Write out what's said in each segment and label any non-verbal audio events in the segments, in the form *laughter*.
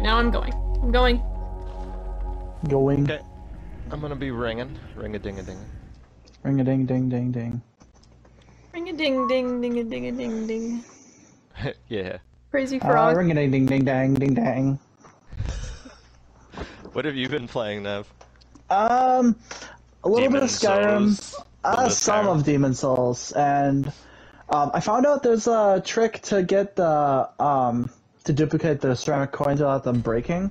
All right, now I'm going. I'm going. Going. Okay. I'm gonna be ringing. Ring a ding a ding. Ring a ding ding ding ding. Ring a ding ding ding a ding a ding ding. *laughs* yeah. Crazy Uh, frog. ring a ding ding ding dang ding dang. What have you been playing, Nev? Um, a little bit of Skyrim. Souls? Uh, Little bit of some Skyrim. of Demon Souls, and um, I found out there's a trick to get the um to duplicate the ceramic coins without them breaking,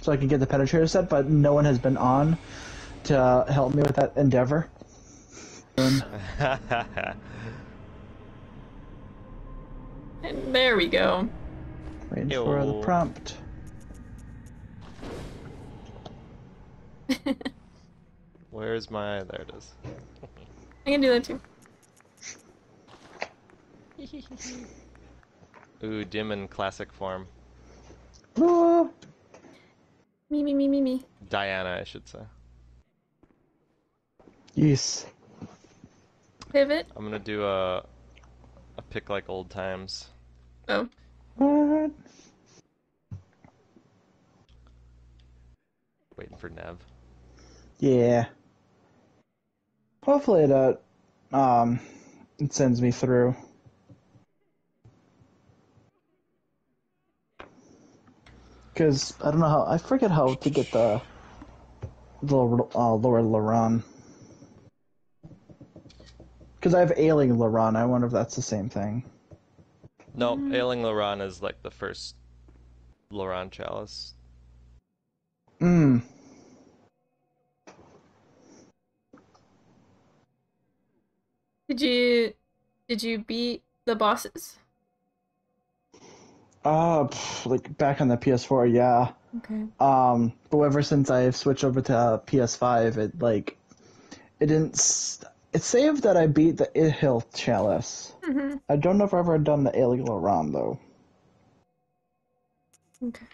so I can get the penetrator set. But no one has been on to help me with that endeavor. Um, *laughs* And there we go. waiting for the prompt. *laughs* Where's my? There it is. I can do that too. *laughs* Ooh, dim in classic form. Ooh. Me me me me me. Diana, I should say. Yes. Pivot. I'm gonna do a a pick like old times. Oh. What? Waiting for Nev. Yeah. Hopefully that um it sends me through. Cause I don't know how I forget how to get the the uh, lower Loran. Cause I have ailing Loran. I wonder if that's the same thing. No, Ailing Loran is like the first Loran chalice. Hmm. Did you did you beat the bosses? Uh, pff, like back on the PS4, yeah. Okay. Um, but ever since I've switched over to uh, PS5, it like it didn't. S- it saved that I beat the Ihil Chalice. hmm I don't know if I've ever done the Ailing Loran though. Okay.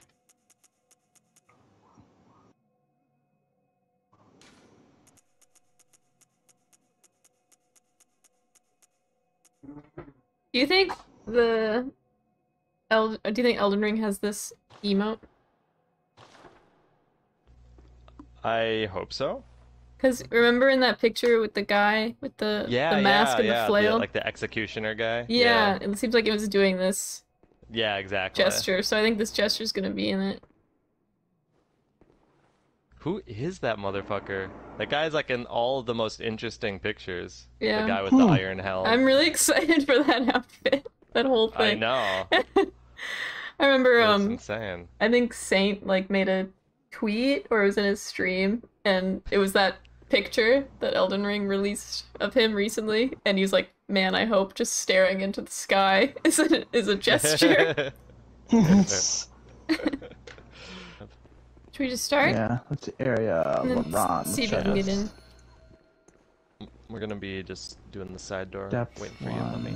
Do you think the El- do you think Elden Ring has this emote? I hope so. Because remember in that picture with the guy with the Yeah, the mask yeah, and yeah. the flail? like the executioner guy. yeah, it seems like it was doing this Yeah, exactly. gesture, so I think this gesture's gonna be in it. Who is that motherfucker? That guy's like in all the most interesting pictures. Yeah. The guy with Hmm. the iron helm. I'm really *laughs* excited for that outfit. That whole thing. I thing. know. *laughs* I remember It's um insane. I think Saint like made a tweet or it was in his stream and it was that picture that Elden Ring released of him recently and he's like, "Man, I hope just staring into the sky *laughs* is a is a gesture." *laughs* Should we just start? yeah, that's the area And then Loran. s- see if we can get in. We're gonna be just doing the side door, Depth waiting for you. Let me.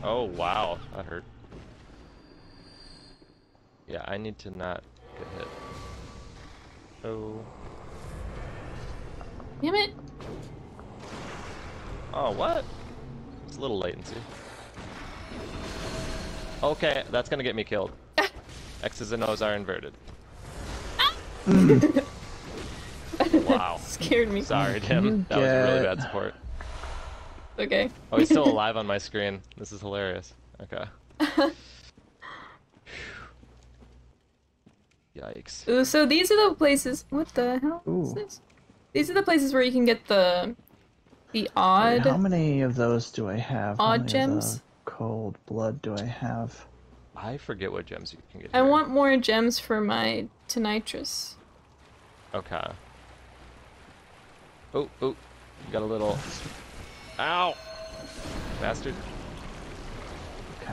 One. Oh wow, that hurt. Yeah, I need to not get hit. Oh. Damn it. Oh, what? It's a little latency. Okay, that's gonna get me killed. *laughs* X's and O's are inverted. Ah! *laughs* wow. Scared me. Sorry, Tim. Mm-hmm. That was really bad support. Okay. Oh, he's still *laughs* alive on my screen. This is hilarious. Okay. *laughs* Yikes. Ooh, so these are the places. What the hell is this? These are the places where you can get the the Wait, odd. how many of those do I have? Odd gems? Cold blood do I have? I forget what gems you can get. I here. want more gems for my Tonitrus. Okay. Oh, oh. You got a little. Ow! Bastard. Okay.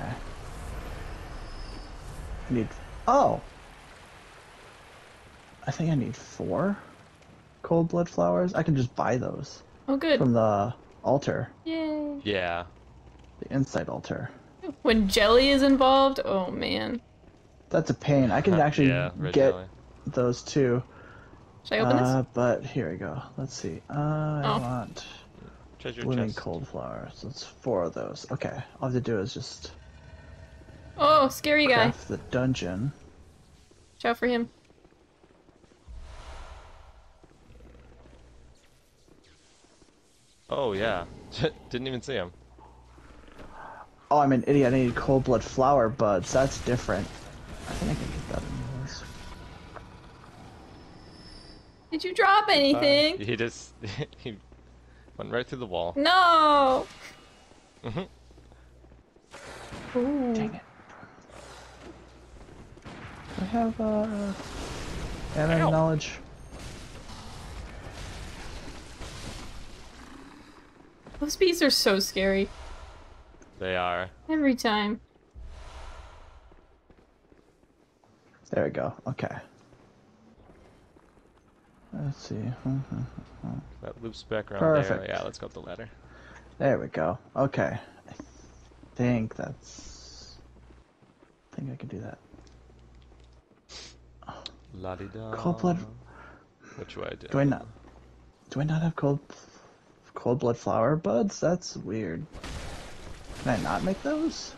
I need. Oh. I think I need four cold blood flowers. I can just buy those Oh, good. from the altar, Yay. Yeah. the inside altar. *laughs* When jelly is involved, oh man. That's a pain. I can *laughs* actually yeah, get jelly. those too. Should I open Uh, but here we go. Let's see. Uh, I Oh. want Treasure blooming chest. cold flowers. That's four of those. Okay, all I have to do is just Oh, scary guy. craft the dungeon. Watch out for him. Oh yeah. *laughs* Didn't even see him. Oh, I'm an idiot. I need cold blood flower buds. That's different. I think I can get that in this. Did you drop Uh, anything? he just *laughs* he went right through the wall. No. Mhm. Ooh. Dang it. I have uh, anime Ow. knowledge. Those bees are so scary. They are. Every time. There we go. Okay. Let's see. *laughs* That loops back around there. Perfect. Yeah, let's go up the ladder. There we go. Okay. I think that's. I think I can do that. La di da. Cold blood. Which way do? I Do I not? Do I not have cold, cold blood flower buds? That's weird. Can I not make those?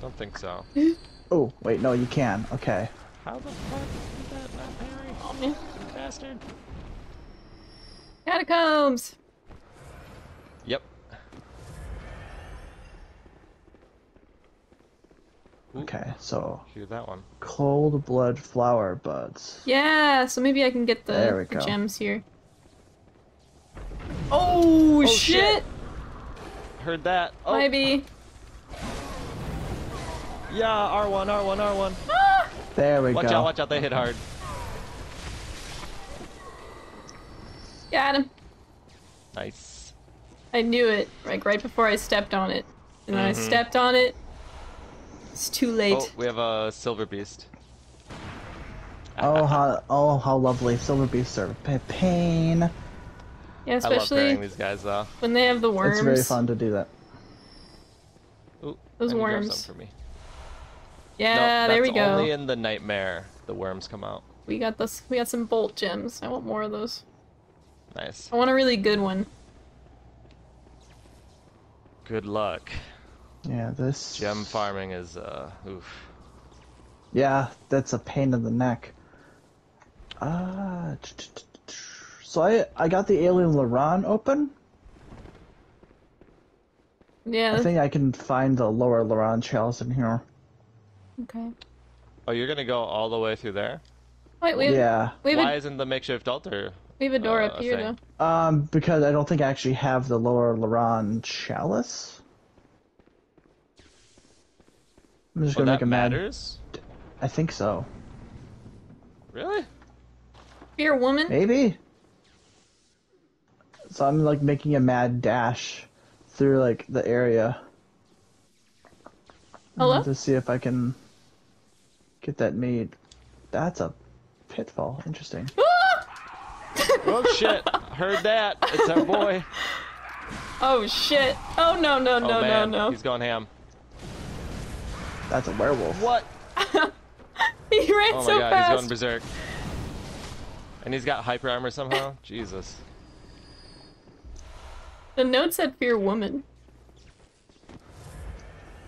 Don't think so. *gasps* Oh wait, no, you can. Okay. How the fuck did that not parry? Man. You bastard. Catacombs. Yep. Ooh, Okay. So Hear that one. cold blood flower buds. Yeah, so maybe I can get the, There we the go. gems here. Oh, Oh, shit! shit. Heard that. Oh, Maybe. yeah. R1, R1, R1. Ah! There we Watch go. Watch out, watch out. They hit hard. Got him. Nice. I knew it, like right before I stepped on it. And when I Mhm. stepped on it, it's too late. Oh, we have a silver beast. Oh how oh how lovely silver beasts are pa- pain. yeah, I love especially these guys though. when they have the worms. It's very fun to do that. Ooh, Those I need worms. some for me. Yeah, no, there we that's go. Only in the nightmare the worms come out. We got this. We got some bolt gems. I want more of those. Nice. I want a really good one. Good luck. Yeah, this Gem farming is uh oof. Yeah, that's a pain in the neck. Ah, so I I got the ailing Loran open. Yeah. I think I can find the lower Loran chalice in here. Okay. Oh, you're gonna go all the way through there? Wait, we have, Yeah, we have, Why a, isn't the makeshift altar? We have a door uh, up here thing? though. um, because I don't think I actually have the lower Loran chalice. I'm just Well, gonna make a mad. matters. I think so. Really? Fear woman. Maybe. So I'm like making a mad dash through like the area Hello? to see if I can get that made. That's a pitfall. Interesting. Oh shit! Heard that. It's our boy. Oh shit. Oh no no oh no man, no no. he's going ham. That's a werewolf. What? *laughs* He ran Oh my so god, fast. he's going berserk. And he's got hyper armor somehow. Jesus. The note said fear woman.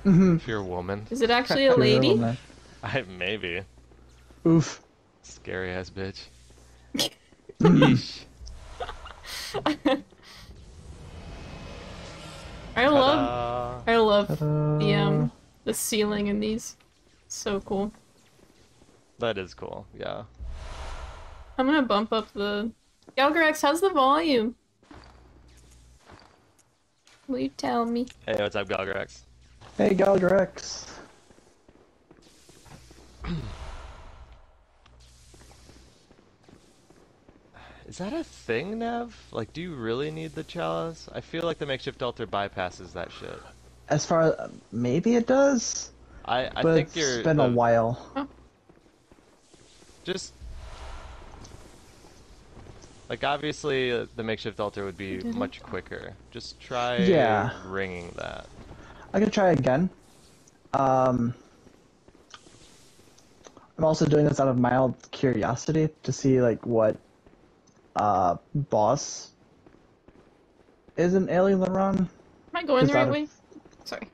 If you're a woman, Is it actually *laughs* a lady? I maybe. man. Oof. Scary ass bitch. *laughs* *laughs* I love I love Ta-da. the um the ceiling in these. So cool. That is cool. Yeah. I'm gonna bump up the Galgarax, how's the volume? Will you tell me? Hey, what's up, Galgarax? Hey, Galgrex. *clears throat* Is that a thing, Nev? Like, do you really need the chalice? I feel like the makeshift altar bypasses that shit. As far as maybe it does, I, I but think it's you're It's been a the- while. Just like obviously uh, the makeshift altar would be much quicker. Just try Yeah. ringing that. I could try again. Um, I'm also doing this out of mild curiosity to see like what uh boss isn't Ailing Loran Am I going the right way? Sorry.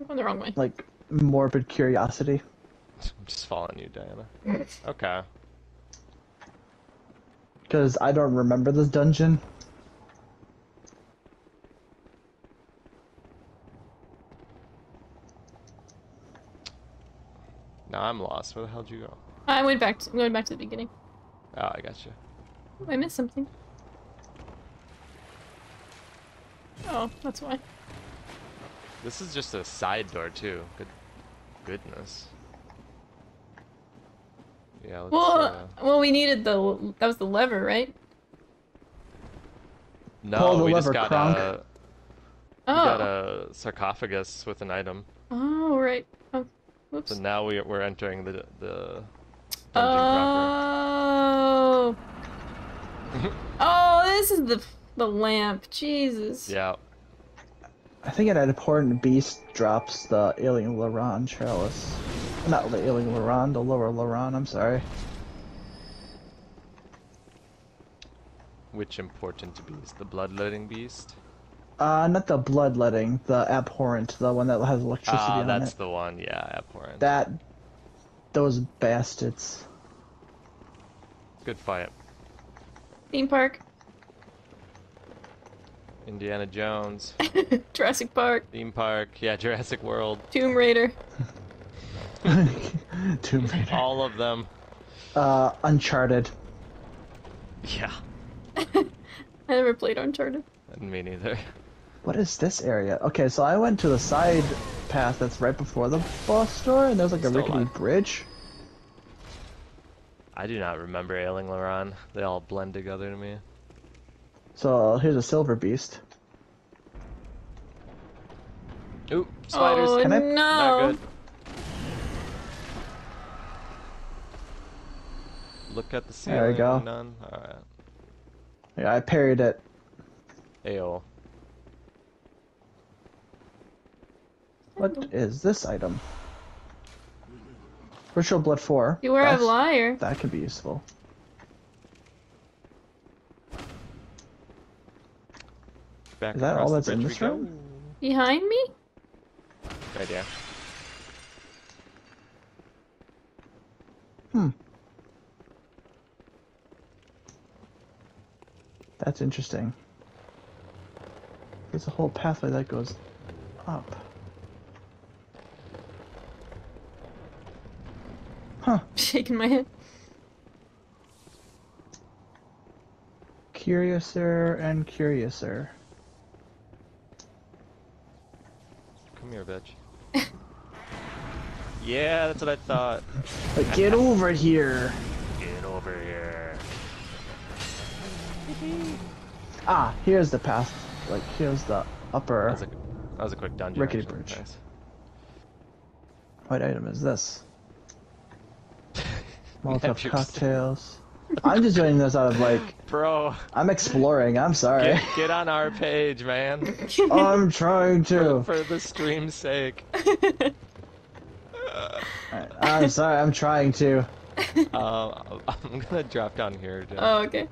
I'm going the wrong way. like morbid curiosity? I'm just following you, Diana. Okay. Because I don't remember this dungeon. Now I'm lost. Where the hell did you go? I went back. To, I'm going back to the beginning. Oh, I got you. Oh, I missed something. Oh, that's why. This is just a side door too. Good, goodness. Yeah. Let's, Well, uh, well, we needed the that was the lever, right? no, pull the we just lever, got Kronk. a, we Oh, got a sarcophagus with an item. oh, right. Oh, whoops. So now we we're entering the the dungeon proper. *laughs* Oh. this is the the lamp. Jesus. Yeah. I think an important beast drops the Ailing Loran chalice. Not the Ailing Loran, the lower Loran, I'm sorry. Which important beast? The bloodletting beast? Uh, not the bloodletting, the abhorrent, the one that has electricity Ah, on that's it. the one. Yeah, abhorrent. That, those bastards. Good fight. Theme park. Indiana Jones, *laughs* Jurassic Park. theme park. Yeah, Jurassic World. Tomb Raider. *laughs* Tomb Raider. All of them. Uh, Uncharted. Yeah. *laughs* I never played Uncharted. Me neither. What is this area? Okay, so I went to the side path that's right before the boss door, and there's like a Still rickety alive. bridge. I do not remember Ailing Loran. They all blend together to me. So here's a silver beast. Ooh, spiders. Oh Can I- no! Not good. Look at the ceiling. There we go. None. Alright. Yeah, I parried it. Ayo. What is this item? Ritual Blood 4. You were a liar. That could be useful. Back Is that all that's in this we go. room? Behind me? Right there. Hmm. That's interesting. There's a whole pathway that goes up. Huh. *laughs* Shaking my head. Curiouser and curiouser. Come here, bitch. *laughs* yeah, that's what I thought. Like, get over here! Get over here. *laughs* Ah, here's the path. Like, here's the upper. That was a, that was a quick dungeon. Rickety actually. bridge. Nice. What item is this? Molotov cocktails. I'm just doing this out of like, Bro, I'm exploring, I'm sorry. get, get on our page, man. I'm trying to. *laughs* For the stream's sake. I'm sorry, I'm trying to. Um, *laughs* I'm gonna drop down here. Jen. Oh, okay.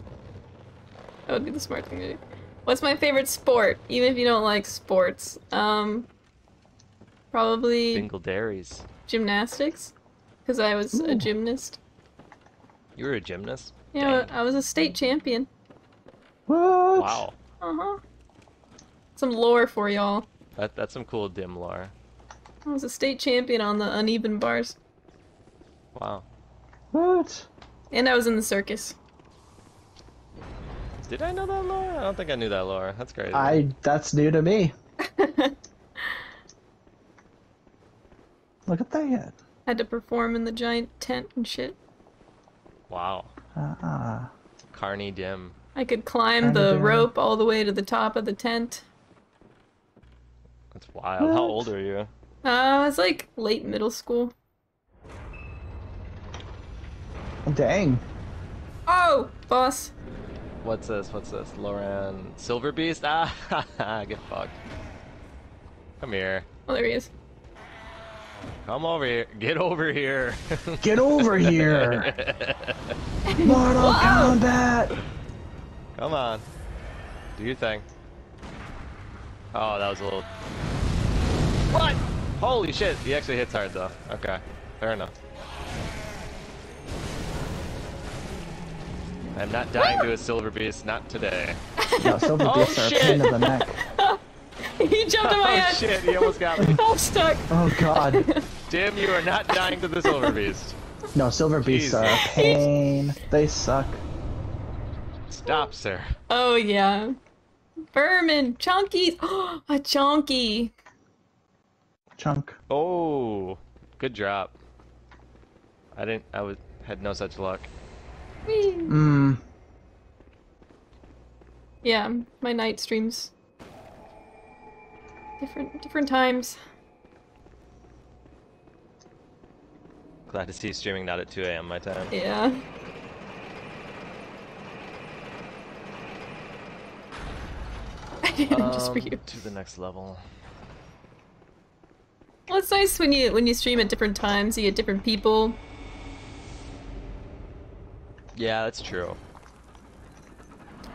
That would be the smart thing to do. What's my favorite sport? Even if you don't like sports. Um, probably Bingle Dairies. gymnastics. Because I was a gymnast. You were a gymnast? Yeah, Dang. I was a state champion. What? Wow. Uh huh. Some lore for y'all. That, that's some cool dim lore. I was a state champion on the uneven bars. Wow. What? And I was in the circus. Did I know that lore? I don't think I knew that lore. That's crazy. I. That's new to me. *laughs* Look at that. Had to perform in the giant tent and shit. Wow. Ah. Carney Dim. I could climb Kinda the doing- rope all the way to the top of the tent. That's wild. How old are you? Uh, it's like late middle school. Dang. Oh, boss. What's this? What's this? Loran Silver Beast? Ah, *laughs* get fucked. Come here. Oh, there he is. Come over here. Get over here. Get over here! *laughs* Mortal Whoa. Kombat! Come on. Do your thing. Oh, that was a little. What? Holy shit! He actually hits hard though. Okay, fair enough. I'm not dying to a silver beast, not today. No, silver Oh, beasts are a shit. pain in the neck. *laughs* *laughs* he jumped in my oh head. shit! He almost got me. *laughs* I'm stuck. Oh god. *laughs* Dim, you are not dying to the silver beast. No, silver beasts Jeez. are a pain. They suck. Stop, sir. Oh yeah. Vermin, chunkies. *gasps* a chunky. Chunk. Oh, good drop. I didn't. I was had no such luck. Whee. Mmm. Yeah, my night streams. Different different times. Glad to see you streaming not at 2 a.m. my time. Yeah. *laughs* Just for Um, you. To the next level. Well, it's nice when you when you stream at different times. You get different people. Yeah, that's true.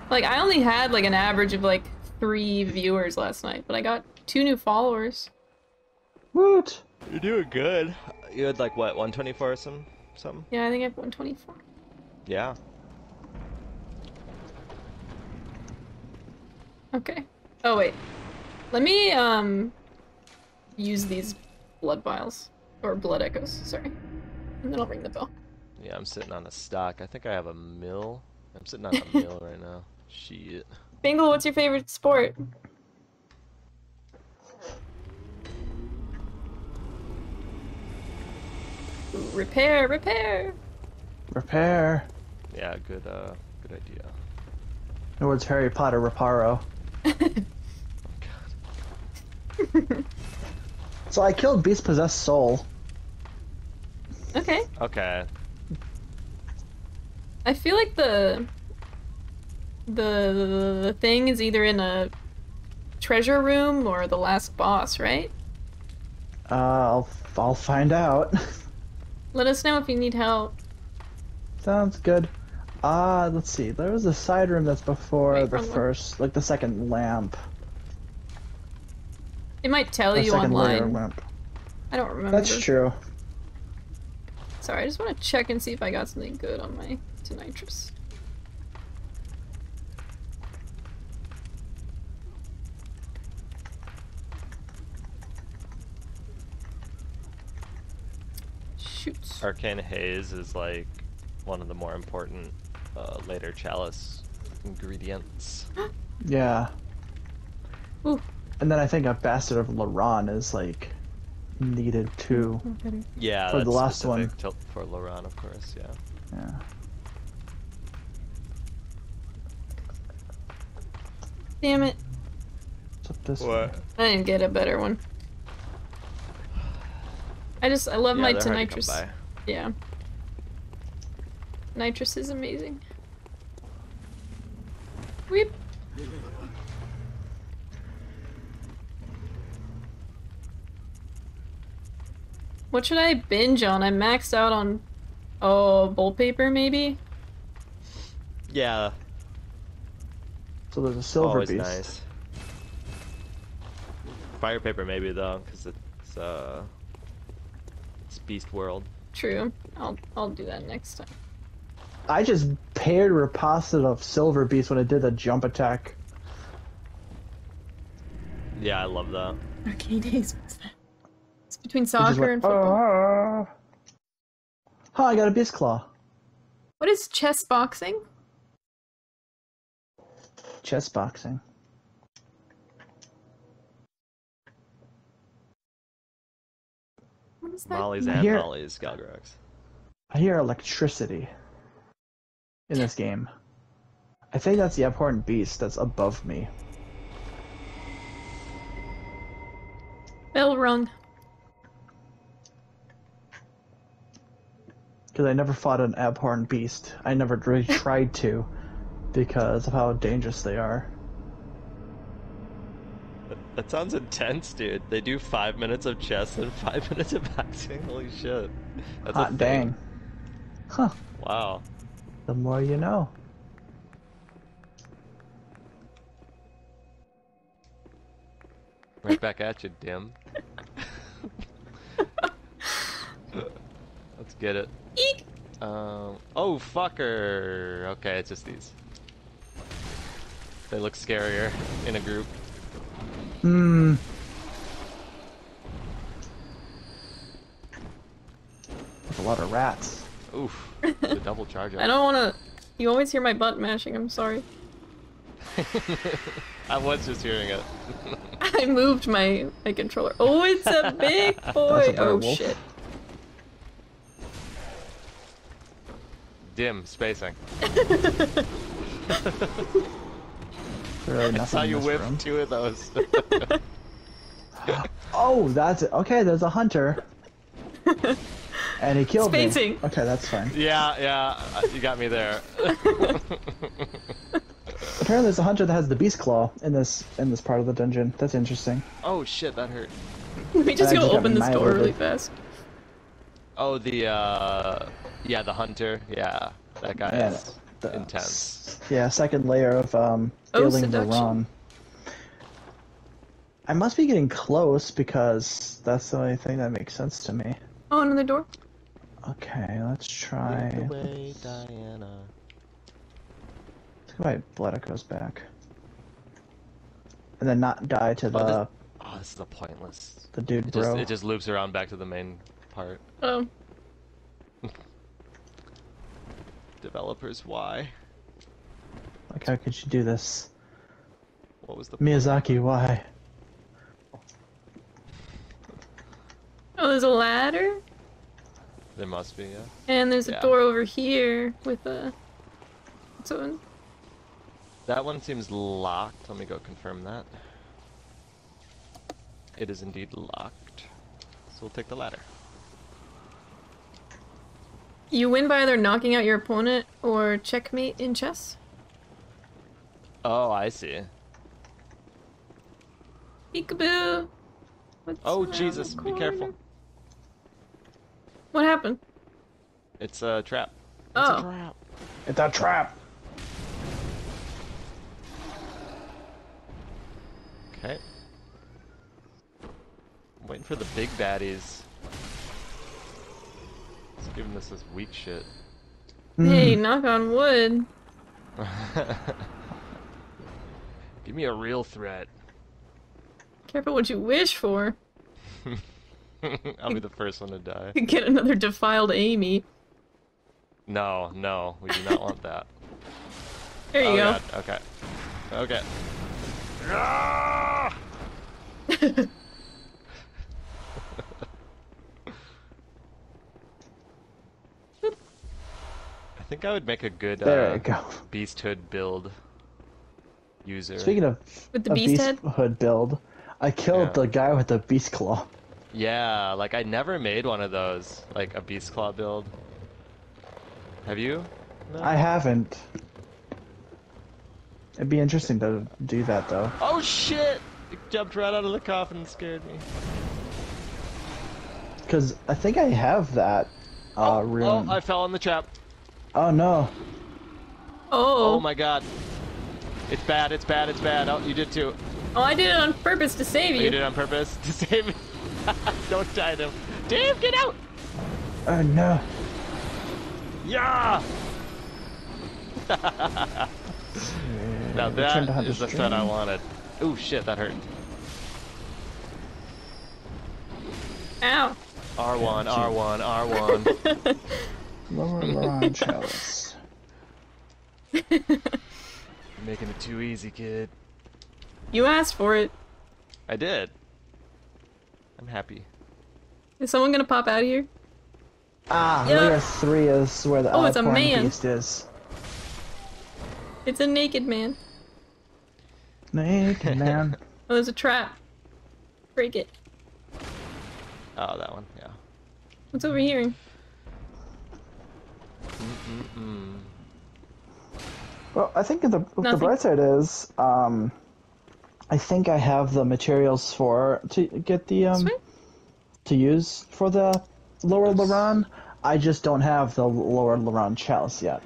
Like I only had like an average of like three viewers last night, but I got two new followers. Woot. You're doing good. You had like what, 124 or some, something? Yeah, I think I have 124. Yeah. Okay. Oh wait. Let me um use these blood vials or blood echoes. Sorry, and then I'll ring the bell. Yeah, I'm sitting on a stock. I think I have a mill. I'm sitting on a *laughs* mill right now. Shit. Bingle, what's your favorite sport? Repair, repair. Repair. Yeah, good. Uh, good idea. In other words, Harry Potter Reparo. *laughs* So I killed Beast Possessed Soul. Okay. Okay. I feel like the the the thing is either in a treasure room or the last boss, right? Uh, I'll, I'll find out. *laughs* Let us know if you need help. Sounds good. Uh, let's see. There was a side room that's before Wait, the first, like the second lamp. It might tell The you online. lamp. I don't remember. That's true. Sorry, I just want to check and see if I got something good on my Tonitrus. Shoot. Arcane Haze is like one of the more important uh, later chalice ingredients. *gasps* Yeah. Ooh. And then I think a Bastard of Loran is like needed too. Yeah, For the last one. to- for Loran, of course. Yeah. Yeah. Damn it. So this What? I didn't get a better one. I just, I love yeah, my they're to come Tonitrus. by. Yeah. Nitrous is amazing. Weep. What should I binge on? I'm maxed out on oh bolt paper maybe? Yeah, So there's a silver always beast. nice. Fire paper maybe though, because it's uh, it's Beast World. True. I'll I'll do that next time. I just paired Reposted of Silver Beast when I did the jump attack. Yeah, I love that. Arcade days, what's that? It's between It soccer went, and football. Ah. Huh, I got a Beast Claw. What is chess boxing? Chess boxing. What is that? Molly's I and hear- Molly's Galgrax. I hear electricity in this game. I think that's the abhorrent beast that's above me. Bell rung. Because I never fought an abhorrent beast. I never really *laughs* tried to because of how dangerous they are. That, that sounds intense, dude. They do five minutes of chess and *laughs* five minutes of boxing. Holy shit. That's a Hot thing. dang. Huh. Wow. The more you know. Right back at you, dim. *laughs* Let's get it. Eek! Um. Oh, fucker. Okay, it's just these. They look scarier in a group. Hmm. There's a lot of rats. Oof. *laughs* The double charge up. I don't wanna. You always hear my butt mashing, I'm sorry. *laughs* I was just hearing it. *laughs* I moved my, my controller. Oh, it's a big boy! A oh werewolf. shit. Dim spacing. Really I saw you this whip room. two of those. *laughs* Oh, that's it. Okay, there's a hunter. and he killed Spacing. me. Okay, that's fine. yeah, yeah. uh, You got me there. *laughs* Apparently, there's a hunter that has the beast claw in this in this part of the dungeon. That's interesting. oh shit, that hurt. *laughs* Let me just I go open this door really fast. Oh, the uh, yeah, the hunter. Yeah, that guy Yeah, is the- intense. Yeah, second layer of um, Oh, Ailing seduction. Varan. I must be getting close because that's the only thing that makes sense to me. Oh, another door? Okay, let's try. Lead the way, Diana. Let's see if my blood goes back. And then not die to the Oh, Oh, this is a pointless. the dude It just, it just loops around back to the main part. Oh. Developers, why? Like, how could you do this, What was the Miyazaki? Why? Oh, there's a ladder? There must be, yeah. And there's a Yeah. door over here with a. So, That one seems locked. Let me go confirm that. It is indeed locked. So we'll take the ladder. You win by either knocking out your opponent or checkmate in chess. Oh, I see. Peekaboo! What's Oh, Jesus, be careful. What happened? It's a trap. Oh. It's a trap. It's a trap. Okay. I'm waiting for the big baddies. It's giving us this weak shit. Hey, Hmm. knock on wood. *laughs* Give me a real threat. Careful what you wish for. *laughs* I'll be the first one to die. *laughs* Get another defiled Amy. No, no, we do not want that. There you oh, go. God. Okay. Okay. Ah! Think I would make a good There uh, you go. Beasthood build user. Speaking of With the a beast beast head? hood build, I killed Yeah. the guy with the beast claw. yeah, like I never made one of those, like a beast claw build. Have you? No? I haven't. It'd be interesting to do that though. Oh shit! It jumped right out of the coffin and scared me. Because I think I have that uh, oh, rune. oh, I fell in the trap. Oh no. Oh Oh. my god. It's bad, it's bad, it's bad. Oh, you did too. Oh, I did it on purpose to save Oh, you. you did it on purpose *laughs* to save me. *laughs* Don't die them. Dave, get out! Oh no. Yeah! *laughs* now Return to that is the threat I wanted. Ooh, shit, that hurt. Ow. R1, R1, R1. Lower *laughs* Loran chalice. Making it too easy, kid. You asked for it. I did. I'm happy. Is someone gonna pop out of here? Ah, Yeah. layer three is where the Oh, it's a Alicorn man. beast is. It's a naked man. Naked *laughs* man. Oh, there's a trap. Break it. Oh, that one, yeah. What's over here? Mm-mm. Well, I think the the bright side is, um, I think I have the materials for to get the um Sweet. to use for the lower Loran. I just don't have the lower Loran chalice yet.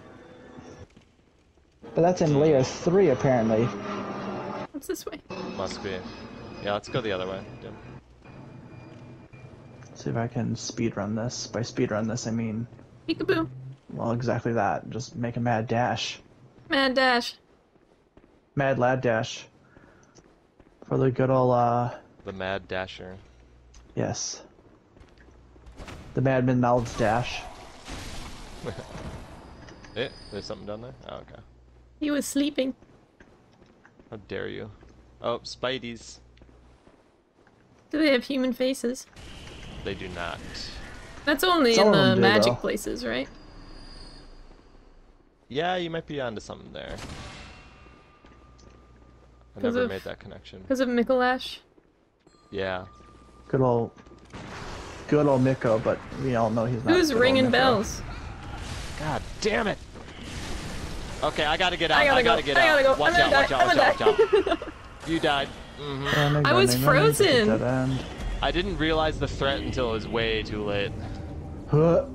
But that's in layer three apparently. What's this way? Must be. Yeah, let's go the other way. Dim. See if I can speed run this. By speed run this, I mean, Peekaboo. Well, exactly that. Just make a mad dash. Mad dash. Mad lad dash. For the good old, uh, The Mad Dasher. yes. The Madman Mouths dash. *laughs* Eh, there's something down there? Oh, okay. He was sleeping. How dare you? Oh, Spideys. Do they have human faces? They do not. That's only Some in of the do, magic though. places, right? Yeah, you might be onto something there. I never of- made that connection. Because of Mikolash. Yeah. Good old, good old Miko, but we all know he's not. Who's ringing bells? God damn it! Okay, I gotta get out. I gotta, go. get I out. gotta go. Watch I'm out, gonna watch die. out, I'm watch gonna out, watch out. You died. hmm Running, I was running, running to the frozen. I didn't realize the threat until it was way too late. Huh.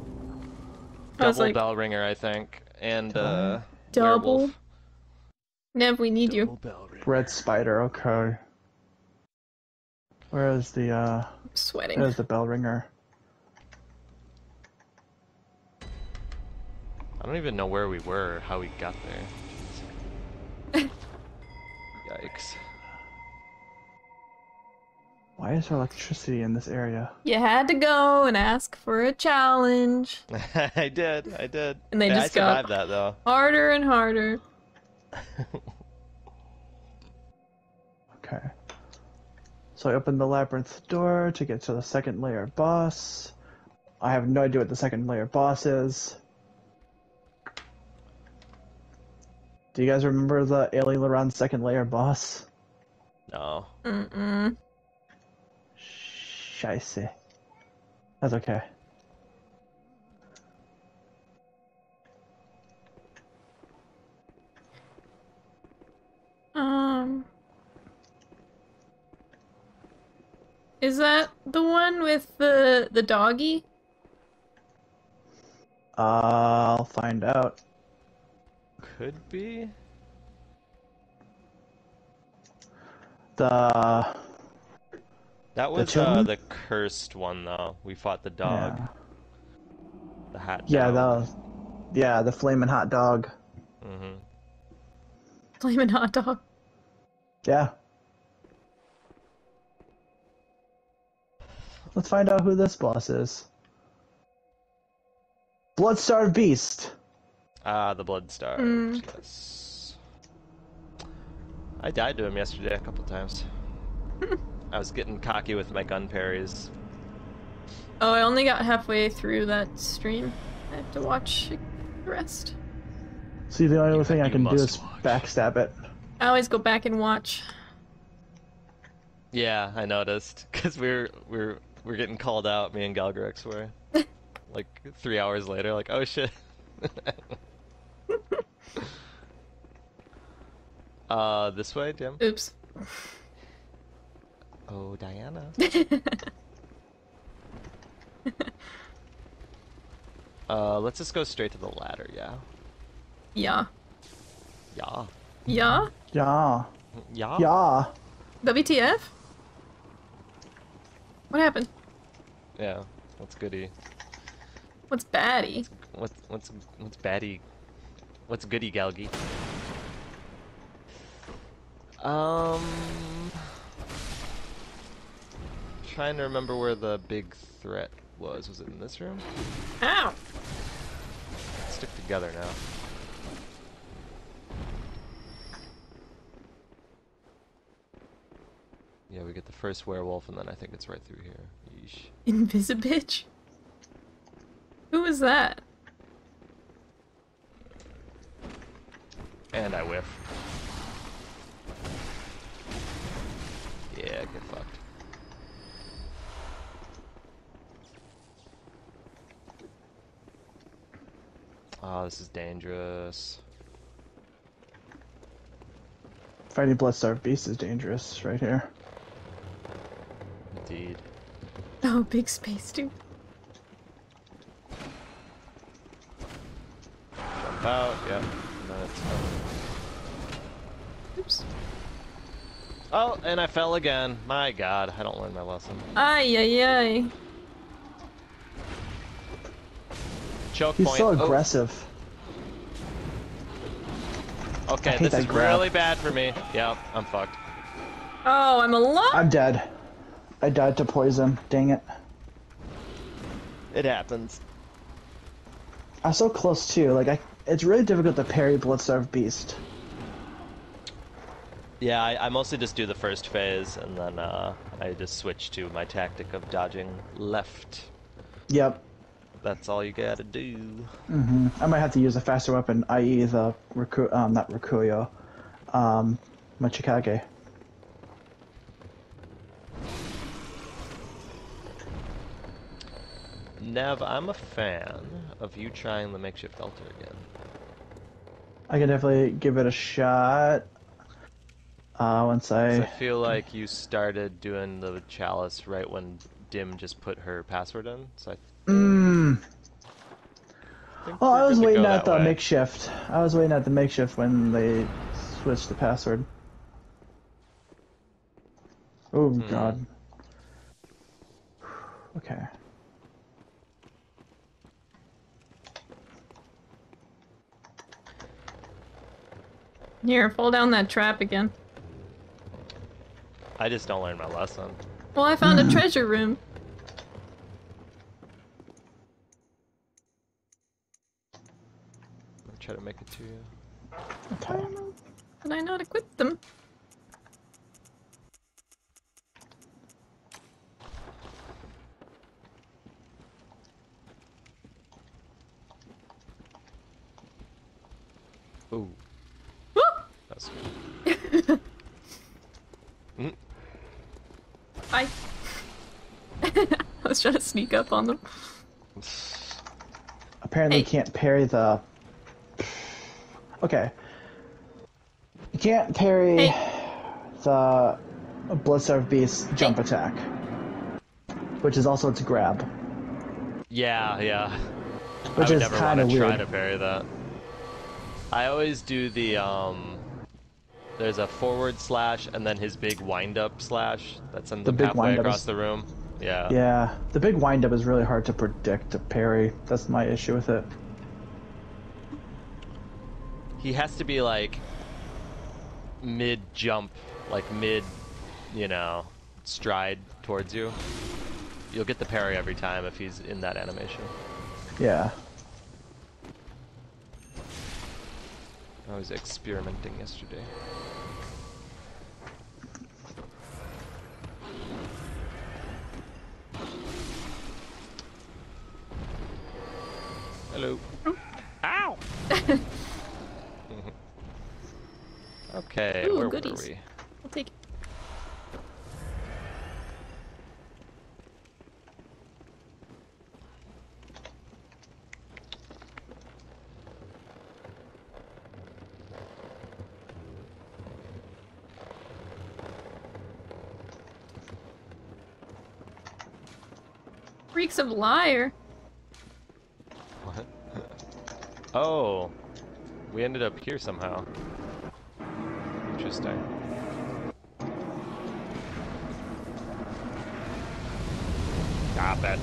Double like, bell ringer, I think, and uh. Double? werewolf. Nev, we need Double you. Red spider. Okay. Where is the uh? I'm sweating. Where's the bell ringer. I don't even know where we were, or how we got there. *laughs* Yikes. Why is there electricity in this area? You had to go and ask for a challenge. *laughs* I did, I did. And they Yeah, just I got- that though. Harder and harder. *laughs* Okay. So I open the labyrinth door to get to the second layer boss. I have no idea what the second layer boss is. Do you guys remember the Ailing Loran second layer boss? No. Mm-mm. Scheiße. That's okay. Um. Is that the one with the the doggy? I'll find out. Could be. The That was uh, the cursed one though. We fought the dog. yeah, The hat. yeah, the yeah, the flaming hot dog. hmm Flamin' hot dog. Yeah. Let's find out who this boss is. Bloodstarved Beast. Ah, the blood star. Mm. Yes. I died to him yesterday a couple times. *laughs* I was getting cocky with my gun parries. Oh, I only got halfway through that stream. I have to watch the rest. See, the only You- thing I can do is watch. backstab it. I always go back and watch. Yeah, I noticed *laughs* because we're we're we're getting called out. Me and Galgrex were *laughs* like three hours later. Like, oh shit. *laughs* uh, this way, Jim. Oops. Oh, Diana. *laughs* Uh, let's just go straight to the ladder. Yeah. yeah. Yeah. Yeah? Yeah. Yeah. Yeah. WTF? What happened? Yeah. What's goody? What's baddie? What's what's what's baddie? What's goody galgy? Um, trying to remember where the big threat was. Was it in this room? Ow! Stick together now. Yeah, we get the first werewolf, and then I think it's right through here. Yeesh. Invisibitch? Who was that? And I whiff. Yeah, get fucked. Oh, this is dangerous. Fighting Bloodstarved Beast is dangerous right here. Indeed. Oh, big space dude. Jump out, yep. And then it's Oops. Oh, and I fell again. My god, I don't learn my lesson. Ay, ay, ay. Choke He's point. so Oh, aggressive. okay, this is grab. really bad for me. Yep, I'm fucked. Oh, I'm alive. I'm dead. I died to poison. Dang it. It happens. I'm so close too. Like I, it's really difficult to parry Bloodstarved Beast. Yeah, I, I mostly just do the first phase, and then uh, I just switch to my tactic of dodging left. Yep. That's all you gotta do. hmm I might have to use a faster weapon, i.e. the Riku, um, not Rikuyo, um, Machikage. Nev, I'm a fan of you trying the makeshift altar again. I can definitely give it a shot. Uh, once I I, feel like you started doing the chalice right when Dim just put her password in, so I mm, think oh, I was waiting at the way. makeshift. I was waiting at the makeshift when they switched the password. Oh Hmm. God. Okay. Here, fall down that trap again. I just don't learn my lesson. Well, I found a *laughs* treasure room. Try to make it to you. Okay. Did I not equip them? Ooh, Woo! that's good. *laughs* Mm, I. *laughs* I was trying to sneak up on them. *laughs* Apparently, you Hey. can't parry the. Okay. You can't parry Hey. the Bloodstarved Beast jump Hey. attack, which is also its grab, Yeah, yeah. which I would is never kind want of to try to parry that. I always do the um. There's a forward slash and then his big wind up slash that sends The him big halfway wind-up across is- the room. Yeah. Yeah, the big windup is really hard to predict to parry. That's my issue with it. He has to be like mid jump, like mid, you know, stride towards you. You'll get the parry every time if he's in that animation. Yeah. I was experimenting yesterday. Hello. Oh. Ow! *laughs* okay, Ooh, where goodies. were we? I'll take it. Freaks of liar. What? *laughs* oh, we ended up here somehow. Interesting. Stop it.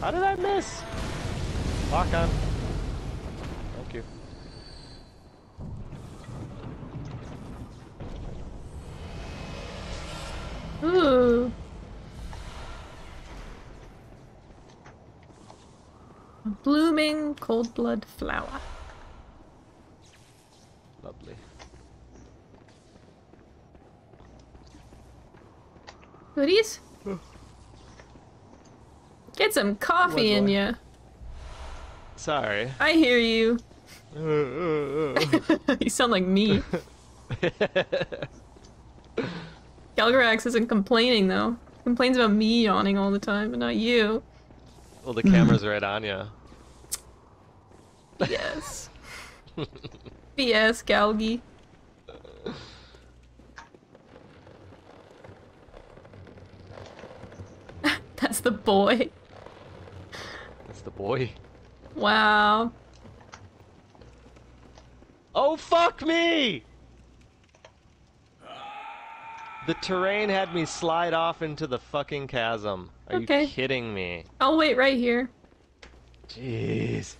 How did I miss? Lock on. Thank you. Ooh. A blooming cold blood flower. Lovely. Goodies? Get some coffee in ya. Sorry. I hear you. *laughs* *laughs* you sound like me. *laughs* Galgarax isn't complaining though. He complains about me yawning all the time, but not you. well, the camera's right on you. Yes. BS, Galgi. *laughs* That's the boy. That's the boy. Wow. Oh, fuck me! The terrain had me slide off into the fucking chasm. Are Okay. you kidding me? I'll wait right here. Jeez.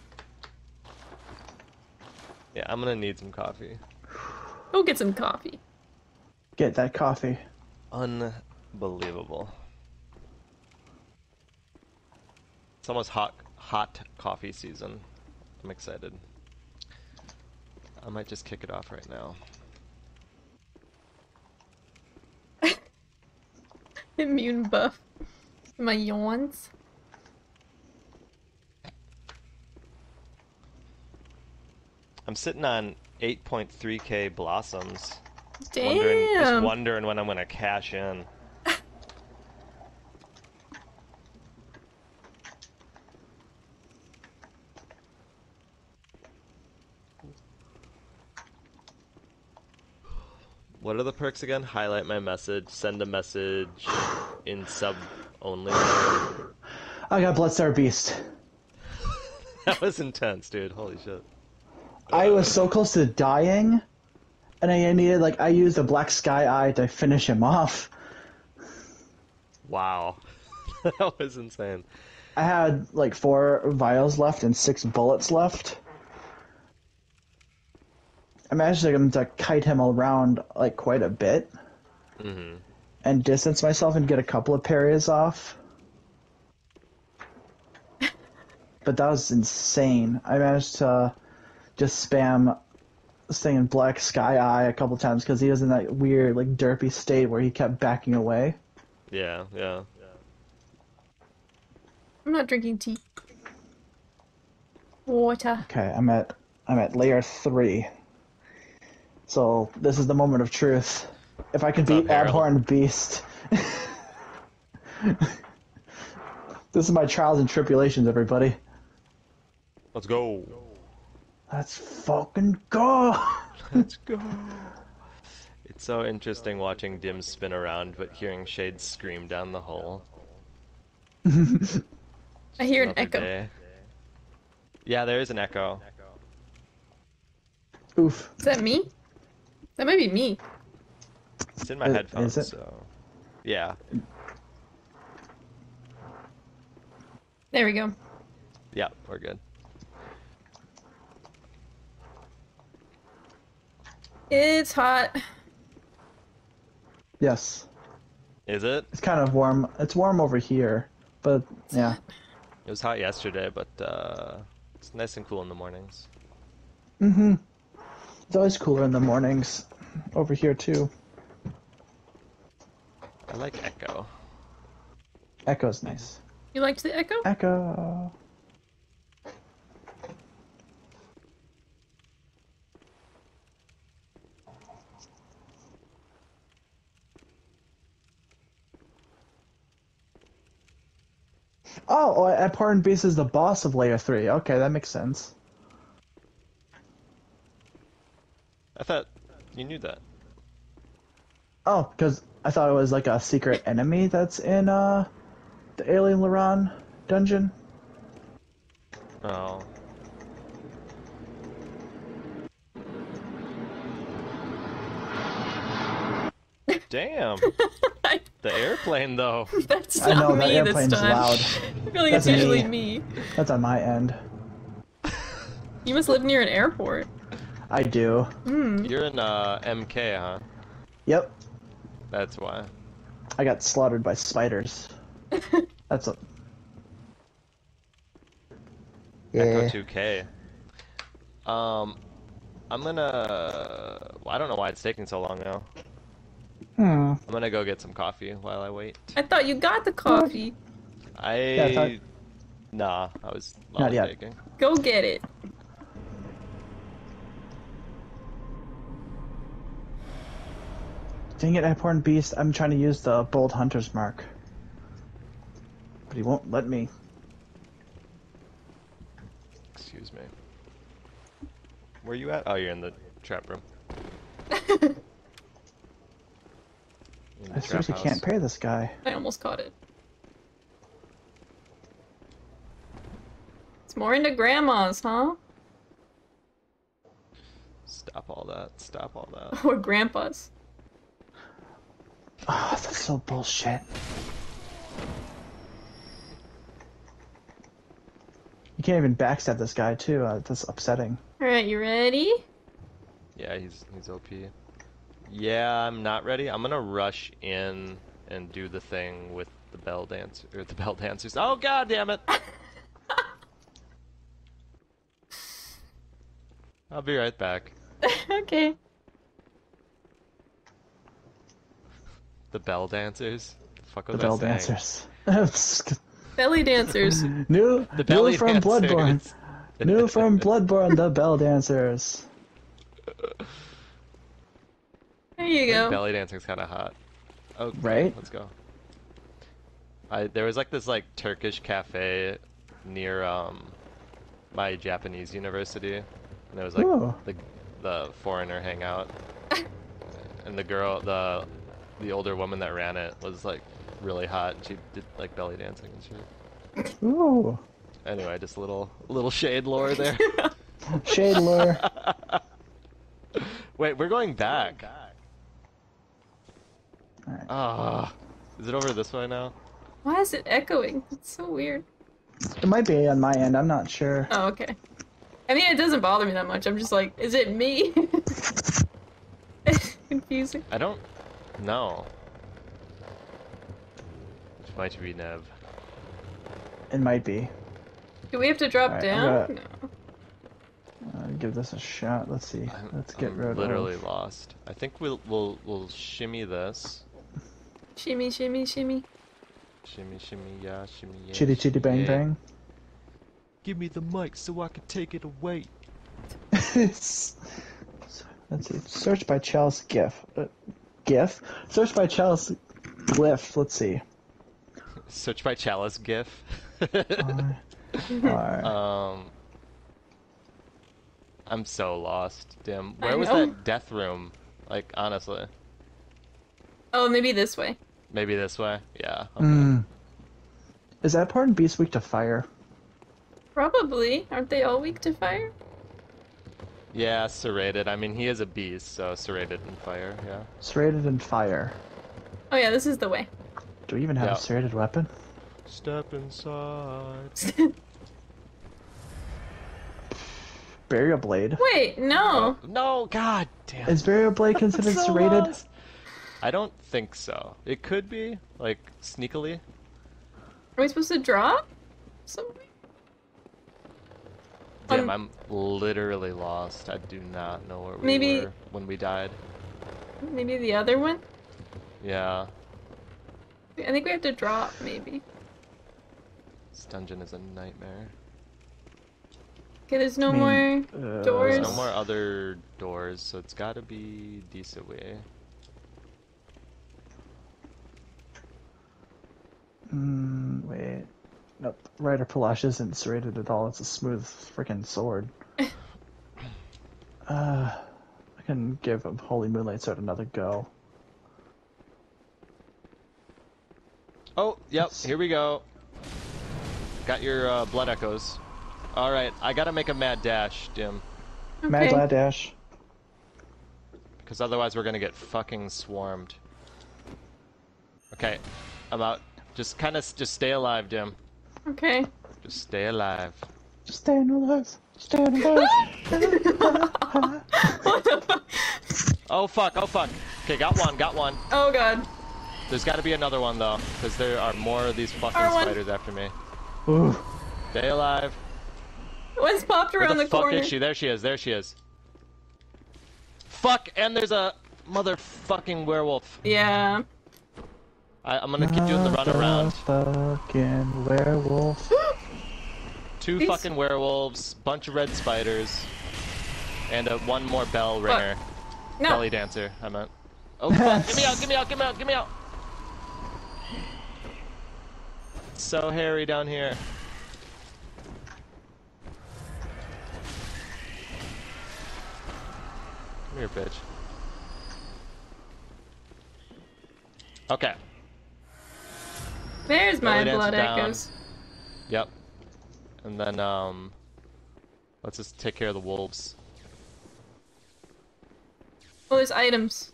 Yeah, I'm gonna need some coffee. Go get some coffee. Get that coffee. Unbelievable. It's almost hot hot coffee season. I'm excited. I might just kick it off right now. *laughs* Immune buff. My yawns. I'm sitting on 8.3k blossoms. Wondering, just wondering when I'm gonna cash in. What are the perks again? Highlight my message, send a message *sighs* in sub only. I got Bloodstar Beast. *laughs* that was intense, dude. Holy shit. I was so close to dying, and I needed like I used a Black Sky Eye to finish him off. Wow. *laughs* that was insane. I had like four vials left and six bullets left. I managed to, um, to kite him around like quite a bit hmm and distance myself and get a couple of parries off. *laughs* but that was insane. I managed to just spam this thing in Black Sky Eye a couple times because he was in that weird like derpy state where he kept backing away. Yeah, yeah. I'm not drinking tea. Water. Okay, I'm at I'm at layer three. So this is the moment of truth. If I can beat Harold? Abhorrent Beast. *laughs* this is my trials and tribulations, everybody. Let's go. Let's fucking go! *laughs* Let's go. It's so interesting watching Dim spin around, but hearing Shade scream down the hole. *laughs* I hear an echo. day. Yeah, there is an echo. Oof. Is that me? That might be me. It's in my Is- is headphones, it? so yeah, There we go. yeah, we're good. It's hot. Yes. Is it? It's kind of warm. It's warm over here. But yeah. It was hot yesterday, but uh, it's nice and cool in the mornings. Mm-hmm. It's always cooler in the mornings. Over here too. I like Echo. Echo's nice. You liked the echo? Echo. Oh, oh, Abhorrent Beast is the boss of Layer 3. Okay, that makes sense. I thought you knew that. Oh, because I thought it was like a secret enemy that's in uh the Ailing Loran dungeon. Oh. Damn. *laughs* The airplane, though. That's I not know that me this airplane's time. loud. I feel like it's That's me. usually me. That's on my end. You must live near an airport. I do. Hmm. You're in uh, MK, huh? Yep. That's why. I got slaughtered by spiders. *laughs* That's a. Echo 2K. Um, I'm gonna. Well, I don't know why it's taking so long now. Hmm. I'm gonna go get some coffee while I wait. I thought you got the coffee. I. I thought- Nah, I was Not yet. taking. Go get it. Dang it, Abhorrent Beast. I'm trying to use the Bold Hunter's Mark. But he won't let me. Excuse me. Where are you at? Oh, you're in the trap room. *laughs* The I trap seriously house. can't pay this guy. I almost caught it. It's more into grandmas, huh? Stop all that. Stop all that. *laughs* Or grandpas. Oh, that's so bullshit. You can't even backstab this guy too. Uh, that's upsetting. Alright, you ready? Yeah, he's he's OP. Yeah, I'm not ready. I'm gonna rush in and do the thing with the bell dancer or the *laughs* bell dancers. Oh god damn it! *laughs* I'll be right back. okay. The bell dancers. The fuck was The bell dancers. *laughs* Belly dancers. *laughs* new, The belly new from dancers. Bloodborne. *laughs* New from Bloodborne, the bell dancers. There you go. Belly dancing's kind of hot. Oh, Right? Let's go. I there was like this like Turkish cafe near um my Japanese university, and it was like Ooh. the the foreigner hangout, and the girl the the older woman that ran it was like really hot. and She did like belly dancing and shit. Ooh. Anyway, just a little little shade lore there. *laughs* Shade lure. Wait, we're going back. Alright. Ah, is it over this way now? Why is it echoing? It's so weird. It might be on my end. I'm not sure. Oh, okay. I mean, it doesn't bother me that much. I'm just like, is it me? *laughs* confusing. I don't know. Which might be Nev. It might be. Do we have to drop Alright, I'm down? gonna- No. Uh, give this a shot. Let's see. I'm, Let's get I'm rid literally of. lost. I think we'll we'll we'll shimmy this. Shimmy, shimmy, shimmy. Shimmy shimmy yeah shimmy yeah. Chitty chitty bang yeah. bang. Give me the mic so I can take it away. *laughs* Let's see. Search by Chalice GIF. GIF? Search by Chalice glyph. Let's see. Search by Chalice GIF. R- R- um. I'm so lost, Dim. Where I was know. that death room? Like honestly, Oh, maybe this way. maybe this way. Yeah. Okay. Mm. Is that part in Beast weak to fire? Probably. Aren't they all weak to fire? Yeah, serrated. I mean, he is a beast, so serrated and fire. Yeah. Serrated and fire. Oh yeah, this is the way. Do we even have Yeah. a serrated weapon? Step inside. *laughs* Burial blade. Wait, no. No, god damn. Is burial blade *laughs* considered So serrated? lost. I don't think so. It could be, like, sneakily. Are we supposed to drop? Something? Damn, Um, I'm literally lost. I do not know where we Maybe- were when we died. Maybe the other one? Yeah, I think we have to drop, maybe. this dungeon is a nightmare. Okay, there's no I more Uh, doors. There's no more other doors, so it's gotta be decent way. Mm, wait. Nope. Reiterpallasch isn't serrated at all. It's a smooth freaking sword. *laughs* uh, I can give a Holy Moonlight Sword another go. Oh, yep, here we go. Got your uh, blood echoes. Alright, I gotta make a mad dash, Dim. Mad Okay. Glad Dash. Because otherwise we're gonna get fucking swarmed. Okay, I'm out. Just kind of, just stay alive, Dim. Okay. Just stay alive. Just staying alive. Staying alive. what the fuck? *laughs* Oh fuck, oh fuck. Okay, got one, got one. Oh god. There's gotta be another one though, because there are more of these fucking R1. spiders after me. Ooh. Stay alive. One's popped Where around the, the, fuck corner. is she? There she is, there she is. Fuck, and there's a motherfucking werewolf. Yeah. I, I'm gonna keep doing the run around. Fucking werewolf. *gasps* Two These- fucking werewolves, bunch of red spiders, and a, one more bell ringer. No. Belly dancer, I meant. *laughs* Oh fuck, get me out, get me out, get me out, get me out! It's so hairy down here. Come here, bitch. Okay, There's my Belly blood dancer down. echoes. yep. And then, um, let's just take care of the wolves. Oh, there's items.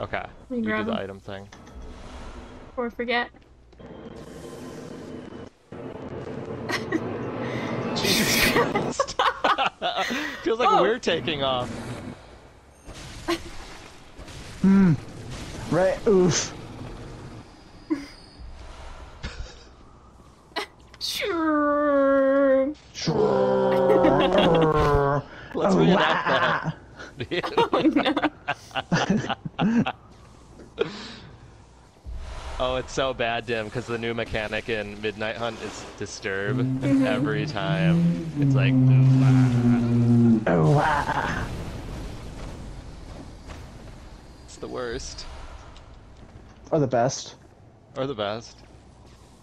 Okay. me You do grab the item thing. Or forget. *laughs* Jesus Christ. *laughs* Feels like Oh. we're taking off. Hmm. Right. Oof. Sure. Let's Oh, reenact wah. that. oh, it's so bad, Dim, because the new mechanic in Midnight Hunt is disturb every time. It's like, ooh, ah. Oh, wow. it's the worst. Or the best. Or the best.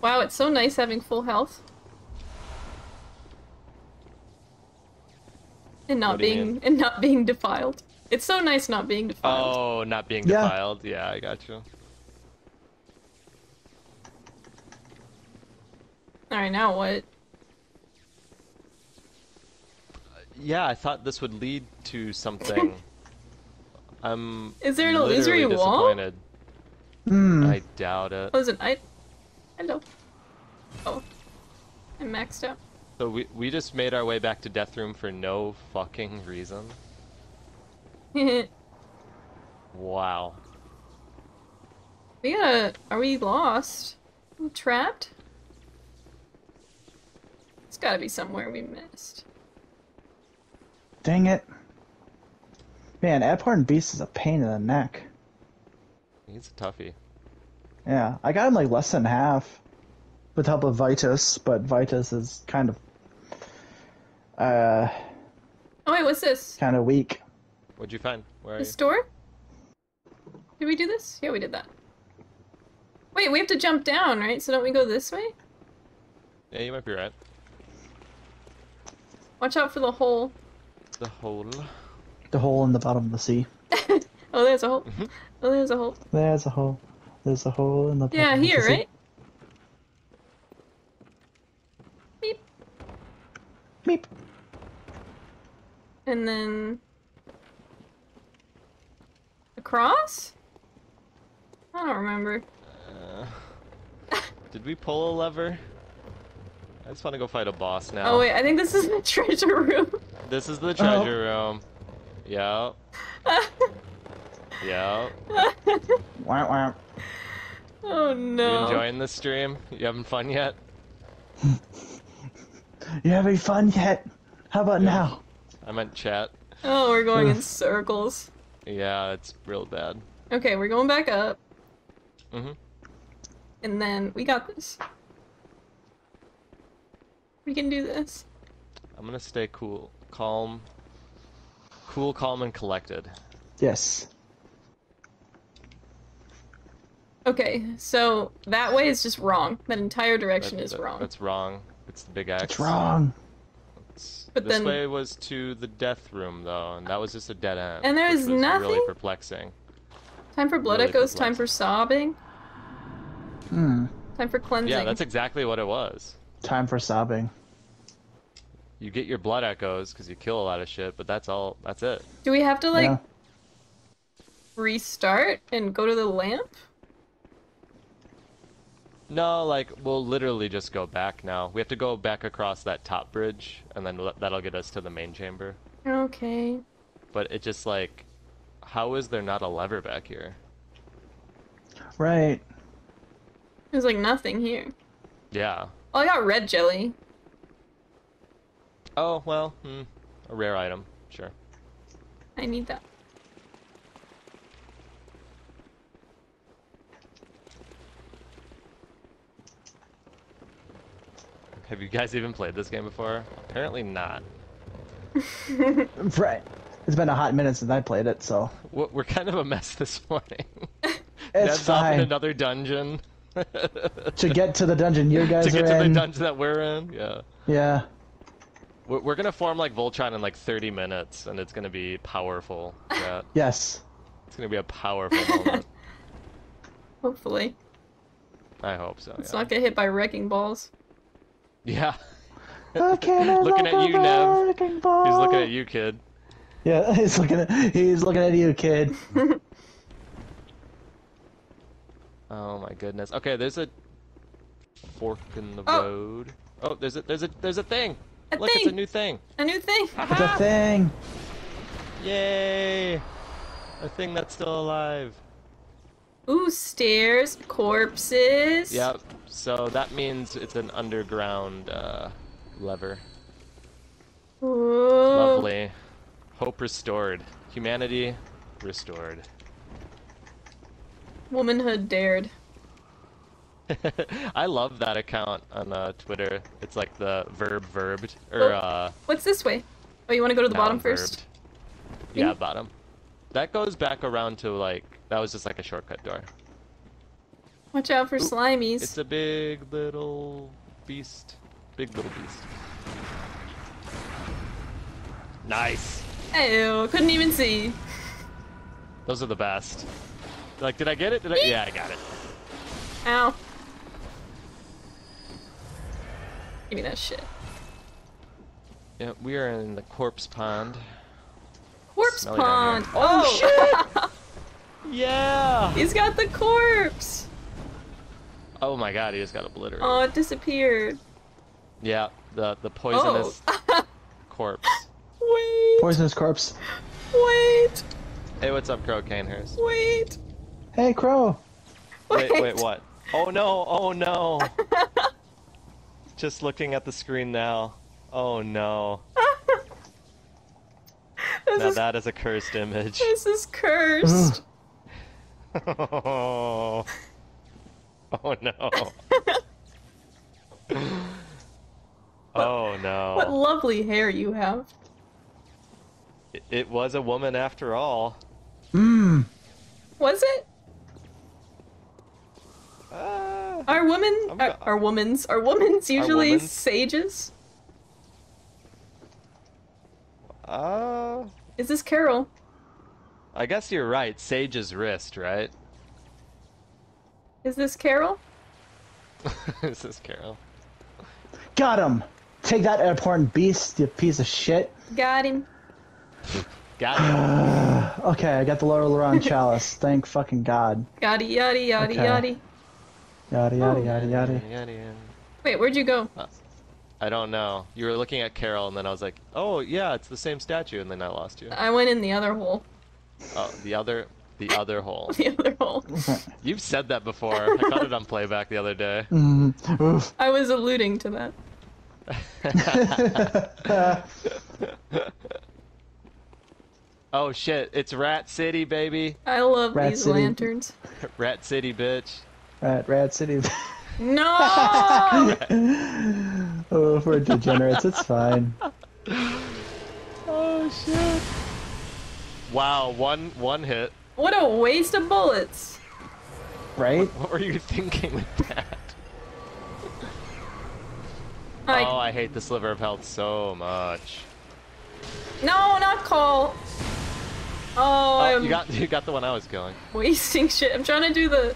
Wow, it's so nice having full health. And not What do you being mean? and not being defiled. It's so nice not being defiled. Oh, not being Yeah. defiled. Yeah, I got you. Alright, now what? Yeah, I thought this would lead to something. *laughs* I'm Is there an literally illusory wall? disappointed. Hmm. I doubt it. Oh, is it I Hello. Oh. I'm maxed out. So we we just made our way back to Death Room for no fucking reason. *laughs* Wow. We gotta are we lost? Are we trapped? It's gotta be somewhere we missed. Dang it. Man, Abhorrent Beast is a pain in the neck. He's a toughie. Yeah, I got him like less than half with help of Vitus, but Vitus is kind of uh Oh wait, what's this? kind of weak. What'd you find? Where are The you? store? Did we do this? Yeah, we did that. Wait, we have to jump down, right? So don't we go this way? Yeah, you might be right. Watch out for the hole. The hole. The hole in the bottom of the sea. *laughs* Oh, there's a hole. Mm-hmm. Oh, there's a hole. There's a hole. There's a hole in the bottom Yeah, of the here, right? Beep. Meep. And then across? I don't remember. Uh, did we pull a lever? I just want to go fight a boss now. Oh wait, I think this is the *laughs* treasure room. This is the treasure room. Yep. *laughs* Yep. *laughs* Wah, wah. oh no. You no. enjoying the stream? You having fun yet? *laughs* You having fun yet? How about now? I meant chat. Oh, we're going in *sighs* circles. Yeah, it's real bad. Okay, we're going back up. Mhm. And then we got this. We can do this. I'm gonna stay cool, calm, cool, calm, and collected. Yes. Okay, so that way is just wrong. That entire direction That- is that- wrong. That's wrong. It's the big X. It's wrong. It's- But this then- way was to the death room though, and that was just a dead end. And there is which was nothing? Really perplexing. Time for blood really echoes, time for sobbing, Hmm. time for cleansing. Yeah, that's exactly what it was. Time for sobbing. You get your blood echoes because you kill a lot of shit, but that's all. That's it. Do we have to like yeah. restart and go to the lamp? No, like we'll literally just go back now. We have to go back across that top bridge, and then that'll get us to the main chamber. Okay. But it just like, how is there not a lever back here? Right. There's like nothing here. Yeah. Oh, I got red jelly. Oh well, hmm, a rare item. Sure. I need that. Have you guys even played this game before? Apparently not. *laughs* Right. It's been a hot minute since I played it, so We're we're kind of a mess *laughs* this morning. *laughs* it's Ned's off in another dungeon. To get to the dungeon you guys to get are to the dungeon that we're in, yeah. Yeah. We're, we're gonna form like Voltron in like 30 minutes, and it's gonna be powerful. Yeah, Yes. it's gonna be a powerful moment. Hopefully. I hope so. Let's yeah. not get hit by wrecking balls. Yeah, *laughs* Looking Looking at you, Nev. Nev. he's looking at you, kid. Yeah, *laughs* he's looking at he's looking at you, kid. *laughs* Oh my goodness. Okay, there's a fork in the Oh. road. Oh, there's a there's a there's a thing. A Look, it's a new thing. A new thing. It's a ah. thing. Yay! A thing that's still alive. Ooh, stairs, corpses. Yep. So that means it's an underground uh, lever. Ooh. Lovely. Hope restored. Humanity restored. Womanhood dared. *laughs* I love that account on uh, Twitter. It's like the verb verbed or Oh. uh, What's this way? Oh, you want to go to the bottom noun first? verbed. Yeah, bottom. That goes back around to like that was just like a shortcut door. Watch out for Ooh, slimies. It's a big little beast. Big little beast. Nice. Ew, couldn't even see. Those are the best. Like, did I get it? Did I? Yeah, I got it. Ow. Give me that shit. Yeah, we are in the corpse pond. Corpse Smelly pond. Oh, Oh, *laughs* *laughs* Yeah. He's got the corpse. Oh my god, he just got obliterated. Oh, it disappeared. yeah, the the poisonous Oh. *laughs* corpse. wait. Poisonous corpse. Wait. Hey, what's up, Crow Canehurst? Wait. Hey, Crow. Wait, wait, what? Oh no, oh no. Just looking at the screen now. Oh no. *laughs* Now is, that is a cursed image. this is cursed. Oh, *laughs* oh no. *laughs* Oh no. What lovely hair you have. It, it was a woman after all. Mmm. Was it? Ah. Are women I'm are, are women's are women's usually womans? sages? Uh, Is this Carol? I guess you're right. Sage's wrist, right? Is this Carol? *laughs* this is Carol. Got him. Take that airborne beast, you piece of shit. Got him. Got you. *sighs* Okay, I got the Lower Loran chalice. *laughs* Thank fucking God. Yada yada yada Okay. yada. Yada yada yada yada. Yada, yada. Wait, where'd you go? Uh, I don't know. You were looking at Carol, and then I was like, "Oh yeah, it's the same statue," and then I lost you. I went in the other hole. Oh, the other, the other hole. *laughs* The other hole. *laughs* You've said that before. I caught it on playback the other day. Mm. I was alluding to that. *laughs* oh shit! It's Rat City, baby. I love Rat these City. lanterns. Rat City, bitch. Rat, Rat City. No! oh, we're degenerates. It's fine. Oh shit! Wow, one one hit. what a waste of bullets. Right? What were you thinking with that? I Oh, I hate the sliver of health so much. no, not call. Oh, Oh, I'm you got you got the one I was killing. wasting *laughs* shit. I'm trying to do the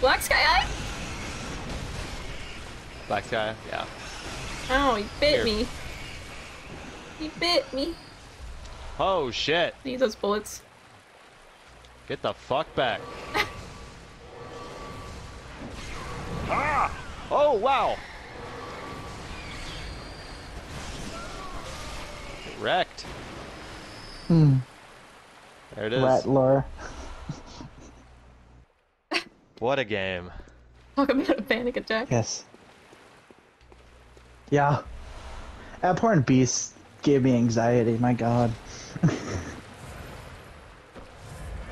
black sky eye. Black Sky, yeah. Oh, he bit Here. me. He bit me. Oh shit! Need those bullets. Get the fuck back. *laughs* ah! Oh wow! Get wrecked. Hmm. There it is. Rat lore. *laughs* What a game. Talk about a panic attack. Yes. Yeah. Abhorrent beast gave me anxiety. My God. Can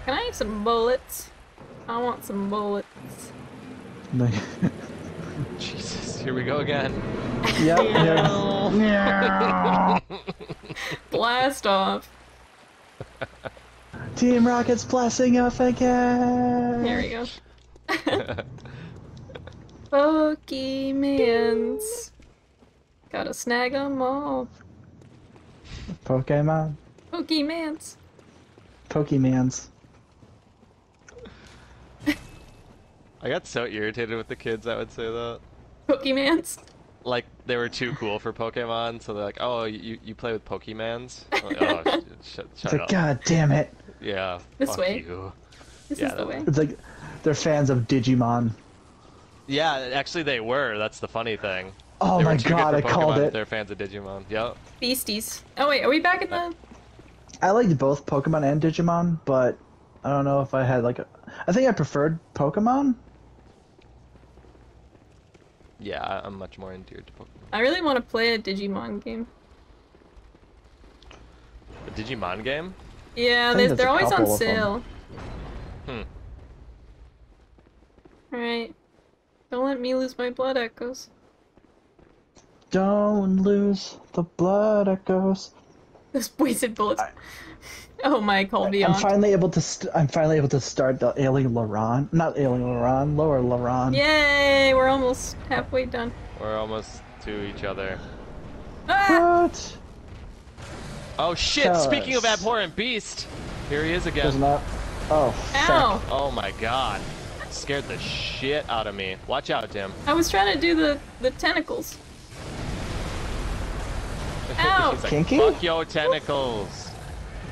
I have some bullets? I want some bullets. *laughs* Jesus, here we go again. yep. *laughs* Yeah. *laughs* Blast off. Team Rocket's blessing off again. There we go. Pokemans. Gotta snag snag 'em all. Pokemon. Pokemans. Pokemans. I got so irritated with the kids that would say that. Pokemans. Like they were too cool for Pokemon, so they're like, "Oh, you you play with Pokemans?" Like, oh, *laughs* sh- shut, shut like, up. God damn it. Yeah. This way. You. This Yeah, is the way. It's like they're fans of Digimon. Yeah, actually they were. That's the funny thing. Oh They my god, I called it. They're fans of Digimon. Yep. Beasties. Oh wait, are we back in the? I liked both Pokemon and Digimon, but I don't know if I had like a. I think I preferred Pokemon. Yeah, I- I'm much more endeared to Pokemon. I really want to play a Digimon game. A Digimon game? Yeah, they, they're always on couple of sale. Hmm. Alright. Don't let me lose my blood echoes. Don't lose the blood echoes. Those wasted bullets. I- oh my, call I'm finally able to. St- I'm finally able to start the Ailing Loran. Not Ailing Loran, lower Loran. Yay, we're almost halfway done. We're almost to each other. Ah! What? Oh shit! Tell Speaking of abhorrent beast, here he is again. Doesn't? Oh. Ow! Oh my god. Scared the shit out of me. Watch out, Tim. I was trying to do the, the tentacles. Ow. He's like, Kinky? Fuck your tentacles.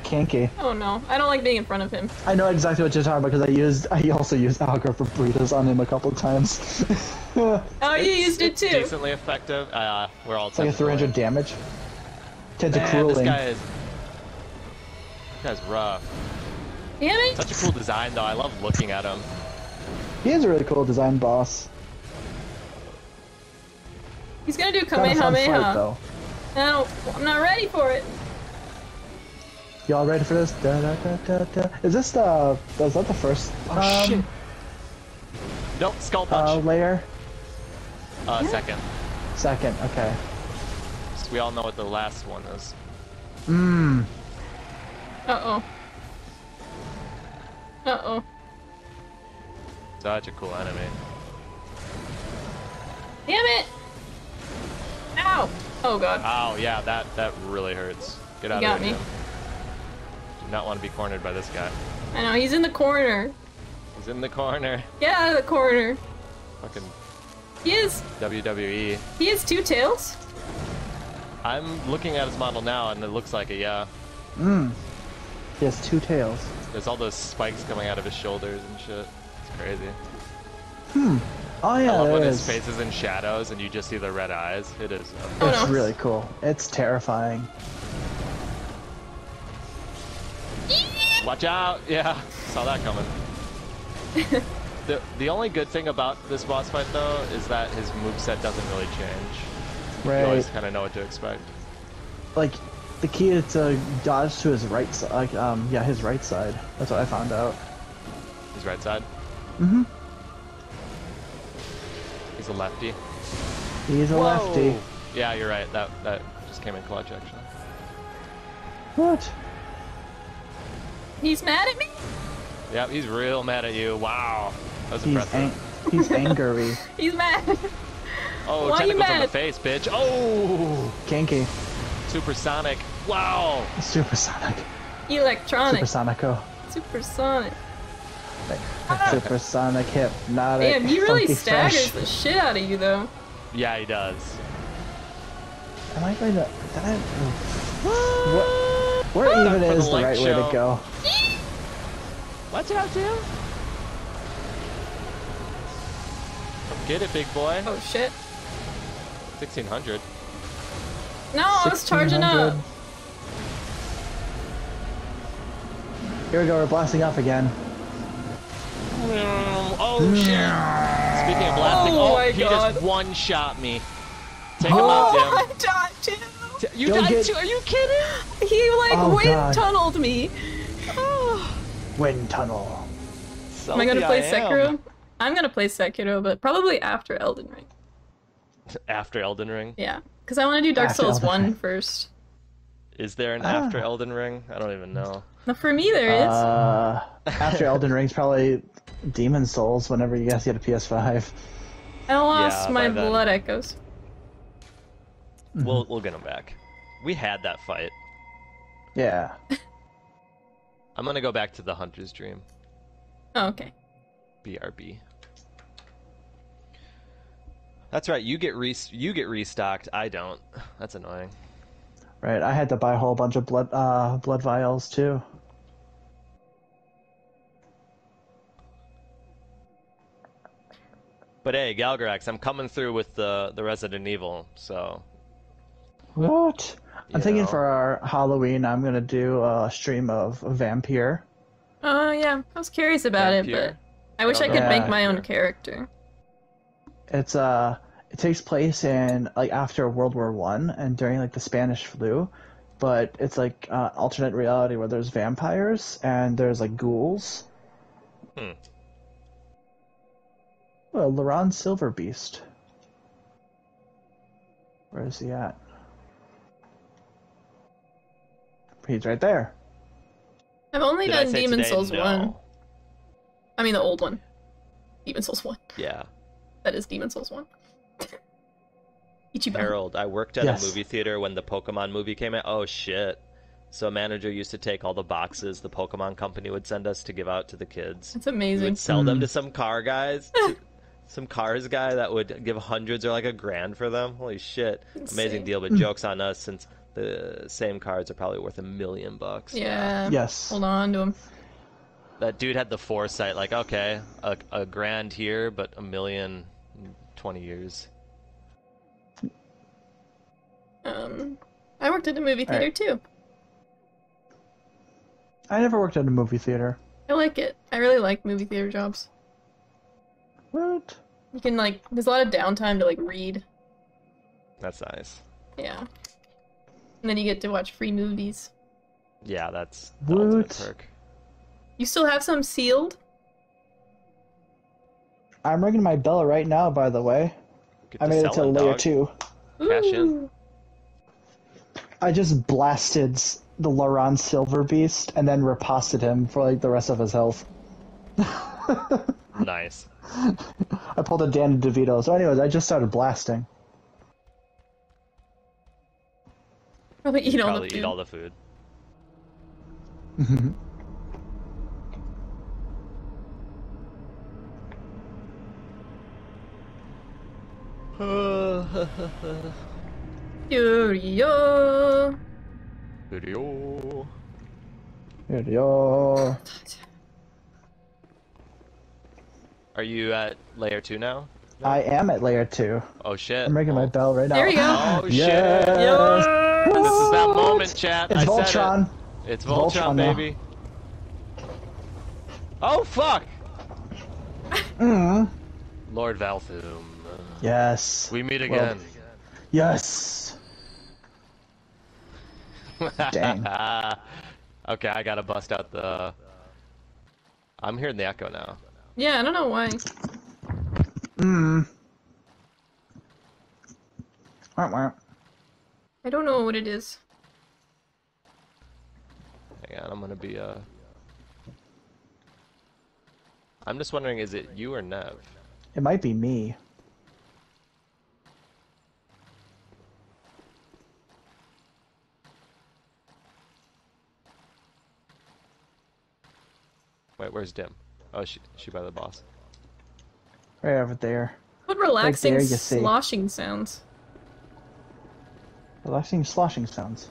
Kinky. Oh no, I don't like being in front of him. I know exactly what you're talking about because I used. I also used Augur of Ebrietas on him a couple times. *laughs* Oh, you used it too. Decently effective. Uh, we're all It's like a tentacle 300 damage. Man, this guy is. This guy's rough. Damn it! Such a cool design, though. I love looking at him. He is a really cool design boss. He's gonna do Not a fun fight Kamehameha. though. No, I'm not ready for it. Y'all ready for this? Da, da, da, da, da. Is this the? Is that the first? Oh, um, shit. Nope, skull Uh, punch. layer. Uh, second. Second. Okay. So we all know what the last one is. Mmm. Uh oh. Uh oh. Such a cool enemy. Damn it! Ow! Oh god. Oh yeah, that that really hurts. Get out You of got there, me. Jim. Do not want to be cornered by this guy. I know, he's in the corner. He's in the corner. Get out of the corner. Fucking He is. WWE. He has two tails? I'm looking at his model now, and it looks like it. Yeah, Mmm. He has two tails. there's all those spikes coming out of his shoulders and shit. It's crazy. Hmm. Oh I yeah, love there when is. his face is in shadows and you just see the red eyes. It is. Oh, It's really cool. It's terrifying. Watch out! Yeah, saw that coming. *laughs* the the only good thing about this boss fight though is that his moveset doesn't really change. Right. You always kind of know what to expect. Like, the key is to dodge to his right side. Like, um, yeah, his right side. That's what I found out. His right side. Mm-hmm. He's a lefty. He's a lefty. Yeah, you're right. That that just came in clutch actually. What? He's mad at me? Yep, he's real mad at you. Wow, that was He's impressive. ang- he's *laughs* angry. He's mad. oh, Why you tentacles in the face, bitch. Oh, Kinky. supersonic. Wow. Supersonic. Electronic. Supersonico. Supersonic. *laughs* Supersonic hypnotic. Damn, he really funky staggers fresh. the shit out of you though. Yeah, he does. Am I going to? Did I? Oh. What? Where even For the is the light right way to go? Watch out, Tim. Get it, big boy. Oh shit. 1600. No, I was charging up. 1600. Here we go. We're blasting off again. Oh shit! Speaking of blasting, Oh oh, he God. just one shot me. Take him Oh, out, I died too. You Don't died get- too? Are you kidding? He like Oh, wind God. tunneled me. Oh. Wind tunnel. Am I gonna play I. Sekiro? I'm gonna play Sekiro, but probably after Elden Ring. *laughs* After Elden Ring, Yeah, because I want to do Dark After Souls Elden 1 Ring. first. is there an Ah. after Elden Ring? I don't even know. No, for me there is. Uh, after *laughs* Elden Ring's probably Demon Souls. Whenever you guys get a PS5. I lost yeah, my by then. blood echoes. We'll we'll get them back. We had that fight. Yeah. *laughs* I'm gonna go back to the Hunter's Dream. Oh, okay. BRB. That's right. You get re you get restocked. I don't. That's annoying. Right. I had to buy a whole bunch of blood uh blood vials too. But hey, Galgarax, I'm coming through with the the Resident Evil, so What? I'm You thinking know. for our Halloween, I'm gonna do a stream of Vampire. Oh yeah, I was curious about it, but I wish I could know. make my own Yeah. character. It's uh, it takes place in like after World War One and during like the Spanish flu, but it's like uh, alternate reality where there's vampires and there's like ghouls. Hmm. Well, Loran Silverbeast. Where is he at? He's right there. I've only did done Demon today? Souls no. one. I mean the old one. Demon Souls one. Yeah, That is Demon Souls one. *laughs* Ichiban. Harold, I worked at Yes. a movie theater when the Pokemon movie came out. Oh shit! So a manager used to take all the boxes the Pokemon company would send us to give out to the kids. That's We amazing. would sell them Mm. to some car guys, to- some cars guy that would give hundreds or like a grand for them. Holy shit! Insane. Amazing deal, but jokes on us since the same cards are probably worth a million bucks. Yeah. Yes. Hold on to them. That dude had the foresight, like, okay, a, a grand here, but a million in 20 years. Um, I worked at a movie theater Alright. too. I never worked at a movie theater. I like it. I really like movie theater jobs. What? You can like, there's a lot of downtime to like read. That's nice. Yeah. And then you get to watch free movies. Yeah, that's the ultimate perk. You still have some sealed? I'm ringing my bell right now, by the way. Get I made it to layer dog. two. Cash in. I just blasted the Loran Silver Beast and then riposted him for like the rest of his health. *laughs* Nice. *laughs* I pulled a Danny DeVito. So, anyways, I just started blasting. Probably eat all Probably the food. eat all the food. Yo. Video. Yo. Are you at layer two now? I am at layer two. Oh shit. I'm ringing my Oh. bell right now. There we go. Oh Yes. shit. This is that moment, chat. It's I said Voltron. It. It's Voltron, Voltron now. baby. Oh fuck! Mm. Lord Valthum. Yes. We meet Well- again. Yes. Dang. *laughs* okay, I gotta bust out the. I'm hearing the echo now. Yeah, I don't know why. Mm. Wah, wah. I don't know what it is. Hang on, I'm gonna be uh. I'm just wondering, is it you or Nev? It might be me. Wait, where's Dim? Oh, she she by the boss. Right over there. What relaxing there you see. sloshing sounds. Relaxing sloshing sounds.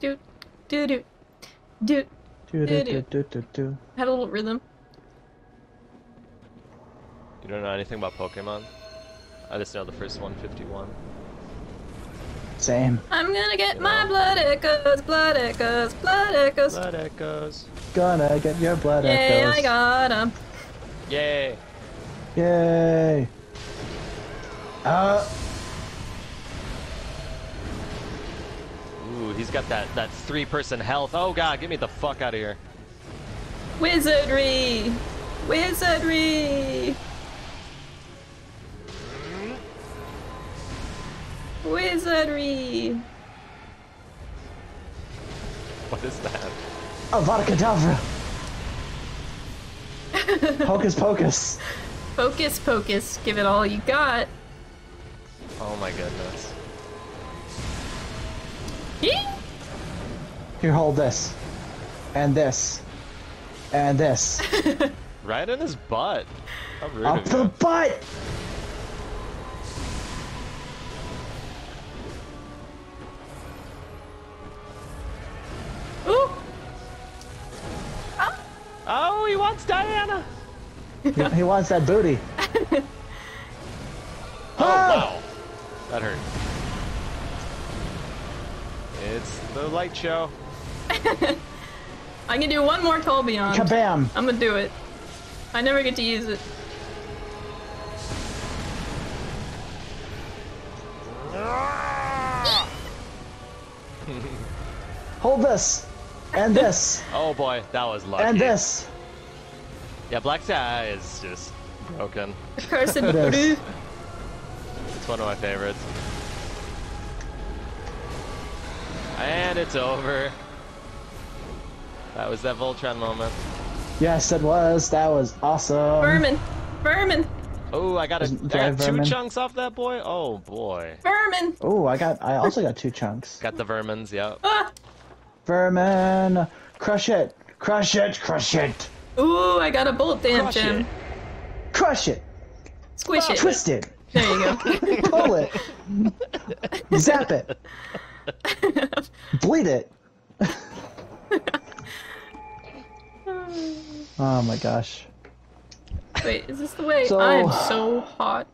Doot, doot, doot, doot. Do, do, do, Doo-doo. do, do, do. Had a little rhythm. You don't know anything about Pokemon? I just know the first 151. Same. I'm gonna get You my know. blood echoes, blood echoes, blood echoes. Blood echoes. Gonna get your blood Yay, echoes. I got 'em. Yay! Yay. Uh, Ooh, he's got that that three person health. Oh god, get me the fuck out of here. Wizardry! Wizardry! Wizardry! What is that? Avada Kedavra. Hocus Pocus. Focus, pocus, give it all you got. Oh my goodness. Yee! Here, hold this. And this. And this. *laughs* Right in his butt. How rude Up of the you. butt! Ooh! Oh, he wants Diana! He, he wants that booty. *laughs* Oh, Ah! wow. That hurt. It's the light show. I can do one more Call Beyond. Kabam! I'm gonna do it. I never get to use it. Hold this! And *laughs* this! Oh boy, that was lucky. and this! Yeah, Black Sky is just broken. Person It is. voodoo. It's one of my favorites. And it's over. That was that Voltron moment. Yes, it was. That was awesome. Vermin. Vermin. Oh, I got, a, I got two Vermin? chunks off that boy. Oh boy. Vermin. Oh, I got. I also got two chunks. Got the vermins, yep. Ah. Vermin, crush it, crush it, crush it, Ooh, I got a bolt dance Crush gem. it. crush it, Squish it. twist it, There you go. *laughs* pull it, zap it, bleed it. *laughs* oh my gosh. Wait, is this the way? So- I'm so hot.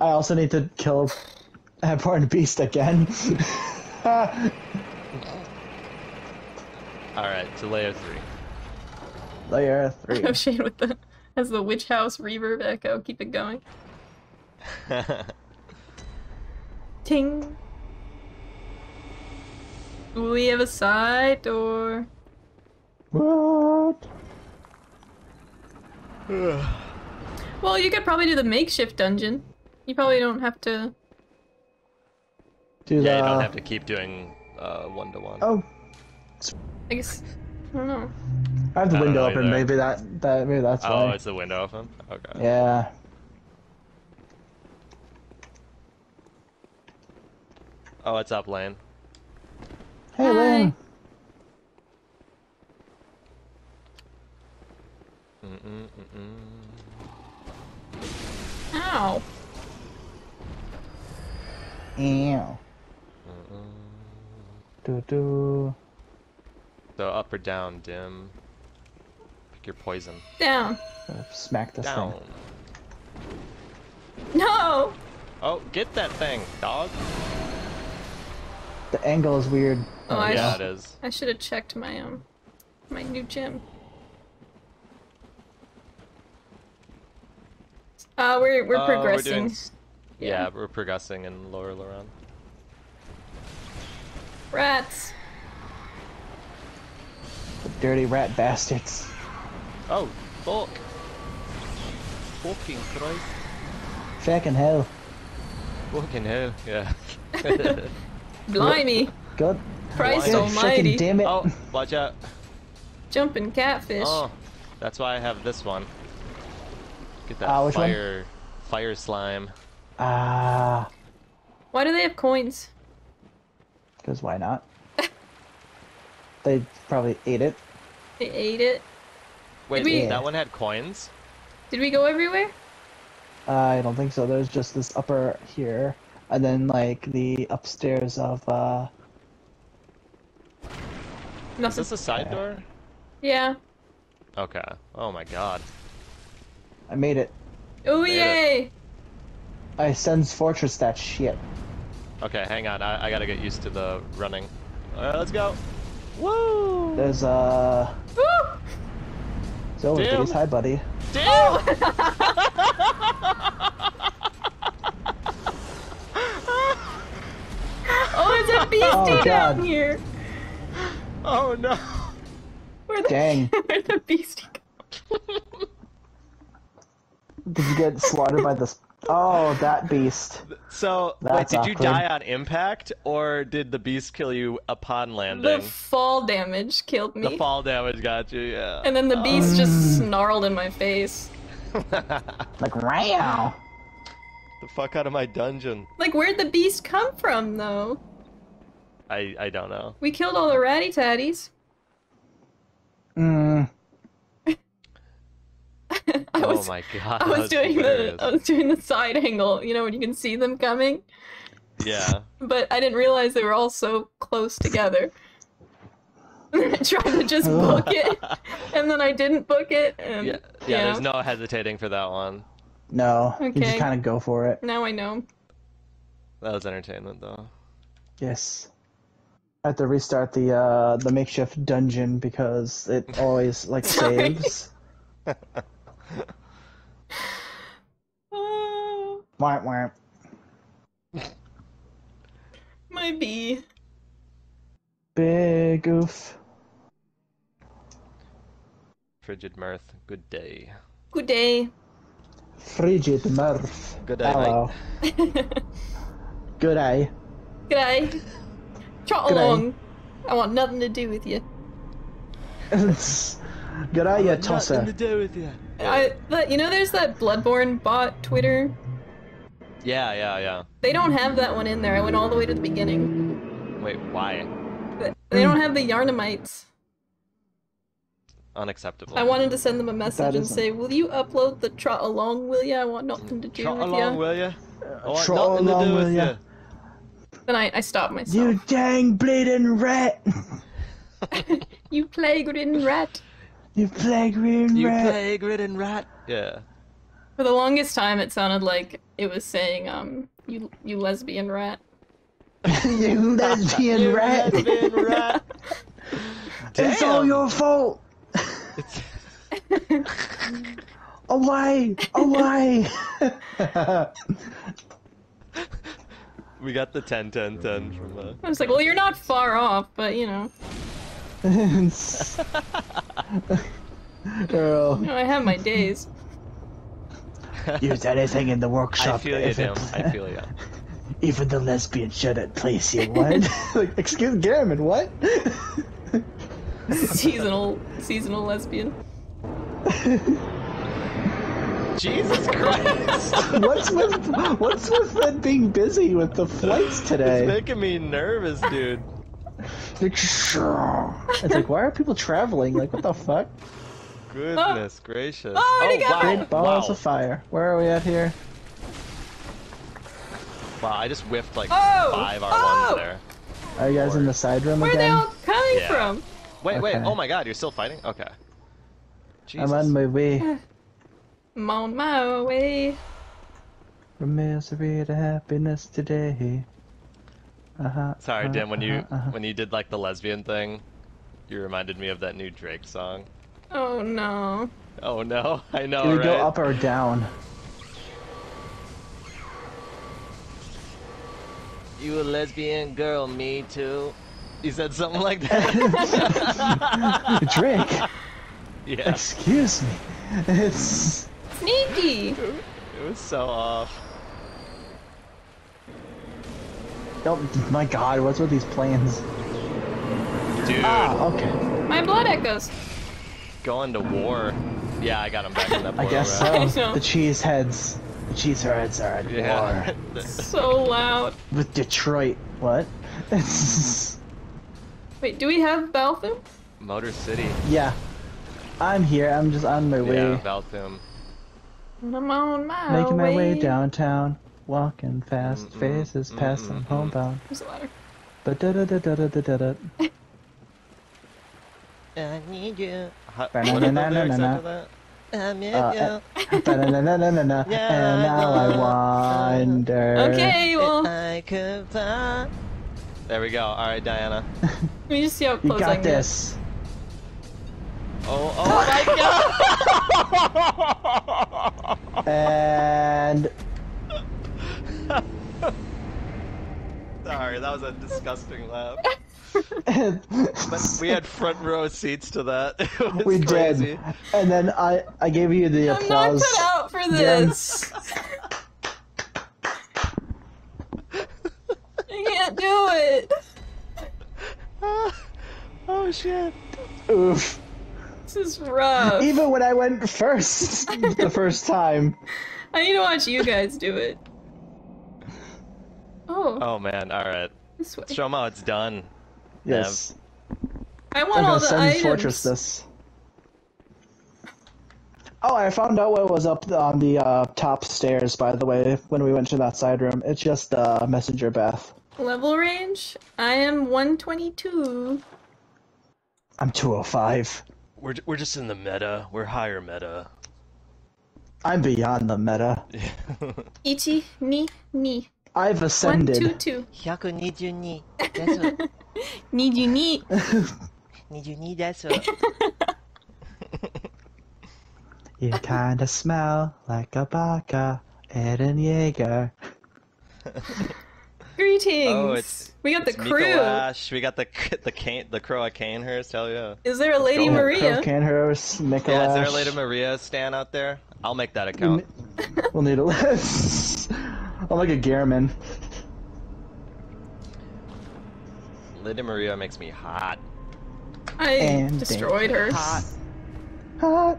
I also need to kill Abhorrent Beast again. *laughs* Alright, to layer three. Layer *laughs* three. Oh shit, with the has the witch house reverb echo. Keep it going. *laughs* Ting. We have a side door. What? *sighs* Well, you could probably do the makeshift dungeon. You probably don't have to. Do the. yeah, you don't have to keep doing uh, one to one. Oh, I guess. I don't know. I have the I window open. either. Maybe that. That maybe that's Oh, why. Oh, it's the window open? Okay. Yeah. Oh, it's up lane. Hey, Hi. Lynn. Mm-mm-mm-mm. Ow. Ew. Do do. So up or down, dim. Pick your poison. Down. Smack this Down. thing. No. Oh, get that thing, dog. The angle is weird. Oh, I yeah, it is. I should have checked my um my new gym. Uh, we're we're Oh, progressing. doing s- yeah. we're progressing in Lower Loran. Rats. The dirty rat bastards. Oh, fuck. Fucking Christ. Fucking hell. Fucking hell, yeah. *laughs* Blimey. God. Christ Good almighty. Damn it. oh, watch out. Jumping catfish. Oh, that's why I have this one. Get that Uh, which one? fire, fire slime. Ah, Why do they have coins? because why not? *laughs* they probably ate it. They ate it. Wait, we- that one had coins? Did we go everywhere? Uh, I don't think so. There's just this upper here, and then like the upstairs of uh. Is this a side door? Yeah. Okay. Oh my god. I made it. Oh Made it. yay! I sends fortress that shit. Okay, hang on. I, I gotta get used to the running. Alright, let's go. Woo! There's uh. Woo! So Damn. Days, hi buddy. Damn! Oh, *laughs* there's a beastie Oh, down here. Oh no! Where the Dang. *laughs* where the beastie? go? *laughs* Did you get slaughtered by this? Oh, that beast. So, wait, That's did you awkward. die on impact, or did the beast kill you upon landing? The fall damage killed me. The fall damage got you, yeah. And then the beast just Mm. snarled in my face. *laughs* Like wow. the fuck out of my dungeon. Like, where'd the beast come from, though? I I don't know. We killed all the ratty tatties. Mm. *laughs* I oh was, my god. I was that's doing the. I was doing the side angle, you know, when you can see them coming. Yeah. But I didn't realize they were all so close together. *laughs* I tried to just book it, *laughs* and then I didn't book it. And, Yeah, yeah, there's no hesitating for that one. No, Okay. you just kind of go for it. Now I know. That was entertainment, though. Yes. I have to restart the uh, the makeshift dungeon because it always like saves. Oh, Wah, wah. my bee. Big oof. Frigid mirth. Good day. Good day. Frigid mirth. Good day, Hello. *laughs* Good day. G'day. Trot G'day. along. I want nothing to do with you. *laughs* Good day, you tosser. do with you. I, that, you know, there's that Bloodborne bot Twitter. Yeah, yeah, yeah. They don't have that one in there. I went all the way to the beginning. Wait, why? They don't have the Yarnamites. Unacceptable. I wanted to send them a message and say, "Will you upload the trot along? Will ya? I want nothing to do Trot with along, ya." will ya? I want Trot nothing to along, do will with ya? ya. Then I, I stopped myself. You dang bleeding rat! *laughs* You plague-ridden rat. You plague-ridden You rat! plague-ridden rat. Yeah. For the longest time, it sounded like it was saying, "Um, you you lesbian rat." *laughs* you lesbian You rat! lesbian *laughs* rat. It's all your fault! It's- *laughs* Away! Away! we got the 10 10 10 from uh I was like, "Well, you're not far off, but you know, Girl, you know I have my days." use anything in the workshop. I feel you, if it- Dim. I *laughs* feel you. Even the lesbian shouldn't place you. What? *laughs* like, excuse Garmin, what? seasonal seasonal lesbian. Jesus Christ! what's with what's with them being busy with the flights today? It's making me nervous, dude. *laughs* It's like, why are people traveling? Like, what the fuck? Goodness *laughs* gracious. Oh, where'd he oh, wow. Great balls wow. of fire. Where are we at here? Wow, I just whiffed like Oh! five R1s Oh! there. Are you guys in the side room Where are they again? all coming Yeah. from? Wait, wait. Oh my god, you're still fighting? Okay. Jesus. I'm on my way *laughs* I'm on my way. from misery to happiness today. Uh-huh. Sorry, uh-huh, Dim, when you uh-huh, uh-huh. when you did like the lesbian thing, you reminded me of that new Drake song. Oh no. Oh no, *laughs* I know, Do we right? go up or down? You a lesbian girl, me too. You said something like that. *laughs* Drake, yeah, excuse me. It's Sneaky. it was so off. Oh my god, what's with these planes? Dude, Ah, okay. My blood echoes. going to war. Yeah, I got him back in that I guess round. so. *laughs* I. The cheese heads. The cheese heads are at Yeah. war *laughs* So loud. with Detroit. What? *laughs* Wait, do we have Balthum? Motor City. yeah. I'm here. I'm just on my way. Yeah, Valthum. I'm on my Making my way way downtown. Walking fast. Mm-mm, Faces past. I'm mm-mm, homebound. There's a ladder. Ba-da-da-da-da-da-da-da. *laughs* I need you. *laughs* What Ba- are na- the na- na- na- that? I need Uh, you. *laughs* Yeah, And now I I know. wonder. Okay, well, If I could find- There we go. All right, Diana. Let me just see how You close I got can get. this. Oh, oh my god! And *laughs* Sorry, that was a disgusting laugh. *laughs* But we had front row seats to that. *laughs* We crazy. did. And then I I gave you the I'm not applause. cut out for this. I can't do it. oh shit. Oof. This is rough. Even when I went first the first time. I need to watch you guys do it. Oh, Oh man, alright. this way. Show 'em how it's done. Yes. I I'm want all gonna the send items. Fortress this. Oh, I found out what was up on the uh, top stairs, by the way, when we went to that side room. It's just uh, Messenger Bath. Level range? I am 122. I'm 205. We're, we're just in the meta. We're higher meta. I'm beyond the meta. *laughs* Ichi, ni, ni. I've One, ascended. two, two. 122. That's what. Need you, need. 22, that's what. You kinda smell like a baka, Eden Jaeger. *laughs* Greetings. Oh, it's- we got the It's crew. Mikolash. We got the *laughs* the cane, the crow at Cainhurst. Hell yeah. Is there a Lady go. Maria? Cainhurst, Mikolash. Yeah, is there a Lady Maria stand out there? I'll make that account. *laughs* We'll need a list. I'm like a Gehrman. Lady Maria makes me hot. I And destroyed her. Hot. Hot.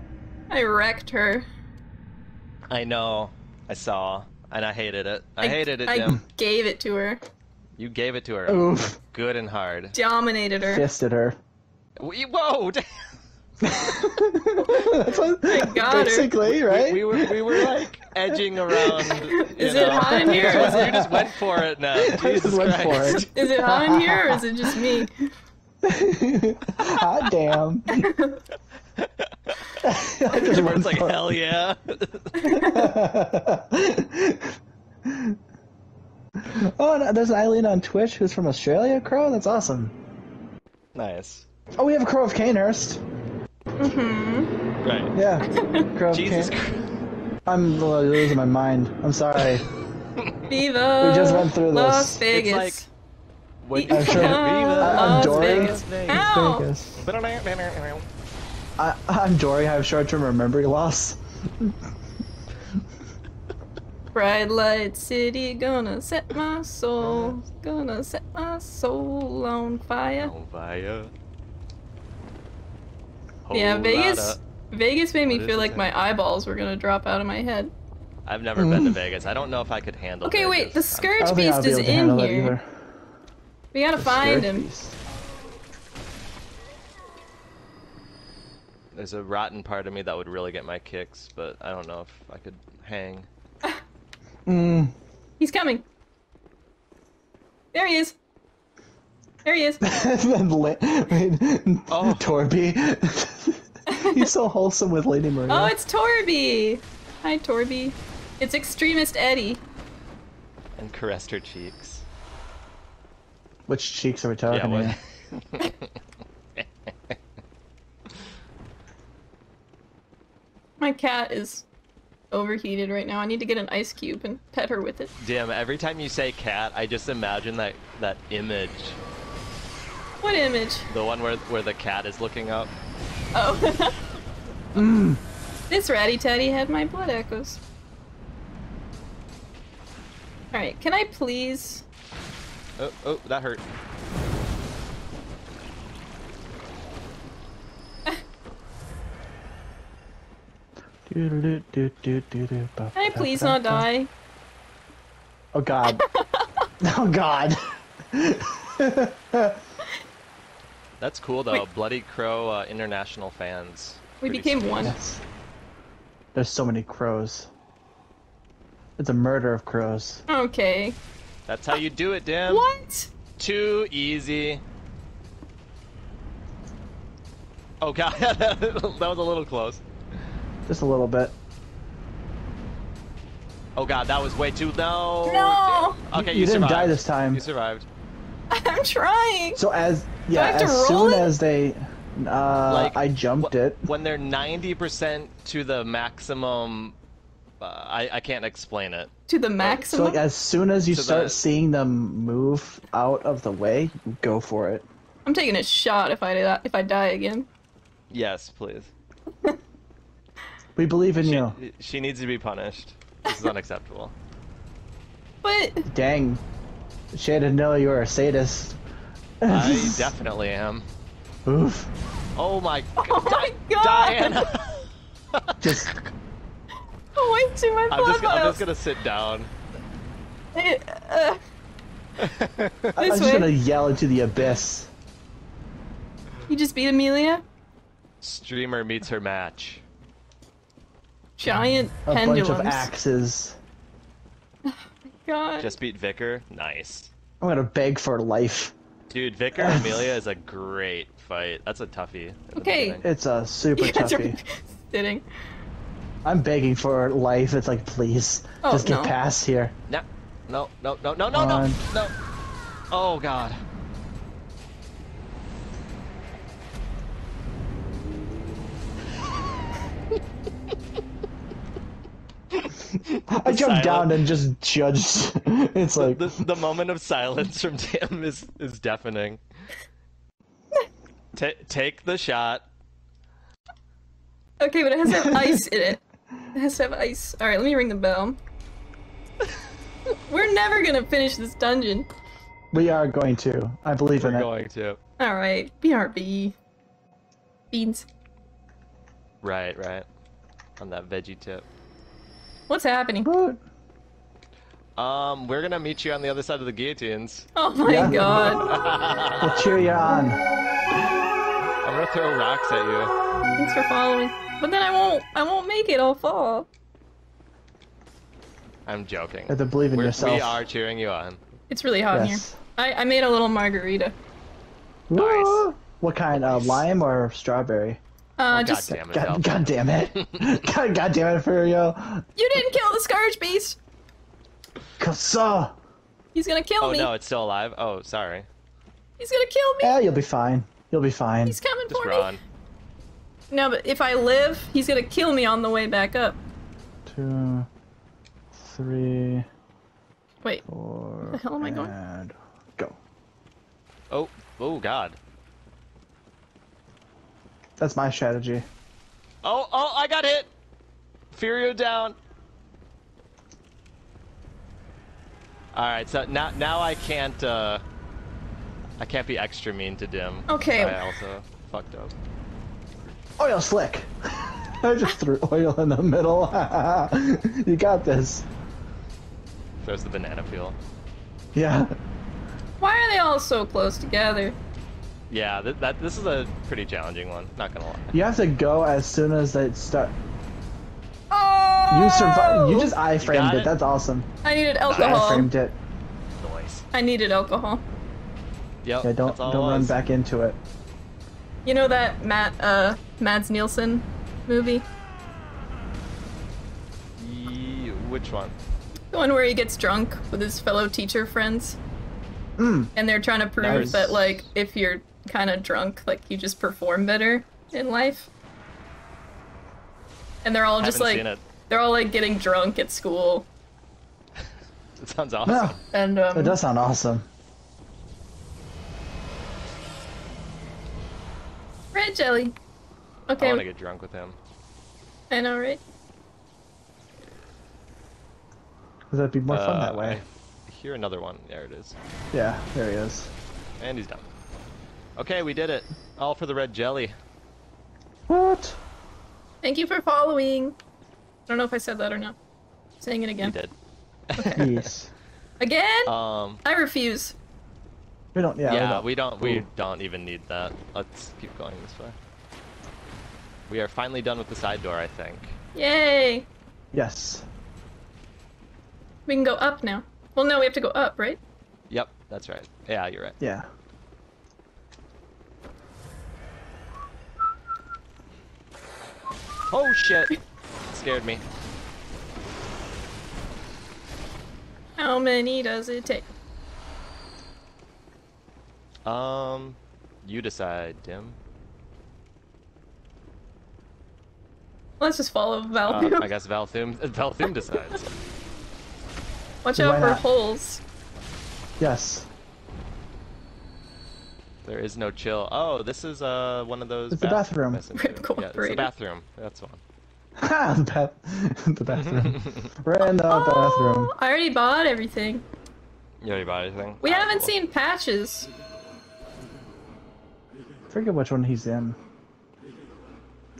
I wrecked her. I know. I saw, and I hated it. I, hated it, I Jim. gave it to her. You gave it to her. Oof. Good and hard. Dominated her. Fisted her. We, whoa! *laughs* That's what, I got her. basically, right? We were we were like edging around. *laughs* Is it know. hot in here? You just, it- you just went for it now. *laughs* I Jesus just went for it. Is it hot in here or is it just me? *laughs* Hot damn. I just went Everyone's like, for it. hell yeah. oh, and there's Eileen on Twitch who's from Australia, Crow? That's awesome. nice. Oh, we have a Crow of Cainhurst. Mm-hmm. Right. Yeah. *laughs* Crow Jesus Christ. I'm losing my mind. I'm sorry. Viva. We just went through Las this. Vegas. like- What- I'm sure- I'm Las Dory. Vegas. Ow! Vegas. I, I'm Dory. I have short-term memory loss. Bright light city, gonna set my soul, gonna set my soul on fire. On fire. Yeah, Whole Vegas. lotta- Vegas made me What is feel like then? my eyeballs were gonna drop out of my head. I've never been to Vegas. I don't know if I could handle. Okay, wait, the Scourge don't think I'll Beast be is in here. We gotta find him. Beast. There's a rotten part of me that would really get my kicks, but I don't know if I could hang. *laughs* Mm. He's coming. There he is. There he is. and *laughs* then La- Oh. Torby. *laughs* He's so wholesome with Lady Maria. Oh, it's Torby. Hi, Torby. It's Extremist Eddie. And caressed her cheeks. Which cheeks are we talking yeah, here? what? *laughs* My cat is overheated right now. I need to get an ice cube and pet her with it. Damn, every time you say cat, I just imagine that that image, What image? the one where where the cat is looking up. Oh. *laughs* Mm. This ratty tatty had my blood echoes. Alright, can I please? Oh, oh, that hurt. Can *laughs* Can I please not die? Oh god. *laughs* oh god. That's cool though. Wait. Bloody Crow uh, international fans. We Pretty became sweet. one. Yes. There's so many crows. It's a murder of crows. Okay. That's how you do it, Dim. What? Too easy. Oh god, *laughs* that was a little close. Just a little bit. Oh god, that was way too no. No! damn. Okay, You you, didn't survived. die this time. You survived. *laughs* I'm trying. So as yeah, I have to as roll soon it? as they uh Like, I jumped wh- it. When they're 90% to the maximum uh, I I can't explain it. To the So maximum? like as soon as you To start the- seeing them move out of the way, go for it. I'm taking a shot if I do that, if I die again. Yes, please. We believe in She, you. she needs to be punished. This is unacceptable. *laughs* But Dang. She didn't know you are a sadist. I *laughs* definitely am. Oof. Oh my oh my god! Diana! *laughs* Just Wait to my I'm just, I'm just gonna sit down. Eh, uh, I- This I'm just way. gonna yell into the abyss. you just beat Amelia? Streamer meets her match. Giant A pendulums. bunch of axes. God. Just beat Vicar. Nice. I'm gonna beg for life. Dude, Vicar Amelia is a great fight. That's a toughie. Okay. beginning. It's a super You guys are toughie. *laughs* sitting. I'm begging for life. It's like, please, Oh, just get no. past here. No, no, no, no, no, no, no, no. Oh god. I jumped down and just judged. *laughs* it's like, The, the moment of silence from Tim is is deafening. Ta take the shot. Okay, but it has to have ice in it. It has to have ice. Alright, let me ring the bell. We're never gonna finish this dungeon. we are going to. I believe in it. We're going to. Alright, BRB. Beans. Right, right. On that veggie tip. What's happening? What? Um, we're gonna meet you on the other side of the guillotines. Oh my Yeah. god. *laughs* We'll cheer you on. I'm gonna throw rocks at you. Thanks for following. But then I won't I won't make it, I'll fall. I'm joking. You have to believe in We're, yourself. we are cheering you on. It's really hot in here. I, I made a little margarita. Nice. What kind? Uh, lime or strawberry? Uh Oh, just God damn it, God, God damn it! *laughs* God, God damn it, Furio! You didn't kill the Scourge Beast! Kasa! He's gonna kill Oh me. no, it's still alive. Oh, sorry. He's gonna kill me. Yeah, you'll be fine. You'll be fine. He's coming Just for run. me. No, but if I live, he's gonna kill me on the way back up. Two, three, Wait, four. the hell am I going? And go. Oh, oh God. That's my strategy. Oh, oh, I got hit. Furio down. All right, so now now I can't uh I can't be extra mean to Dim. Okay. I also fucked up. Oil slick! *laughs* I just threw oil in the middle. *laughs* you got this. Throws the banana peel. Yeah. why are they all so close together? Yeah, th- that this is a pretty challenging one. Not gonna lie. You have to go as soon as they start. Oh! You survived. You just I framed it. it? That's awesome. I needed alcohol. I framed it. Noise. I needed alcohol. Yep. Yeah, don't that's all don't run was. back into it. You know that Matt uh Mads Nielsen movie? Ye- which one? The one where he gets drunk with his fellow teacher friends. Mm. And they're trying to prove Nice. that like if you're kind of drunk, like you just perform better in life. And they're all just like they're all like getting drunk at school. *laughs* It sounds awesome. No, And um it does sound awesome. red jelly. Okay. I Okay, want to get drunk with him. I know, right? Cause that'd be more fun Uh, that way. I hear another one. There it is. Yeah, there he is. And he's done. Okay, we did it. All for the red jelly. What? Thank you for following. I don't know if I said that or not. Saying it We again. did. Yes. Again? Um. I refuse. we don't. Yeah. Yeah, we we don't. We don't even need that. Let's keep going this way. We are finally done with the side door, I think. Yay! Yes. We can go up now. Well, no, we have to go up, right? Yep, that's right. Yeah, you're right. Yeah. Oh shit! Scared me. How many does it take? Um, you decide, Dim. Let's just follow Uh, I guess Valthum. Valthum decides. Watch Why out for not? holes. Yes. There is no chill. Oh, this is uh one of those. It's the bathroom. messenger- Rip Yeah, it's cooperator. the bathroom. That's one. Ha! *laughs* the bath. the bathroom. We're in the bathroom. Oh, I already bought everything. You already bought anything? We Alright, haven't cool. seen patches. forget which one he's in.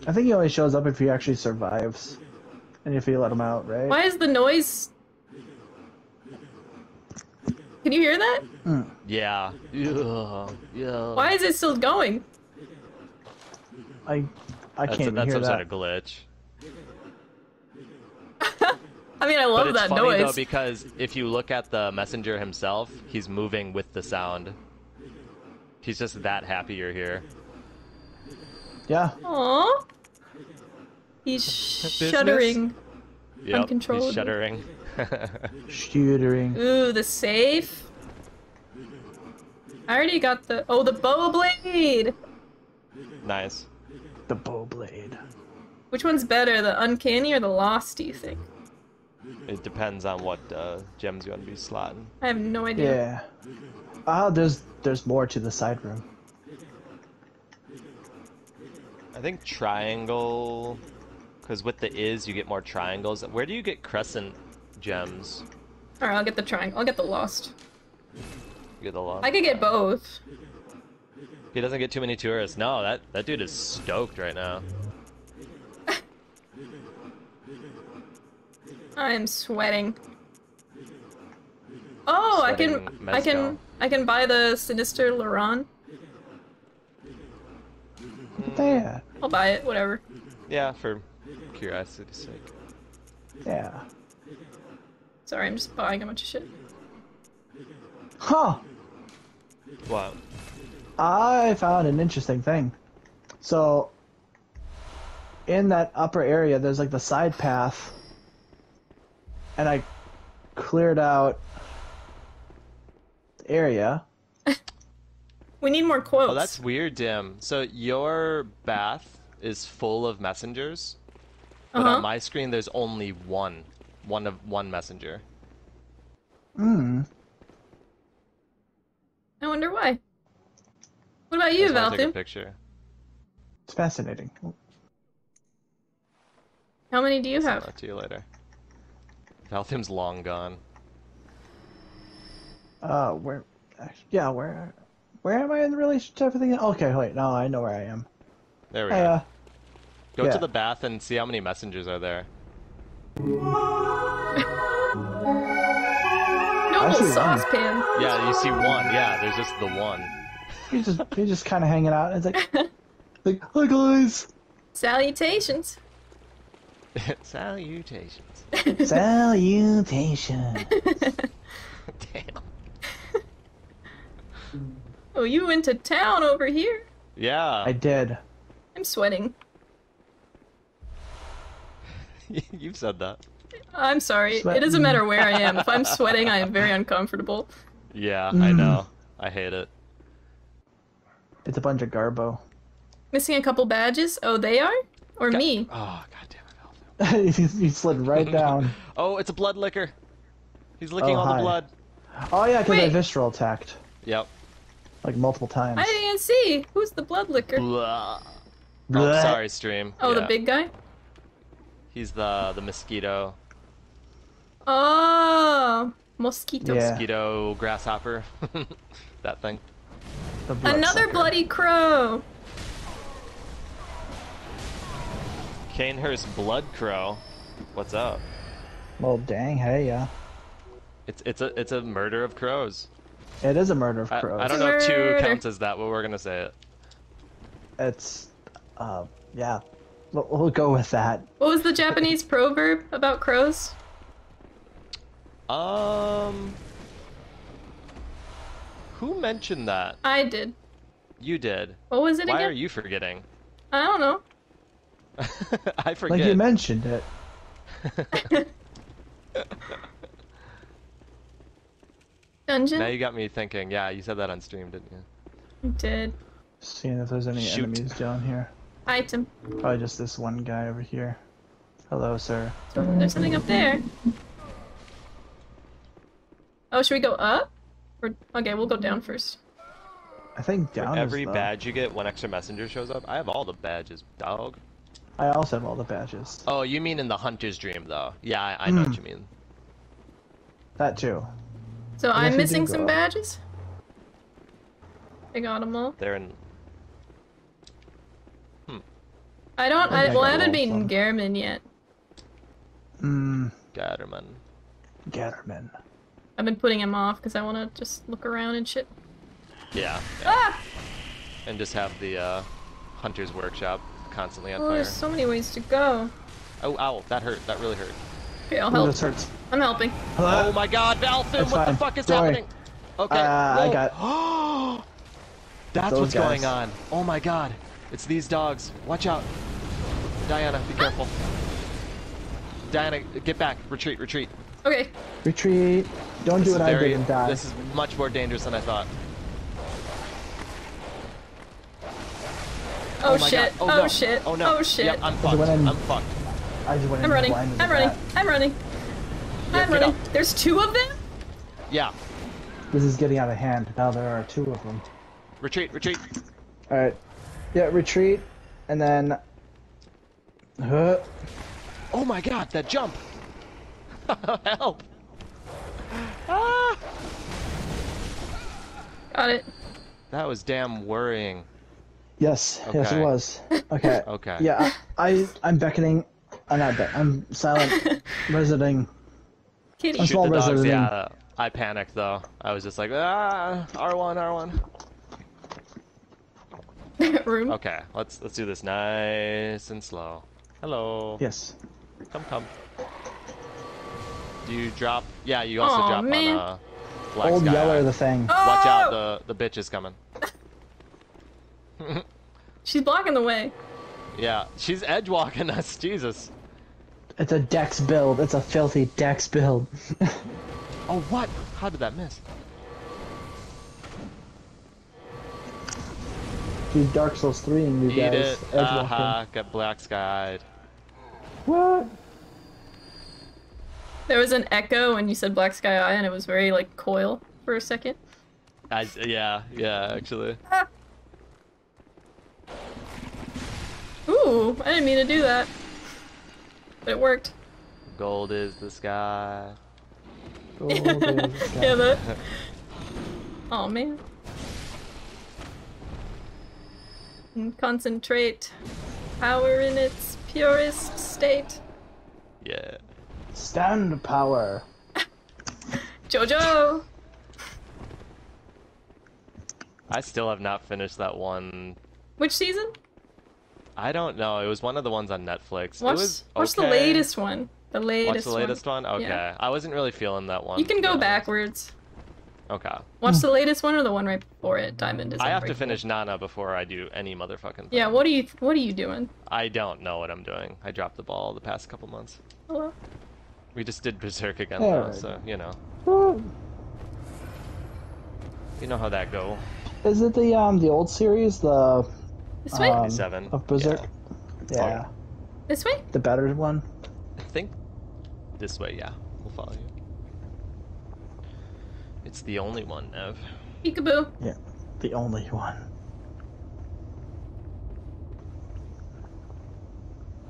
I think he only shows up if he actually survives, and if you let him out, right? Why is the noise? Can you hear that? Yeah. Ugh. Yeah. Why is it still going? I I That's, can't that's hear some that. sort of glitch. *laughs* I mean, I love but it's that funny noise. though because if you look at the messenger himself, he's moving with the sound. He's just that happy you're here. Yeah. Aww. He's Business? shuddering. Yep, Uncontrollably. he's shuddering. *laughs* Shootering. Ooh, the safe. I already got the. Oh, the bow blade. nice. The bow blade. Which one's better, the uncanny or the lost? Do you think? It depends on what uh, gems you want to be slotting. I have no idea. Yeah. Ah, there's there's more to the side room. I think triangle, because with the is you get more triangles. Where do you get crescent gems? All right, I'll get the triangle. I'll get the lost. You get a lot. I could get both. He doesn't get too many tourists. No, that that dude is stoked right now. *laughs* I am sweating. Oh, I can, Sweating I can. I can buy the Sinister Loran. Yeah. I'll buy it. Whatever. Yeah, for curiosity's sake. Yeah. Sorry, I'm just buying a bunch of shit. Huh. What? I found an interesting thing. So, in that upper area, there's like the side path, and I cleared out the area. *laughs* We need more quotes. Oh, that's weird, Dim. So your bath is full of messengers, but Uh-huh. on my screen there's only one, one of one messenger. Hmm. I wonder why. What about you, That's why I a picture. It's fascinating. How many do you Send have? that to you later. Valthim's long gone. Uh, where? Yeah, where? Where am I in relation to everything? Okay, wait. No, I know where I am. There we Hey, go. uh, Go yeah. to the bath and see how many messengers are there. Noble see one. saucepan. Yeah, you see one. Yeah, there's just the one. he's just he's just kind of hanging out. It's like, *laughs* like, hi guys. Salutations. *laughs* Salutations. *laughs* Salutations. Damn. Oh, you went to town over here. Yeah. I did. I'm sweating. *laughs* You've said that. I'm sorry. It doesn't matter where I am. If I'm *laughs* sweating, I am very uncomfortable. Yeah, I Mm. know. I hate it. It's a bunch of garbo. Missing a couple badges. Oh, they are? Or Ga- me? Oh, god damn it, Valthim. *laughs* he, he slid right down. Oh, it's a blood licker. He's licking Oh, all hi. the blood. Oh yeah, because I visceral attacked Yep. like multiple times. I didn't even see. Who's the blood licker? Blah. Oh, sorry, stream. Oh, the big guy? He's the the mosquito, Oh, mosquito. Yeah. mosquito grasshopper. *laughs* that thing. Blood Another sucker. bloody crow. Cainhurst blood crow. What's up? Well, dang, hey, yeah. It's it's a it's a murder of crows. It is a murder of crows. I don't know if two counts as that, but we're gonna say it. It's, uh, yeah. We'll, we'll go with that. What was the Japanese proverb about crows? Um. Who mentioned that? I did. You did. What was it Why again? are you forgetting? I don't know. *laughs* I forget. Like you mentioned it. *laughs* Dungeon? Now you got me thinking. Yeah, you said that on stream, didn't you? I did. Seeing if there's any Shoot. enemies down here. Item. Probably just this one guy over here. Hello, sir. So there's something up there. Oh, should we go up? Or okay, we'll go down first. I think down For Every is badge you get, one extra messenger shows up. I have all the badges, dog. I also have all the badges. Oh, you mean in the hunter's dream, though? Yeah, I, I know Hmm. what you mean. That too. So I'm missing some go. badges. I got them all. They're in. I don't. I I, well, I haven't all of beaten them. Gehrman yet. Mmm, Gatterman. Gatterman. I've been putting him off because I want to just look around and shit. Yeah, yeah. Ah! And just have the uh, hunter's workshop constantly on Oh, fire. there's so many ways to go. Oh, ow! That hurt. That really hurt. Okay, I'll Ooh, help. this hurts. I'm helping. Hello? Oh my God, Valtham! It's What the fuck is Don't worry. happening? Okay. Uh, I whoa. got- *gasps* That's Those what's going on. Oh my God! It's these dogs. Watch out! Diana, be careful. Diana, get back. Retreat, retreat. Okay. Retreat. Don't This do is what I very- did and die. This is much more dangerous than I thought. Oh, oh my shit. God. Oh, oh, no. shit. Oh no. Oh shit. Yep, I'm fucked. went in- I'm fucked. I just went I'm in running. blind into I'm running. I'm running. Yeah, I'm running. up. There's two of them? Yeah. This is getting out of hand. Now there are two of them. Retreat, retreat. All right. Yeah, retreat, and then. Huh. Oh my god, that jump! *laughs* Help! Ah! Got it. That was damn worrying. Yes. Yes, it was. Okay. *laughs* Okay. Yeah, I, I I'm beckoning. I'm not beck. I'm silent. *laughs* Visiting. Kitty. I'm Shoot small the dogs, resident. yeah. I panicked though. I was just like, ah, R1, R1. *laughs* Room. Okay, let's let's do this nice and slow. Hello. Yes. Come, come. Do you drop? Yeah, you also Aw, drop man. on uh, Black Old Sky. Yeller, the thing. Watch out, Oh! the the bitch is coming. *laughs* She's blocking the way. Yeah, she's edge walking *laughs* us. Jesus. It's a Dex build. It's a filthy Dex build. Oh, what? How did that miss? Do Dark Souls 3 and you Eat guys it. edge Aha, got black skied. What? There was an echo when you said Black Sky Eye, and it was very like coil for a second. I, yeah, yeah, actually. Ah. Ooh, I didn't mean to do that. But it worked. Gold is the sky. Gold is the *laughs* sky. Yeah, that. Oh man. And concentrate. Power in its purest state. Yeah. Stand power. *laughs* Jojo! I still have not finished that one. Which season? I don't know. It was one of the ones on Netflix. Watch, it was watch the latest one. The latest Watch the latest one. Okay. Yeah. I wasn't really feeling that one. You can to be go honest. backwards. Okay. Watch the latest one or the one right before it. Diamond is I have to unbreakable. finish Nana before I do any motherfucking thing. Yeah, what are you what are you doing? I don't know what I'm doing. I dropped the ball the past couple months. Hello? We just did Berserk again, Yeah. though, so you know, Woo. you know how that go. Is it the um the old series, the This way? um, Seven. of Berserk? Yeah. Yeah, This way? the better one. I think this way. Yeah, we'll follow you. It's the only one, Ev. Peekaboo. Yeah, the only one.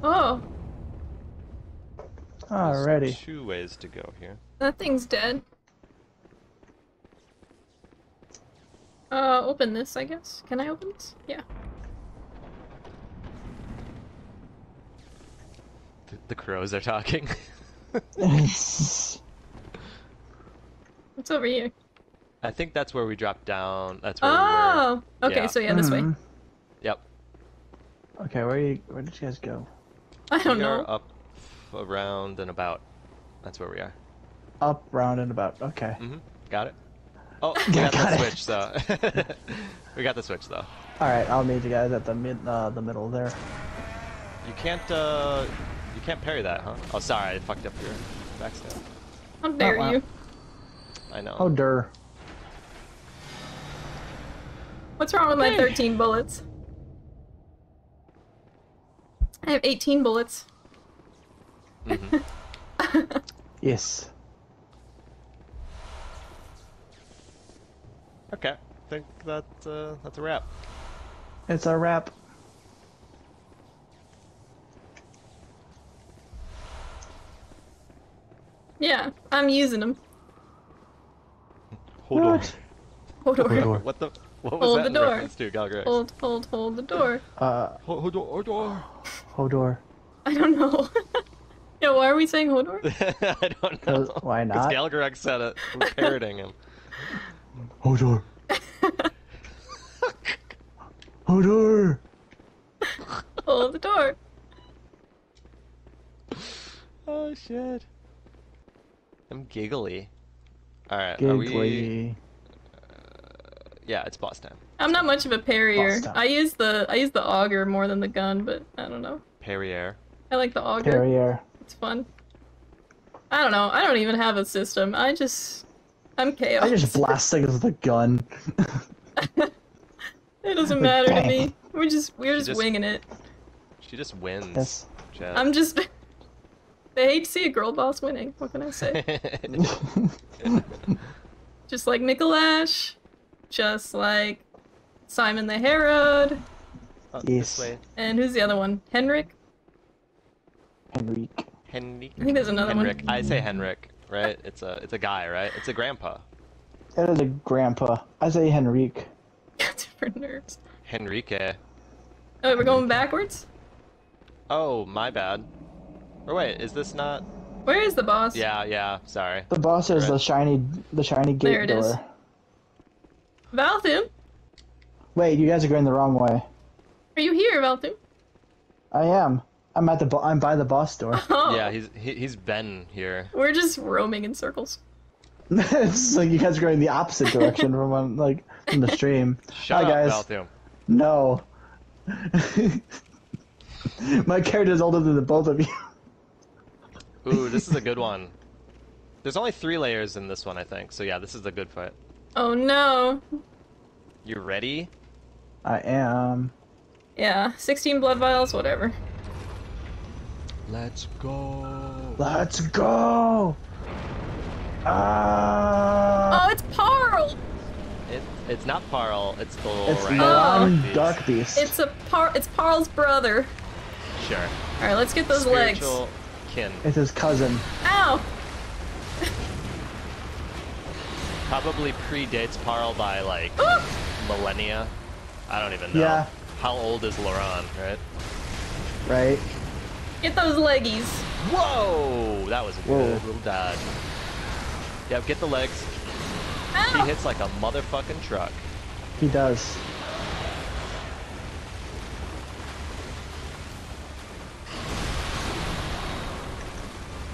Oh, Alrighty. Two ways to go here. that thing's dead. Uh, open this, I guess. Can I open this? Yeah. The, the crows are talking. *laughs* *laughs* *laughs* What's over here? I think that's where we dropped down. That's where we were. Oh! Okay, Yeah. so yeah, this way. Mhm. Yep. Okay, where you where did you guys go? I don't we know. are up, around, and about. That's where we are. Up, round, and about. Okay. Mm-hmm. Got it. Oh, *laughs* we got, got the it. switch, so. *laughs* we got the switch, though. All right, I'll meet you guys at the mid uh, the middle there. You can't, uh. You can't parry that, huh? Oh, sorry, I fucked up your backstab. How dare wow. you? I know. Oh, der. What's wrong with my 13 bullets? I have 18 bullets. Mhm. *laughs* Yes. Okay. I think that, uh, that's a wrap. It's a wrap. Yeah, I'm using them. Hold What? Hold Hold on. on. What the? What was Hold that the door. reference to, Galgrax? Hold, hold, hold the door. Uh, Hold, hold, hold door. Hodor. I don't know. *laughs* yeah, why are we saying hold Hodor? *laughs* I don't know. why not? Because not? Galgrax said it. I'm *laughs* parroting him. Hodor. Hodor. hold the door. Oh shit. I'm giggly. Alright, are we... Giggly. Uh, yeah, it's boss time. I'm not much of a parrier. I use the I use the Augur more than the gun, but I don't know. Perrier. I like the Augur. Barrier. It's fun. I don't know. I don't even have a system. I just I'm chaos. I just blast things with a gun. *laughs* It doesn't matter to me. *laughs* We're just we're just, just- winging it. She just wins. Yes. Chat. I'm just. *laughs* They hate to see a girl boss winning. What can I say? *laughs* just like Mikolash, just like Simon the Harrowed, Oh, Yes. And who's the other one? Henryk. Henrique. Henryk. I think there's another one. I say Henryk, right? It's a it's a guy, right? It's a grandpa. That is a grandpa. I say Henrique. *laughs* Different nerves. Henrique. Oh, we're going backwards. Oh, my bad. Or wait, is this not? Where is the boss? Yeah, yeah. Sorry. The boss is Right. the shiny, the shiny gate There it door. is. Valthum, Wait, you guys are going the wrong way. are you here, Valthum? I am. I'm at the. Bo- I'm by the boss door. *laughs* Oh, Yeah, he's he, he's been here. We're just roaming in circles. *laughs* it's like you guys are going the opposite direction from when, like from the stream. Shut Hi up, guys. Valthium. No. *laughs* My character is older than the both of you. Ooh, this is a good one. There's only three layers in this one, I think. So yeah, this is a good fight. Oh no. You ready? I am. Yeah, 16 blood vials, whatever. Let's go. Let's go. Ah. Oh, it's Paarl! It, it's not Paarl, it's the it's right Milan beast. Dark Beast. It's a Par. It's Paarl's brother. Sure. All right, let's get those Spiritual kin. It's his cousin. legs. Ow! Probably predates Paarl by like Ah! millennia. I don't even know. Yeah. How old is Loran, right? Right. Get those leggies. Whoa! That was a Whoa. good little dodge. Yep, get the legs. He hits like a motherfucking truck. He does.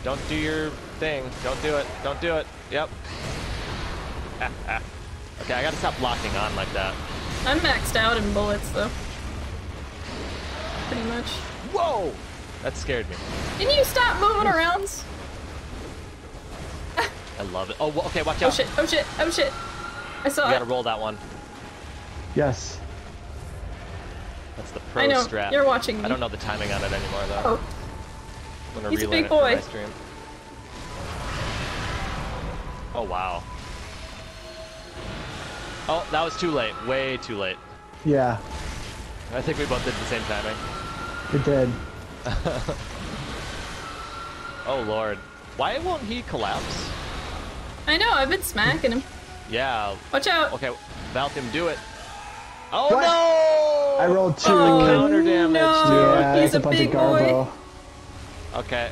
Don't do your thing. Don't do it. Don't do it. Yep. *laughs* okay, I gotta stop locking on like that. I'm maxed out in bullets though. Pretty much. Whoa! That scared me. Can you stop moving around? *laughs* I love it. Oh, okay, watch oh, out. Oh shit! Oh shit! Oh shit! I saw You gotta roll that one. Yes. That's the pro I know. strat. You're watching me. I don't know the timing on it anymore though. Oh, I'm gonna he's a big it for my boy. stream. Oh wow. Oh, that was too late. Way too late. Yeah. I think we both did the same timing. It did. *laughs* Oh lord. Why won't he collapse? I know. I've been smacking him. Yeah. Watch out! Okay, Valtham, do it. Oh What? no! I rolled two. Oh, counter damage, no. dude. yeah, he's it's a bunch big of garbo. Okay,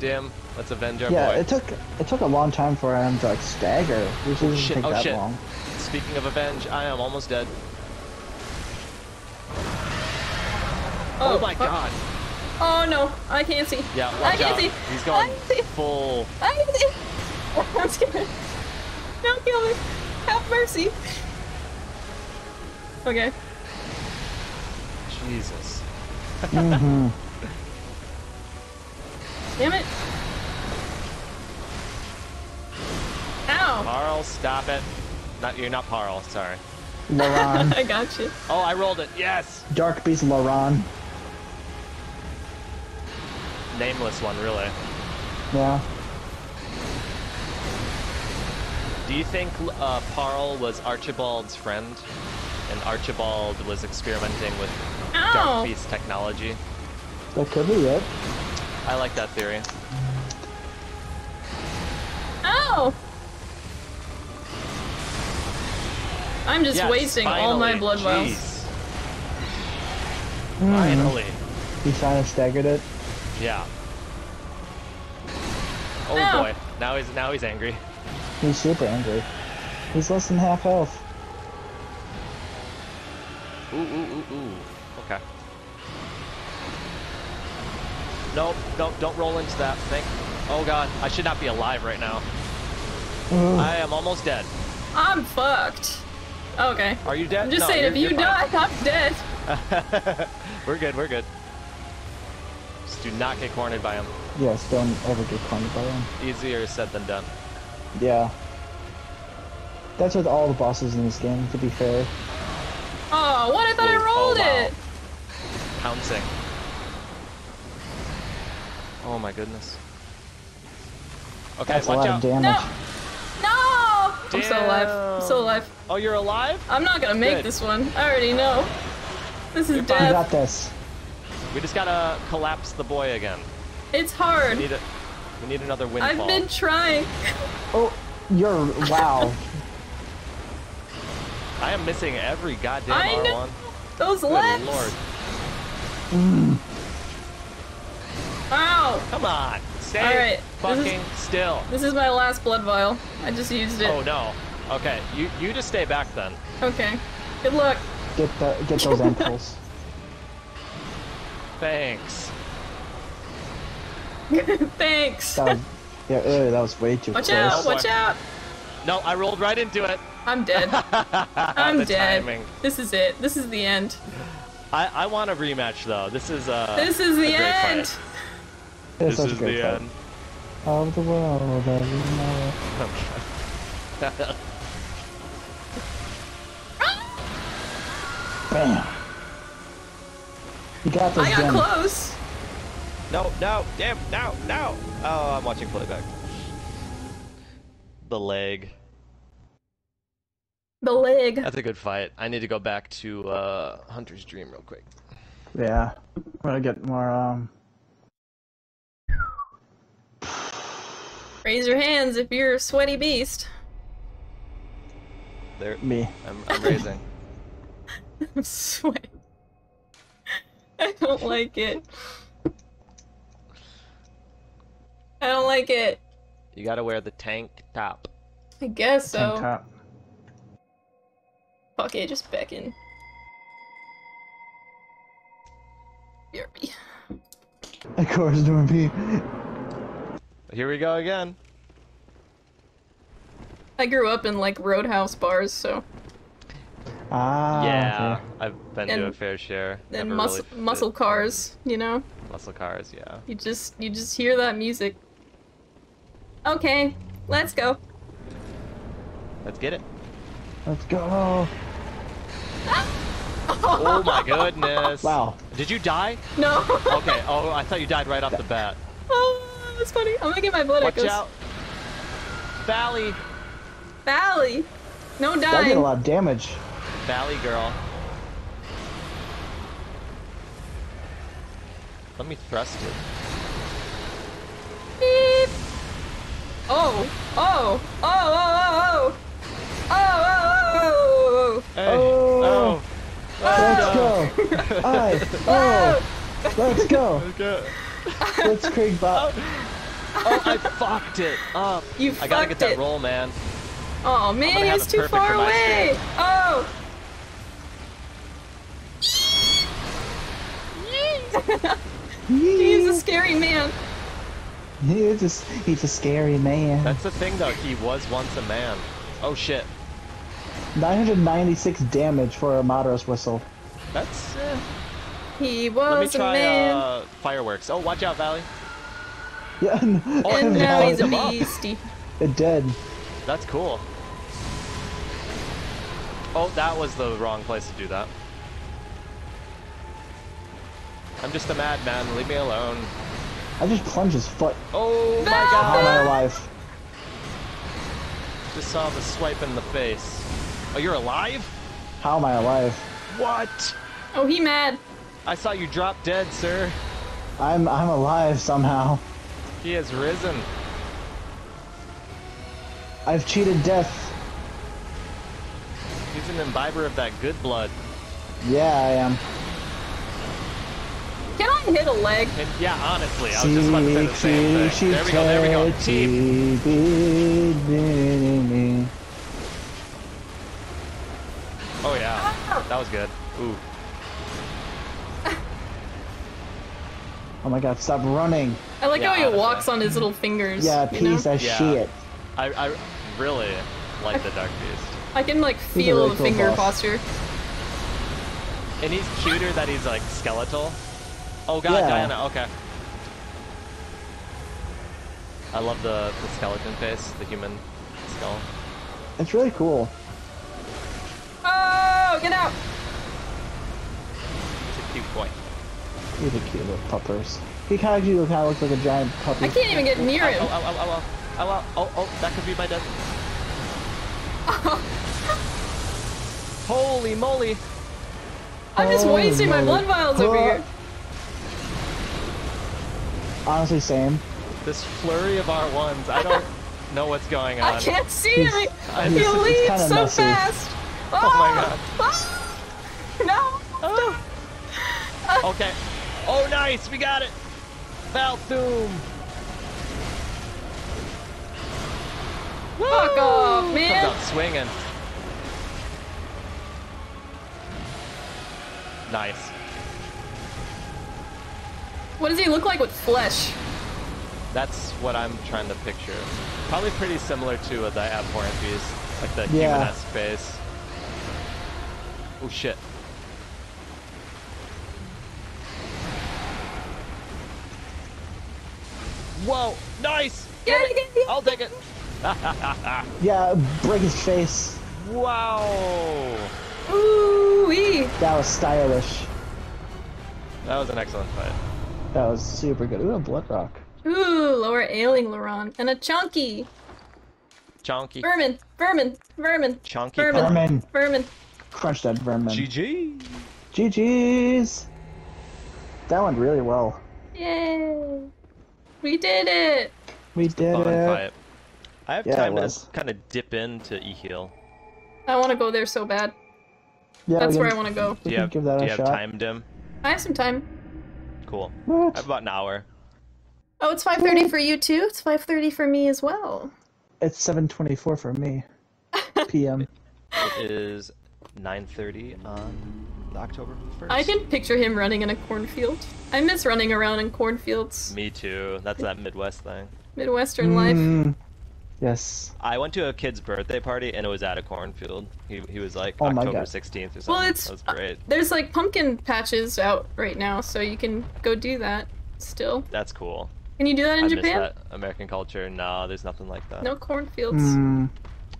Dim, let's avenge our Yeah, boy. it took it took a long time for him to like stagger. Which doesn't shit, take oh, that shit. long. Speaking of avenge, I am almost dead. Oh, my fuck. god. Oh no! I can't see. Yeah, I watch can't out. see. He's I going can't see. full. I can't see. *laughs* I'm scared. Don't kill me. Have mercy. Okay. Jesus. hmm *laughs* Damn it. Ow! Paarl, stop it. Not you're not Paarl, sorry. Loran. *laughs* I got you. Oh, I rolled it. Yes. Dark Beast Loran. Nameless one, really. Yeah. Do you think uh, Paarl was Archibald's friend, and Archibald was experimenting with Ow! Dark Beast technology? That could be it. I like that theory. Ow! I'm just Yes, wasting all my blood wells. Jeez. Hmm. Finally. He kind of staggered it. Yeah. Oh Ow. boy. Now he's now he's angry. He's super angry. He's less than half health. Ooh ooh ooh ooh. Okay. Nope. Don't don't roll into that thing. Oh god. I should not be alive right now. Ugh. I am almost dead. I'm fucked. Okay. Are you dead? I'm just No, saying, if you die, fine. *laughs* I'm dead. *laughs* we're good. We're good. Just do not get cornered by him. Yes, don't ever get cornered by him. Easier said than done. Yeah. That's with all the bosses in this game, to be fair. Oh, what? I thought I oh, rolled oh, wow. it. Pouncing. Oh my goodness. Okay, That's a lot out. of damage. No. No. I'm still alive. I'm still alive. Oh, you're alive? I'm not gonna make Good. this one. I already know. This is You're fine. You got this. We just gotta collapse the boy again. It's hard. We hard. need a, we need another windfall. I've been trying. *laughs* Oh, you're wow. *laughs* I am missing every goddamn I R1. know. Those Good legs. lord. Mm. Ow. Come on. Stay Alright, this is- fucking still. This is my last blood vial. I just used it. Oh no. Okay, you you just stay back then. Okay. Good luck. Get the get those *laughs* ankles. Thanks. *laughs* Thanks. That was, yeah, ew, that was way too Watch close. out. Watch out. No, I rolled right into it. I'm dead. *laughs* I'm The dead. timing. This is it. This is the end. I, I want a rematch though. This is uh. This is a the great end. Fight. It's This such a is great the fight. end. Of the world as we know. *laughs* Bam. You got this, I got Jen. close. no, no, damn, no, no. Oh, I'm watching playback. The leg. The leg. That's a good fight. I need to go back to uh, Hunter's Dream real quick. Yeah. I'm gonna get more, um... Raise your hands if you're a sweaty beast. There, Me. I'm, I'm raising. *laughs* I'm sweaty. *laughs* I don't like it. I don't like it. You gotta wear the tank top. I guess so. Tank so. top. Fuck it, just beckon. BRB. Of course, Dorothy. Here we go again. I grew up in like roadhouse bars, so Ah, yeah, okay. I've been to a fair share. and Never muscle really muscle cars, you know. Muscle cars, yeah. You just you just hear that music. Okay, let's go. Let's get it. Let's go. *laughs* Oh my goodness. Wow. Did you die? No. Okay. Oh, I thought you died right off the bat. Oh, that's funny. I'm gonna get my blood Watch echoes. out. Valley. Valley. No That did dying. a lot of damage. Valley girl. Let me thrust it. Beep. Oh. Oh. Oh. Oh. Oh. Oh. Oh. Oh. oh, oh, oh hey. Oh. Oh. Let's go. *laughs* I. Oh. Let's go. Let's go. Let's Krieg bot. Oh, I fucked it up. You I gotta get that it. roll, man. Oh man, gonna he was too far away. Oh. He's a scary man. He's a, he's a scary man. That's the thing, though. He was once a man. Oh shit. 996 damage for a Madaras whistle. That's. Eh. He Let me try man. uh, fireworks. Oh, watch out, Valley. Yeah, and, Oh, and it now he's a beastie. it did. That's cool. Oh, that was the wrong place to do that. I'm just a madman. Leave me alone. I just plunged his foot. Oh my god. How am I alive? Just saw the swipe in the face. Oh, you're alive? How am I alive? What? Oh, he mad. I saw you drop dead, sir. I'm I'm alive somehow. He has risen. I've cheated death. He's an imbiber of that good blood. Yeah, I am. Can I hit a leg? And yeah, honestly, I was just about to say the same thing. There we go, there we go. Team. Team. Oh yeah, that was good. Ooh. Oh my god, stop running. I like Yeah, how he walks on his little fingers. Yeah, you know? piece of Yeah. shit. I, I really like the Dark Beast. I can like feel really the cool finger boss. posture. And he's cuter that he's like skeletal. Oh god, Yeah. Diana, okay. I love the, the skeleton face, the human skull. It's really cool. Oh, get out! It's a cute boy. He's a cute little puppers. He kind of actually kind of looks like a giant puppy. I can't even get near Ow, him. ow, ow, ow, ow, ow, ow, oh, oh, that could be my death. *laughs* Holy moly! I'm just Holy wasting my blood vials over here. *laughs* Honestly, same. This flurry of R1s, I don't *laughs* know what's going on. I can't see He's- him. I He miss leaves kinda so messy. fast. Oh my ah! god. Ah! No. Ah! Ah! Okay. Oh, nice! We got it! Valthoom! Fuck off, Comes man. out swinging. Nice. What does he look like with flesh? That's what I'm trying to picture. Probably pretty similar to uh, the abhorrent beast, like the Yeah. human-esque face. Oh shit. Whoa! Nice! Yeah, Get it! yeah, yeah. I'll take it! *laughs* Yeah, break his face. wow! Ooh wee. That was stylish. That was an excellent fight. That was super good. Ooh, a blood rock. Ooh, lower ailing Loran. And a chunky. Chunky. Vermin. Vermin. Vermin. Chonky. Vermin. Vermin. Vermin. Crunch that vermin. GG! GG's. That went really well. Yay. We did it. We did it. fight. I have Yeah, time to kind of dip into Ihyll. I want to go there so bad. Yeah, That's where I want to go. We Do you have, give that do a you have shot. time, Dim? I have some time. Cool. I have about an hour. Oh, it's 5.30 for you too? It's 5.30 for me as well. It's 7:24 for me. *laughs* PM. It is 9.30 on October 1st. I can picture him running in a cornfield. I miss running around in cornfields. Me too. That's that Midwest thing. Midwestern life. Mm, yes. I went to a kid's birthday party and it was at a cornfield. He, he was like Oh my October God. 16th or something. Well, it's that was great. there's like pumpkin patches out right now, so you can go do that still. That's cool. Can you do that in I Japan? miss that American culture. No, there's nothing like that. No cornfields. Mm,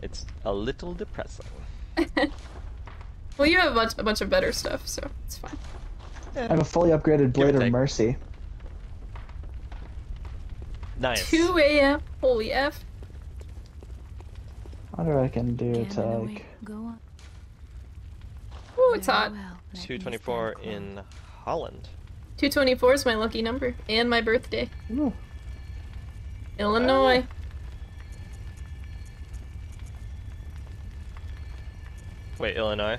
It's a little depressing. *laughs* Well, you have a bunch, a bunch of better stuff, so it's fine. I have a fully upgraded Blade of. Mercy. Nice. 2 a.m. Holy F. I wonder what I can do Gammon to away. like. Go. Ooh, it's hot. well. 224 in Holland. 224 is my lucky number and my birthday. Ooh, Illinois. Wait, Illinois.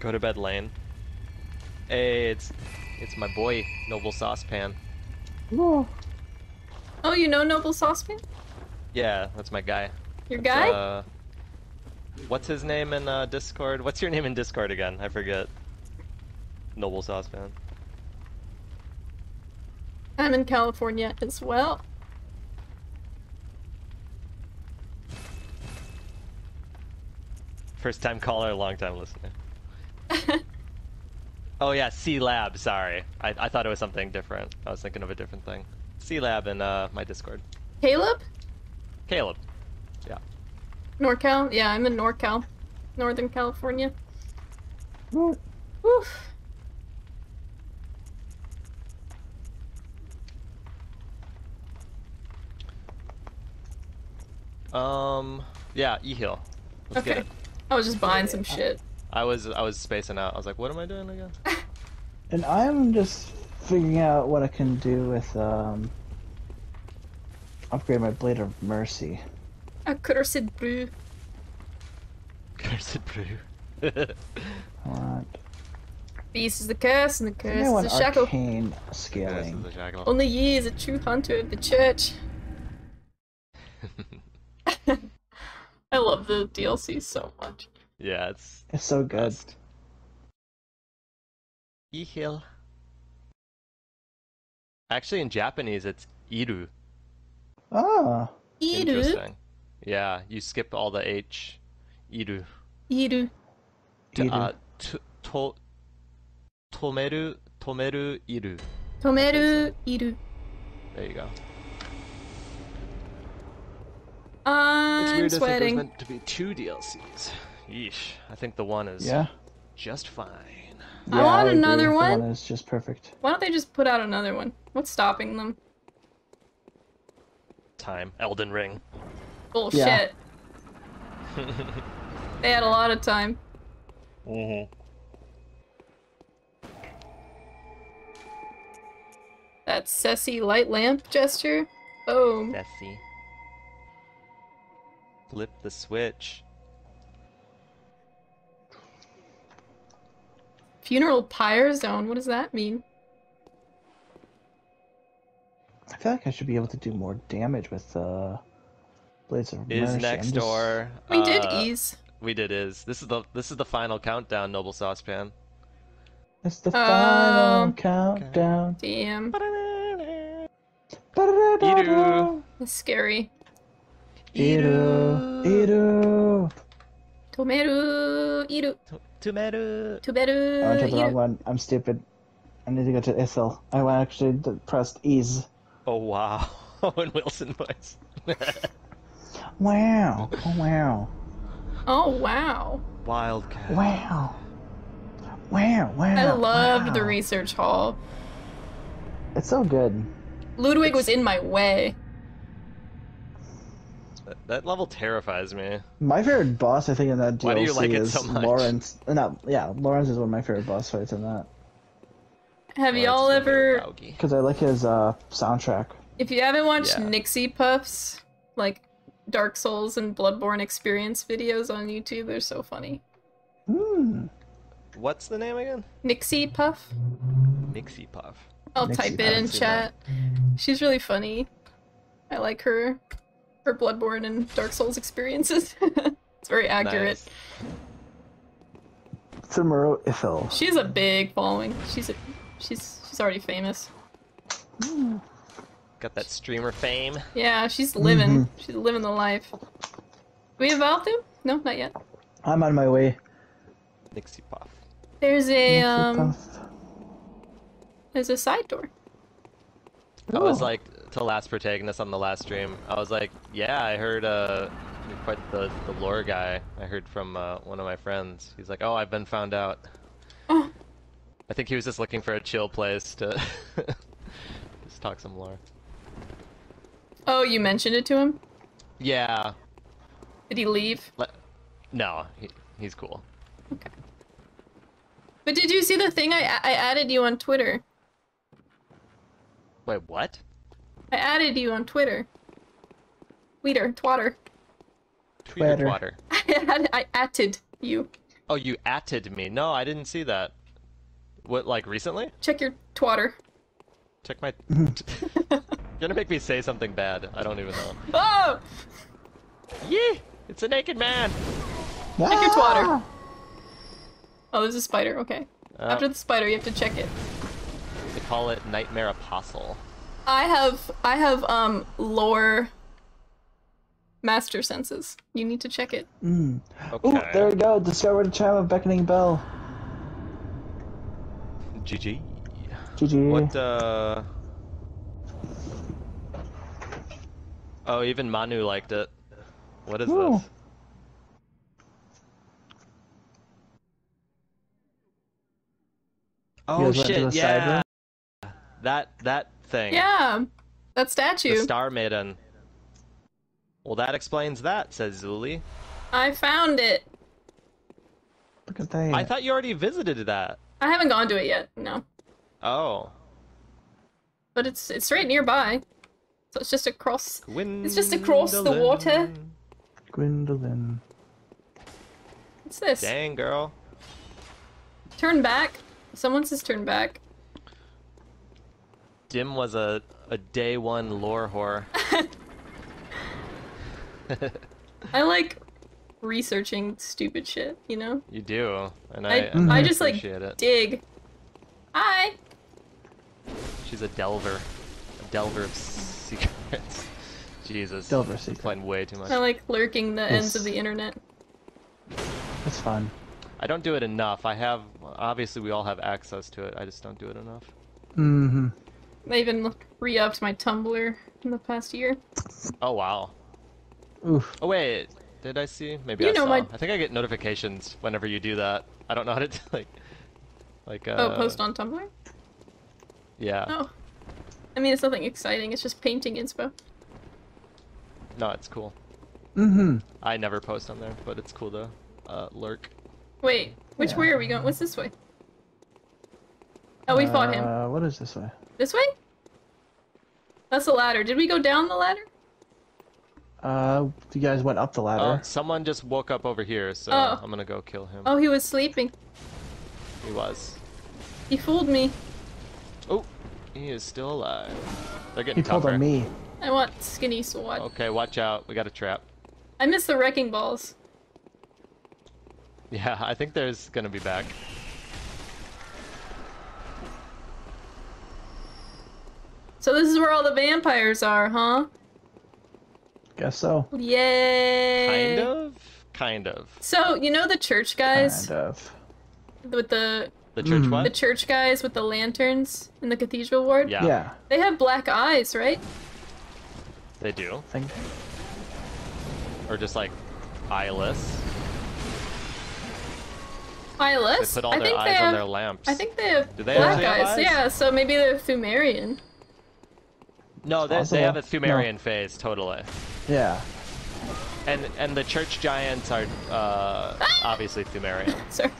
Go to bed lane. Hey, it's it's my boy, Noble Saucepan. ooh. Oh, you know Noble Saucepan? Yeah, that's my guy. Your That's, guy? Uh, what's his name in uh, Discord? What's your name in Discord again? I forget. Noble Saucepan. I'm in California as well. First time caller, long time listener. *laughs* Oh yeah, C Lab. Sorry, I, I thought it was something different. I was thinking of a different thing. C Lab in uh, my Discord. Caleb? Caleb. Yeah. NorCal? Yeah, I'm in NorCal. Northern California. Ooh. Oof. Um. Yeah. E heal. Let's get Okay. it. I was just buying some shit. I was I was spacing out. I was like, what am I doing again? *laughs* And I'm just figuring out what I can do with um. Upgrade my Blade of Mercy. A cursed brew. Cursed brew. *laughs* What? Beast is the curse, and the curse think I is want a shackle. arcane Curse scaling. is a shackle. Only ye is a true hunter of the church. *laughs* I love the DLC so much. Yeah, it's It's so good. best. E heal. Actually, in Japanese, it's iru. Ah, Iru. Interesting. Yeah, you skip all the H. Iru. Iru. To, Iru. uh, to, to, tomeru, tomeru, iru. Tomeru iru. There you go. I'm It's weird. I think there's sweating. meant to be two DLCs. Yeesh. I think the one is Yeah. just fine. I Yeah, want agree. another The one. one is just perfect. Why don't they just put out another one? What's stopping them? Time. Elden Ring. Bullshit. *laughs* they had a lot of time. Mm-hmm. That Ceci light lamp gesture. Boom. Messy. Flip the switch. Funeral pyre zone. What does that mean? I feel like I should be able to do more damage with uh, Blades of Is Mercy. Next just- door. We did Uh, ease. We did is. This is the this is the final countdown, Noble Saucepan. It's the Um, final countdown. Damn. Ba-da-da-da-da. That's scary. Iru, Iru. Tomeru iru. Tomato. Tomeru I went to the wrong one. I'm stupid. I need to go to Ihyll. I went actually d- pressed ease. Oh wow. *laughs* in Wilson voice. *laughs* Wow. Oh, wow. Oh wow. Wildcat. Wow. Wow. Wow. I loved the research hall. It's so good. Ludwig was in my way. That, that level terrifies me. My favorite boss, I think, in that DLC Why do you like it is so much? Lawrence. uh, No, yeah, Lawrence is one of my favorite boss fights in that Have y'all that's my favorite ever because I like his uh, soundtrack. If you haven't watched Yeah. Nixie Puffs, like Dark Souls and Bloodborne experience videos on YouTube, they're so funny. Hmm. What's the name again? Nixie Puff? Nixie Puff. I'll Nixie type Puff. it in Haven't that. chat. She's really funny. I like her her Bloodborne and Dark Souls experiences. *laughs* it's very accurate. Nice. Pthumeru Ihyll. She has a big following. She's a she's she's already famous. Got that streamer fame. Yeah, she's living. Mm-hmm. She's living the life. We have Valthu? No, not yet. I'm on my way. Nixie Puff. There's a um Puff. there's a side door. I was like to last protagonist on the last stream. I was like, yeah, I heard uh quite the the lore guy. I heard from uh, one of my friends. He's like, oh, I've been found out. Oh. I think he was just looking for a chill place to *laughs* just talk some lore. Oh, you mentioned it to him? Yeah. Did he leave? Le- no, he, he's cool. Okay. But did you see the thing I I added you on Twitter? Wait, what? I added you on Twitter. Tweeter, twatter. Tweeter Twitter. twatter. *laughs* I had I atted you. Oh, you atted me. No, I didn't see that. What, like recently? Check your twatter. Check my. *laughs* *laughs* You're gonna make me say something bad. I don't even know. Oh! Yee! It's a naked man. Check your twatter. Oh, there's a spider. Okay. Uh, After the spider, you have to check it. They call it Nightmare Apostle. I have I have um lore master senses. You need to check it. Mm. Okay. Ooh, there we go. Discover the charm of beckoning bell. GG. GG. What, uh. Oh, even Manu liked it. What is Ooh. this? Oh guys went to shit! Yeah, room? that that thing. Yeah, that statue. The statue. Star Maiden. Well, that explains that, says Zuli. I found it. Look at that. I thought you already visited that. I haven't gone to it yet. No, Oh. but it's it's right nearby. So it's just across. It's just across the water. Gwendolyn. What's this? Dang, girl. Turn back. Someone says turn back. Dim was a, a day one lore whore. *laughs* *laughs* I like researching stupid shit. You know. You do, and I I, I just like appreciate it. dig. Hi. She's a delver, a delver of secrets. *laughs* Jesus, Delver He's secret. playing way too much. I like lurking the ends of the internet. It's fun. I don't do it enough. I have obviously we all have access to it. I just don't do it enough. Mm-hmm. I even re-upped my Tumblr in the past year. Oh wow. Oof. Oh wait, did I see? Maybe You I know saw. my- I think I get notifications whenever you do that. I don't know how to *laughs* like, like. Uh, oh, post on Tumblr? Yeah. Oh. I mean, it's nothing exciting. It's just painting inspo. No, it's cool. Mm-hmm. I never post on there, but it's cool to uh, lurk. Wait, which Yeah. way are we going? What's this way? Oh, we fought him. Uh, what is this way? This way? That's the ladder. Did we go down the ladder? Uh, you guys went up the Oh, ladder. someone just woke up over here, so Oh. I'm gonna go kill him. Oh, he was sleeping. He was. He fooled me. Oh, he is still alive. They're he getting pulled tougher. on me. I want skinny swat. Okay, watch out. We got a trap. I miss the wrecking balls. Yeah, I think there's gonna be back. So this is where all the vampires are, huh? Guess so. Yay! Kind of. Kind of. So you know the church guys Kind of. with the The church Mhm. what? the church guys with the lanterns in the cathedral ward. Yeah, Yeah. They have black eyes, right? they do. I think. Or just like eyeless. Eyeless. They put all I their think eyes they on have. their lamps. I think they have Do they black actually have eyes. eyes? Yeah, so maybe they're Pthumerian. No, they, they have a No. Pthumerian phase, totally. Yeah. And and the church giants are uh, obviously Pthumerian. *laughs* Sorry.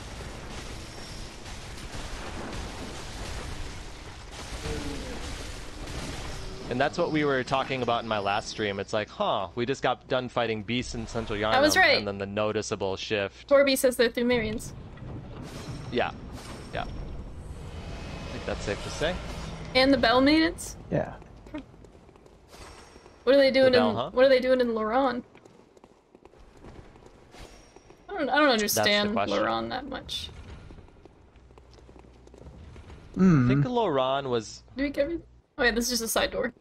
And that's what we were talking about in my last stream. It's like, huh, we just got done fighting beasts in Central Yharnam. was right. And then the noticeable shift. Torby says they're Pthumerians. Yeah. Yeah. I think that's safe to say. And the Bell Maidens. Yeah. What are they doing Bell, in huh? What are they doing in Loran? I don't. I don't understand question. Loran that much. I Mm. think Loran was Do we get everything? Oh yeah, this is just a side door.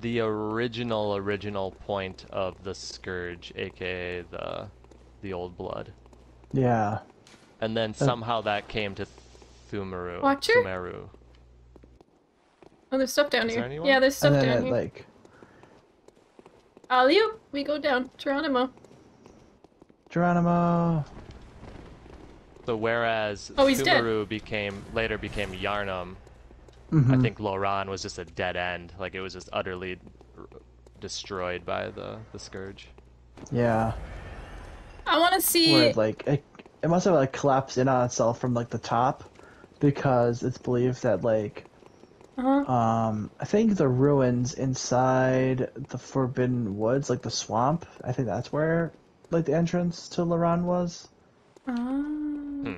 the original original point of the scourge, aka the the old blood. Yeah. And then somehow that came to Pthumeru. Watcher? Pthumeru. Oh, there's stuff down Is here. there? Yeah, there's stuff and then down it, here. like Alley-oop, we go down. Geronimo. Geronimo. So whereas Oh, he's dead. Became later became Yharnam, Mhm. I think Loran was just a dead end. Like it was just utterly r- destroyed by the the scourge. Yeah. I want to see. Where like it, it must have like collapsed in on itself from like the top, because it's believed that like uh-huh. um I think the ruins inside the Forbidden Woods, like the swamp. I think that's where like the entrance to Loran was. Ah.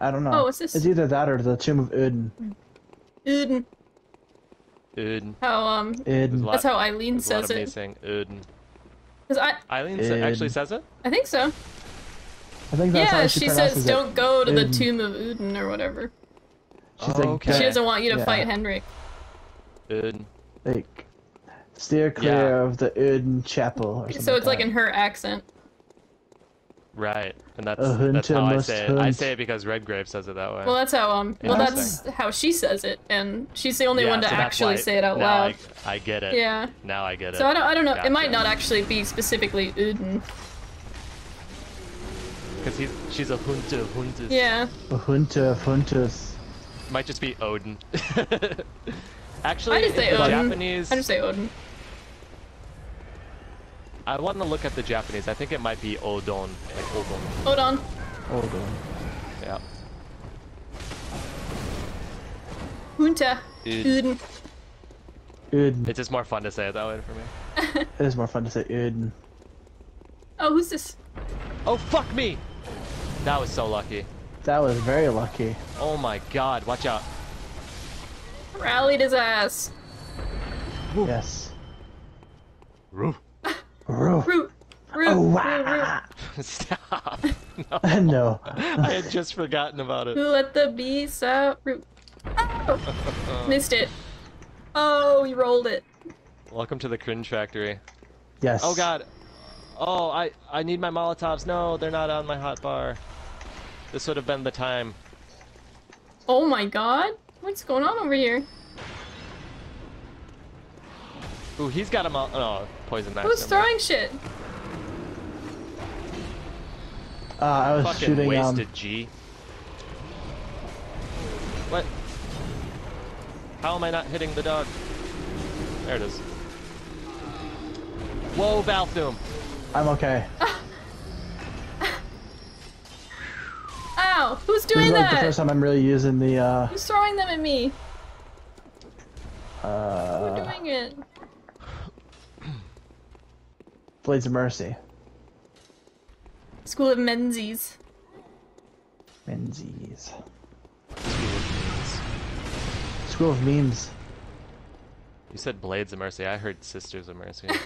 I don't know. Oh, what's this? It's either that or the Tomb of Udin. Uden. Udin. How um. There's Udin. lot, That's how Eileen there's a lot says of me it. saying Udin. Cause I, Eileen sa- actually says it. I think so. I think that's yeah, how she she, says don't go to the tomb of Uden or whatever. She's like, Okay. She doesn't want you to Yeah. fight Henryk. Udin. like steer clear Yeah. of the Udin Chapel or something. So it's like that. in her accent. Right, and that's, that's how I must say it. I say it because Redgrave says it that way. Well, that's how um. Well, that's how she says it, and she's the only Yeah, one to so actually say it out now loud. I, I get it. Yeah. Now I get it. So I don't. I don't know. It might not actually be specifically Uden. Because he's she's a hunter hunter. Yeah. a hunter hunters. Might just be Odin. *laughs* Actually, I just say the Odin. Japanese. I just say Odin. I want to look at the Japanese. I think it might be Odon, like Odon. Hold on. Hold. Yeah. Hunta. Ud. Uden. Udin. It's just more fun to say it that way for me. *laughs* It is more fun to say Udin. Oh, who's this? Oh fuck me! That was so lucky. That was very lucky. Oh my god! Watch out. Rallied his ass. Yes. Roof. Roof. Root. Root. Oh, root, root. wow. *laughs* Stop. No. *laughs* no. I had just forgotten about it. Who let the beast out? Root. Oh. Missed it. Oh, you rolled it. Welcome to the cringe factory. Yes. Oh god. Oh, I I need my Molotovs. No, they're not on my hot bar. This would have been the time. Oh my god. What's going on over here? Ooh, he's got him all. Oh, poison knife. Who's never throwing shit? Uh, I was Fucking shooting. Um, wasted, G. What? How am I not hitting the dog? There it is. Whoa, Balthum. I'm okay. *laughs* Ow! Who's This doing is like the first time I'm really using the uh, Who's throwing them at me? Who's uh, doing it? Blades of Mercy. School of Menzies. Menzies. School of Memes. You said Blades of Mercy. I heard Sisters of Mercy. *laughs*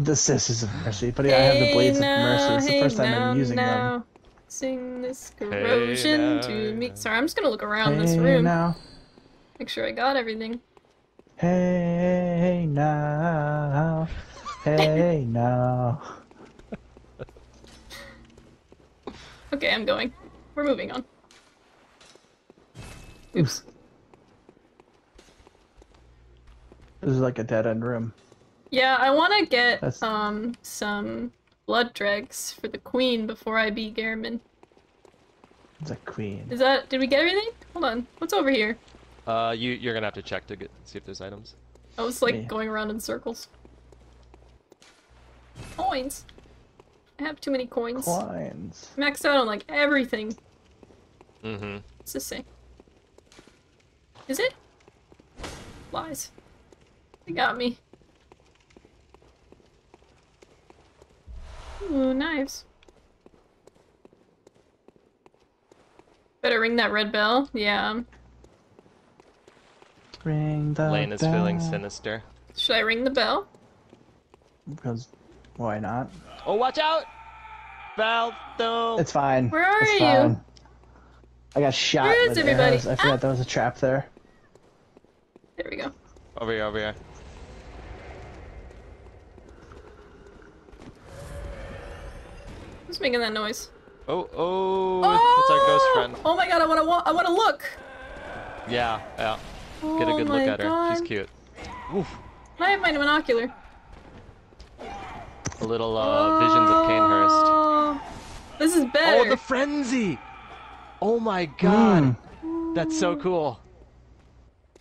The Sisters of Mercy. But yeah, I have the Blades now, of Mercy. It's the hey first time now, I'm using now. them. Sing this corrosion now, to me. Sorry, I'm just gonna look around this room. now. Make sure I got everything. Hey now. Hey *laughs* now. Okay, I'm going. We're moving on. Oops. This is like a dead end room. Yeah, I want to get That's- um some blood dregs for the queen before I beat Garamond. The queen. Is that? Did we get everything? Hold on. What's over here? uh, you you're gonna have to check to get see if there's items. I was like Me. going around in circles. Coins. I have too many coins. Coins. Maxed out on like everything. Mm-hmm. What's this say? Is it? Lies. They got me. Ooh, knives. Better ring that red bell. Yeah. Ring the Lane is bell. feeling sinister. Should I ring the bell? Because why not? Oh, watch out! Balthum. It's fine. Where are it's you? Fine. I got shot. Where is with everybody? arrows. I forgot Ah! there was a trap there. There we go. Over here, over here. Who's making that noise? Oh, oh, it's our ghost friend. Oh my god, I wanna wa- I wanna look! Yeah, yeah. Get a Oh good look at her. God. She's cute. Oof. I have my binocular. A little uh, visions of Cainhurst. Oh, This is better. Oh, the frenzy! Oh my god, Mm. that's so cool.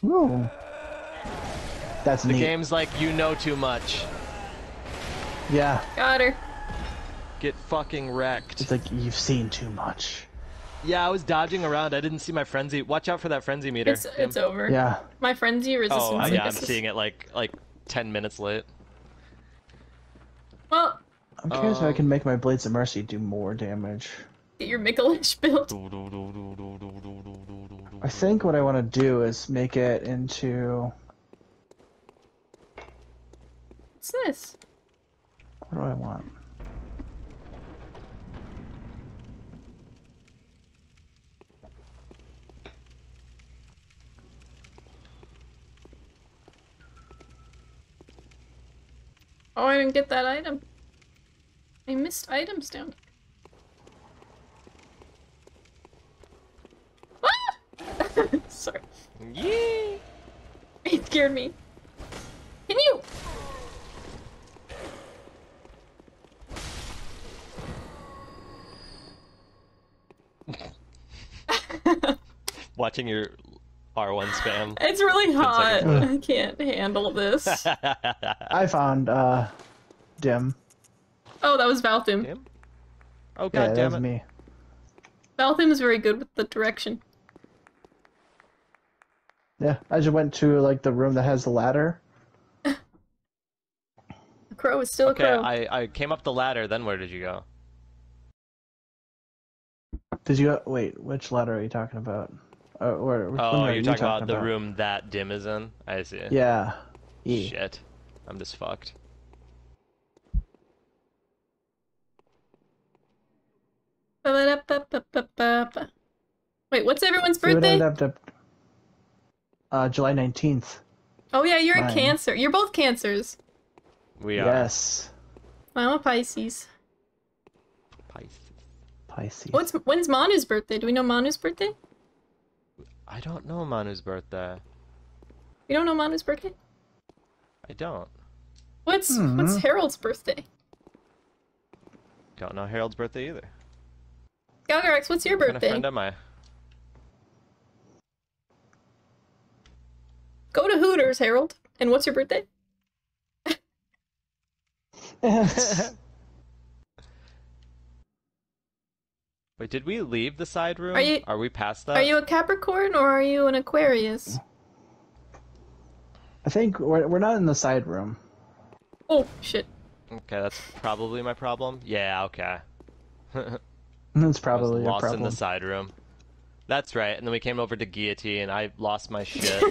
Ooh. That's The neat. game's like you know too much. Yeah. Got her. Get fucking wrecked. It's like you've seen too much. Yeah, I was dodging around. I didn't see my frenzy. Watch out for that frenzy meter. It's it's over. Yeah. My frenzy resistance. Oh, I yeah, I'm seeing it like like 10 minutes late. Well, I'm curious if I Um, can make my Blades of Mercy do more damage. get your Mikolash built. I think what I want to do is make it into. What's this? What do I want? Oh, I didn't get that item. I missed items down. Ah! *laughs* Sorry. Yee! *laughs* It scared me. Can you? *laughs* Watching your R1 spam. *laughs* It's really hot. I can't handle this. *laughs* I found uh, dim. Oh, that was Valthum. Him? Oh Yeah, god that damn was it. me. Valthum is very good with the direction. Yeah, I just went to like the room that has the ladder. *laughs* The crow is still Okay, a crow. Okay, I, I came up the ladder, then where did you go? Did you wait? Which ladder are you talking about? Uh, where, which Oh, you're you talking about the room that dim is in? I see. Yeah. E. Shit. I'm just fucked. Wait, what's everyone's birthday? Uh, July nineteenth. Oh yeah, you're a Cancer. You're both Cancers. We are Yes. I'm a Pisces. Pisces. Pisces. What's when's Manu's birthday? Do we know Manu's birthday? I don't know Manu's birthday. You don't know Manu's birthday. I don't. What's what's Mhm. Harold's birthday? Don't know Harold's birthday either. Galgarax, what's your What kind of friend am I? Go to Hooters, Harold. And what's your birthday? *laughs* *laughs* Wait, did we leave the side room? Are you- Are we past that? Are you a Capricorn or are you an Aquarius? I think we're, we're not in the side room. Oh shit. Okay, that's probably my problem. Yeah, okay. *laughs* That's I was probably your lost in problem. the side room. That's right. And then we came over to guillotine, and I lost my *laughs* shit.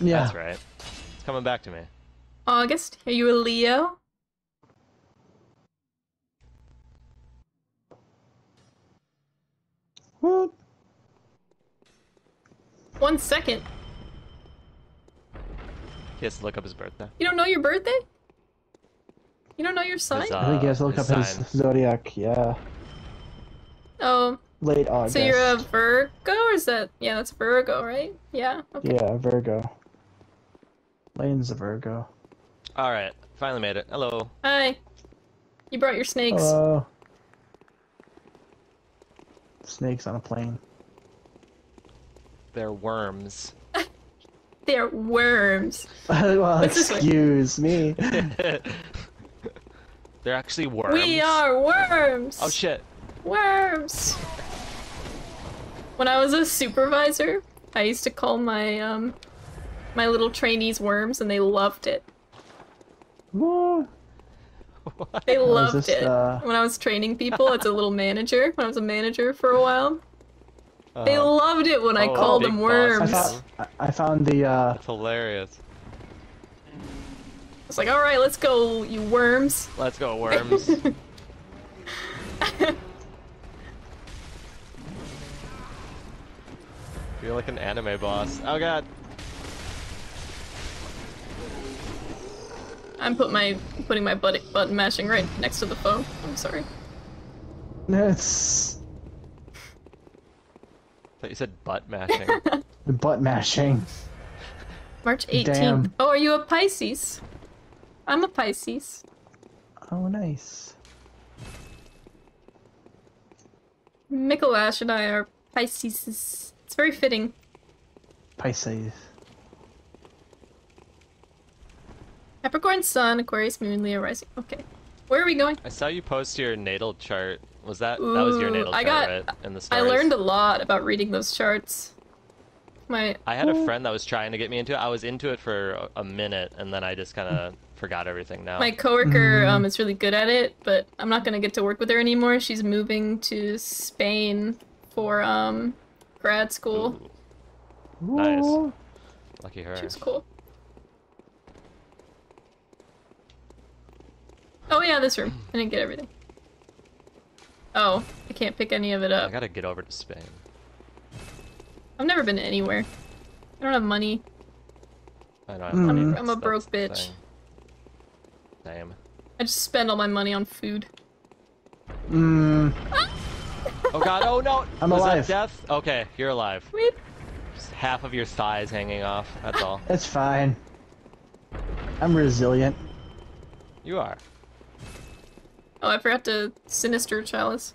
yeah. That's right. It's coming back to me. August, are you a Leo? What? One second. He has to look up his birthday. You don't know your birthday? You don't know your sign? His, I think he has to uh, look his up his zodiac. Yeah, oh, late August. so you're a Virgo, or is that? Yeah, that's Virgo, right? Yeah. Okay. Yeah, Virgo. Lane's a Virgo. All right, finally made it. Hello. Hi. You brought your snakes. Hello. Snakes on a plane. They're worms. *laughs* They're worms. *laughs* well, What's excuse me. *laughs* They're actually worms. We are worms. Oh shit. Worms. When I was a supervisor, I used to call my um my little trainees worms, and they loved it. What? They loved this, it. uh, When I was training people as a little manager, when I was a manager for a while, they Uh, loved it when I Oh, called them boss. I worms. I- I found the uh, That's hilarious. It's like, all right, let's go, you worms. Let's go, worms. *laughs* You're like an anime boss. Oh god. I'm put my putting my butt button mashing right next to the phone. I'm sorry. it's thought you said butt mashing. the *laughs* butt mashing. March 18th. Damn. Oh, are you a Pisces? I'm a Pisces. Oh, nice. Mikolash and I are Pisces. It's very fitting. Pisces. Capricorn Sun, Aquarius Moon, Leo Rising. Okay. Where are we going? I saw you post your natal chart. Was that that was your Ooh, natal I chart, got- right? In the I learned a lot about reading those charts. My I had a friend that was trying to get me into it. I was into it for a, a minute, and then I just kind of forgot everything now. my coworker Mm. um is really good at it, but I'm not gonna get to work with her anymore. She's moving to Spain for um grad school. Ooh, Nice. Lucky her. She was cool. Oh yeah, this room. I didn't get everything. Oh, I can't pick any of it up. I gotta get over to Spain. I've never been anywhere. I don't have money. I know. I Mm. money, I'm a that's- that's broke bitch. thing. Same. I just spend all my money on food. Mm, Oh god! Oh no! *laughs* I'm Was alive. that death? Okay, you're alive. Wait. Just half of your thighs hanging off. That's *laughs* all. it's fine. I'm resilient. You are. Oh, I forgot to Sinister Chalice.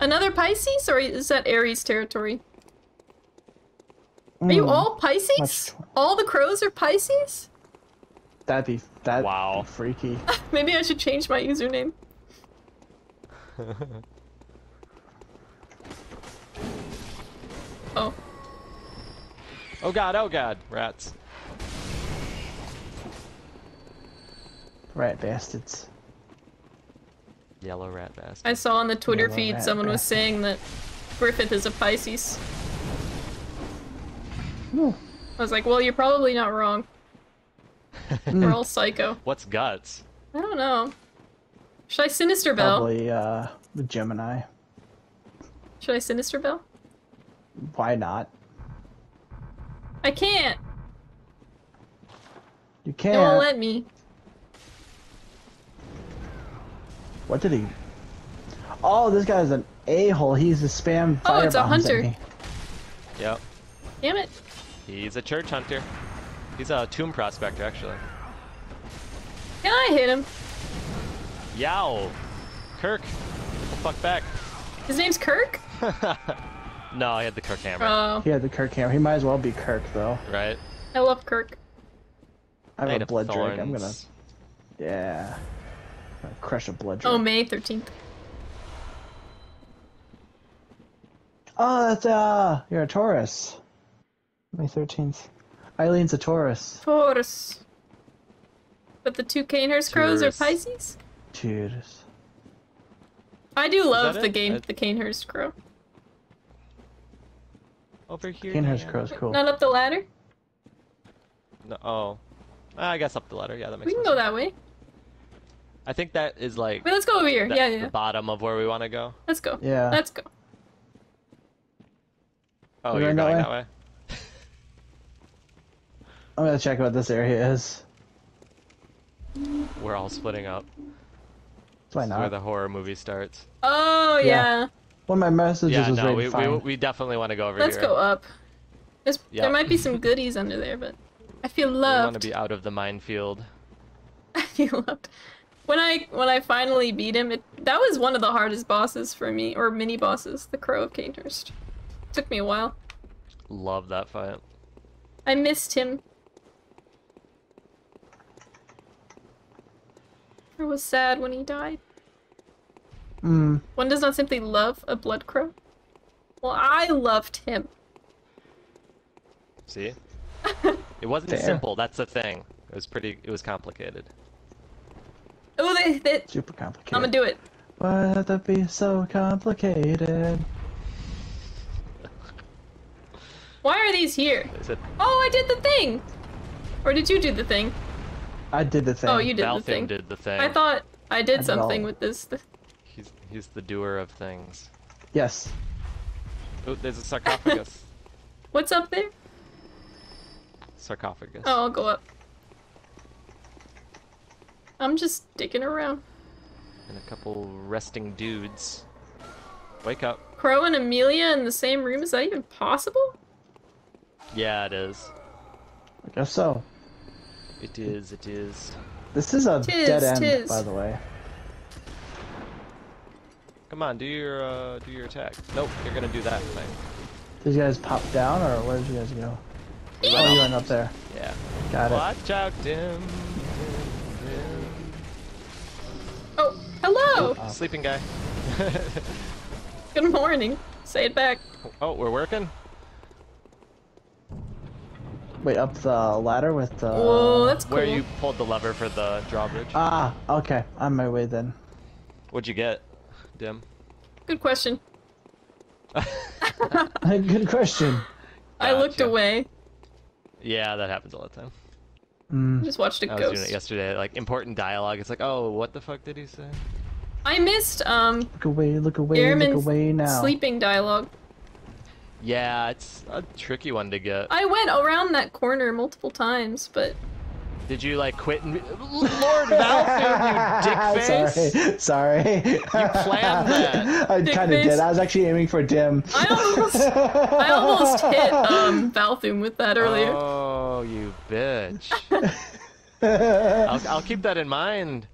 Another Pisces, or is that Aries territory? Are you Mm, all Pisces? All the crows are Pisces? That'd be that. Wow. Freaky. *laughs* Maybe I should change my username. *laughs* Oh, Oh god! Oh god! Rats. Rat bastards. Yellow rat bastard. I saw on the Twitter Yellow feed rat someone was saying that Griffith is a Pisces. Ooh. I was like, well, you're probably not wrong. *laughs* We're all psycho. What's guts? I don't know. Should I Sinister Bell? Probably uh, the Gemini. Should I Sinister Bell? Why not? I can't. You can't. won't let me. What did he? Oh, this guy's an a-hole. He's a spam Oh, it's a hunter. Yep. Damn it. He's a church hunter. He's a tomb prospector, actually. Can I hit him? Yow! Kirk! Get the fuck back. His name's Kirk? *laughs* no, I had the Kirk hammer, Oh, He had the Kirk hammer. He might as well be Kirk though. right? I love Kirk. I have Knight a of blood drake. I'm gonna. Yeah. I'm crush a blood. Oh, May 13th. Oh, that's uh, you're a Taurus. May thirteenth. Eileen's a Taurus. Taurus. But the two Cainhurst crows are Taurus. Pisces? Taurus. I do love the it? game, I- the Cainhurst crow. Over here. Cainhurst Diana. crow's cool. Not up the ladder? No, oh. I guess up the ladder. Yeah, that makes sense. We can more go that way. I think that is like Wait, let's go over here. the, yeah, the yeah. bottom of where we want to go. Let's go. Yeah. Let's go. Oh, We're you're going that way? that way? *laughs* I'm gonna check what this area is. We're all splitting up. Why This is where the horror movie starts. Oh, Yeah. yeah. One of my messages Yeah, was no, ready we, we, we definitely want to go over Let's here. go up. There's, Yeah. There might be some *laughs* goodies under there, but I feel loved. We want to be out of the minefield. *laughs* I feel loved. When I when I finally beat him, it that was one of the hardest bosses for me, or mini bosses, the Crow of Cainhurst. Took me a while. Love that fight. I missed him. I was sad when he died. Mm, One does not simply love a blood crow. Well, I loved him. See? *laughs* It wasn't Fair. simple. That's the thing. It was pretty. It was complicated. Oh, they, they, super complicated. I'm gonna do it. Why have to be so complicated? Why are these here? Is it Oh, I did the thing! Or did you do the thing? I did the thing. Oh, you did the Balthum thing. did the thing? I thought I did did something with this. th- he's he's the doer of things. Yes. Oh, there's a sarcophagus. *laughs* What's up there? sarcophagus. Oh, I'll go up. I'm just digging around. And a couple resting dudes. Wake up. Crow and Amelia in the same room? Is that even possible? Yeah, it is. I guess so. It is. It is. This is a Tis, dead end, tis. by the way. Come on, do your uh, do your attack. Nope, you're gonna do that thing. Did you guys pop down, or where did you guys go? We Oh, you up. went up there. Yeah. Got it. Watch out, dim. dim, dim. Oh, hello! Sleeping guy. *laughs* Good morning. Say it back. oh, we're working. Wait, up the ladder with the. Whoa, that's cool. Where you pulled the lever for the drawbridge. Ah, okay. On my way then. What'd you get, dim? Good question. *laughs* *laughs* Good question. I looked away. Yeah, that happens all the time. Mm, Just watched a I was doing it ghost. yesterday. Like important dialogue. It's like, oh, what the fuck did he say? I missed um look away, look away, look away now. sleeping dialogue. Yeah, it's a tricky one to get. I went around that corner multiple times, but Did you like quit and Lord Valtham, you *laughs* dick face? Sorry, sorry. You planned that. I Dick kind of face. did. I was actually aiming for dim. I almost I almost hit um Balthum with that earlier. Oh, you bitch. *laughs* I'll, I'll keep that in mind,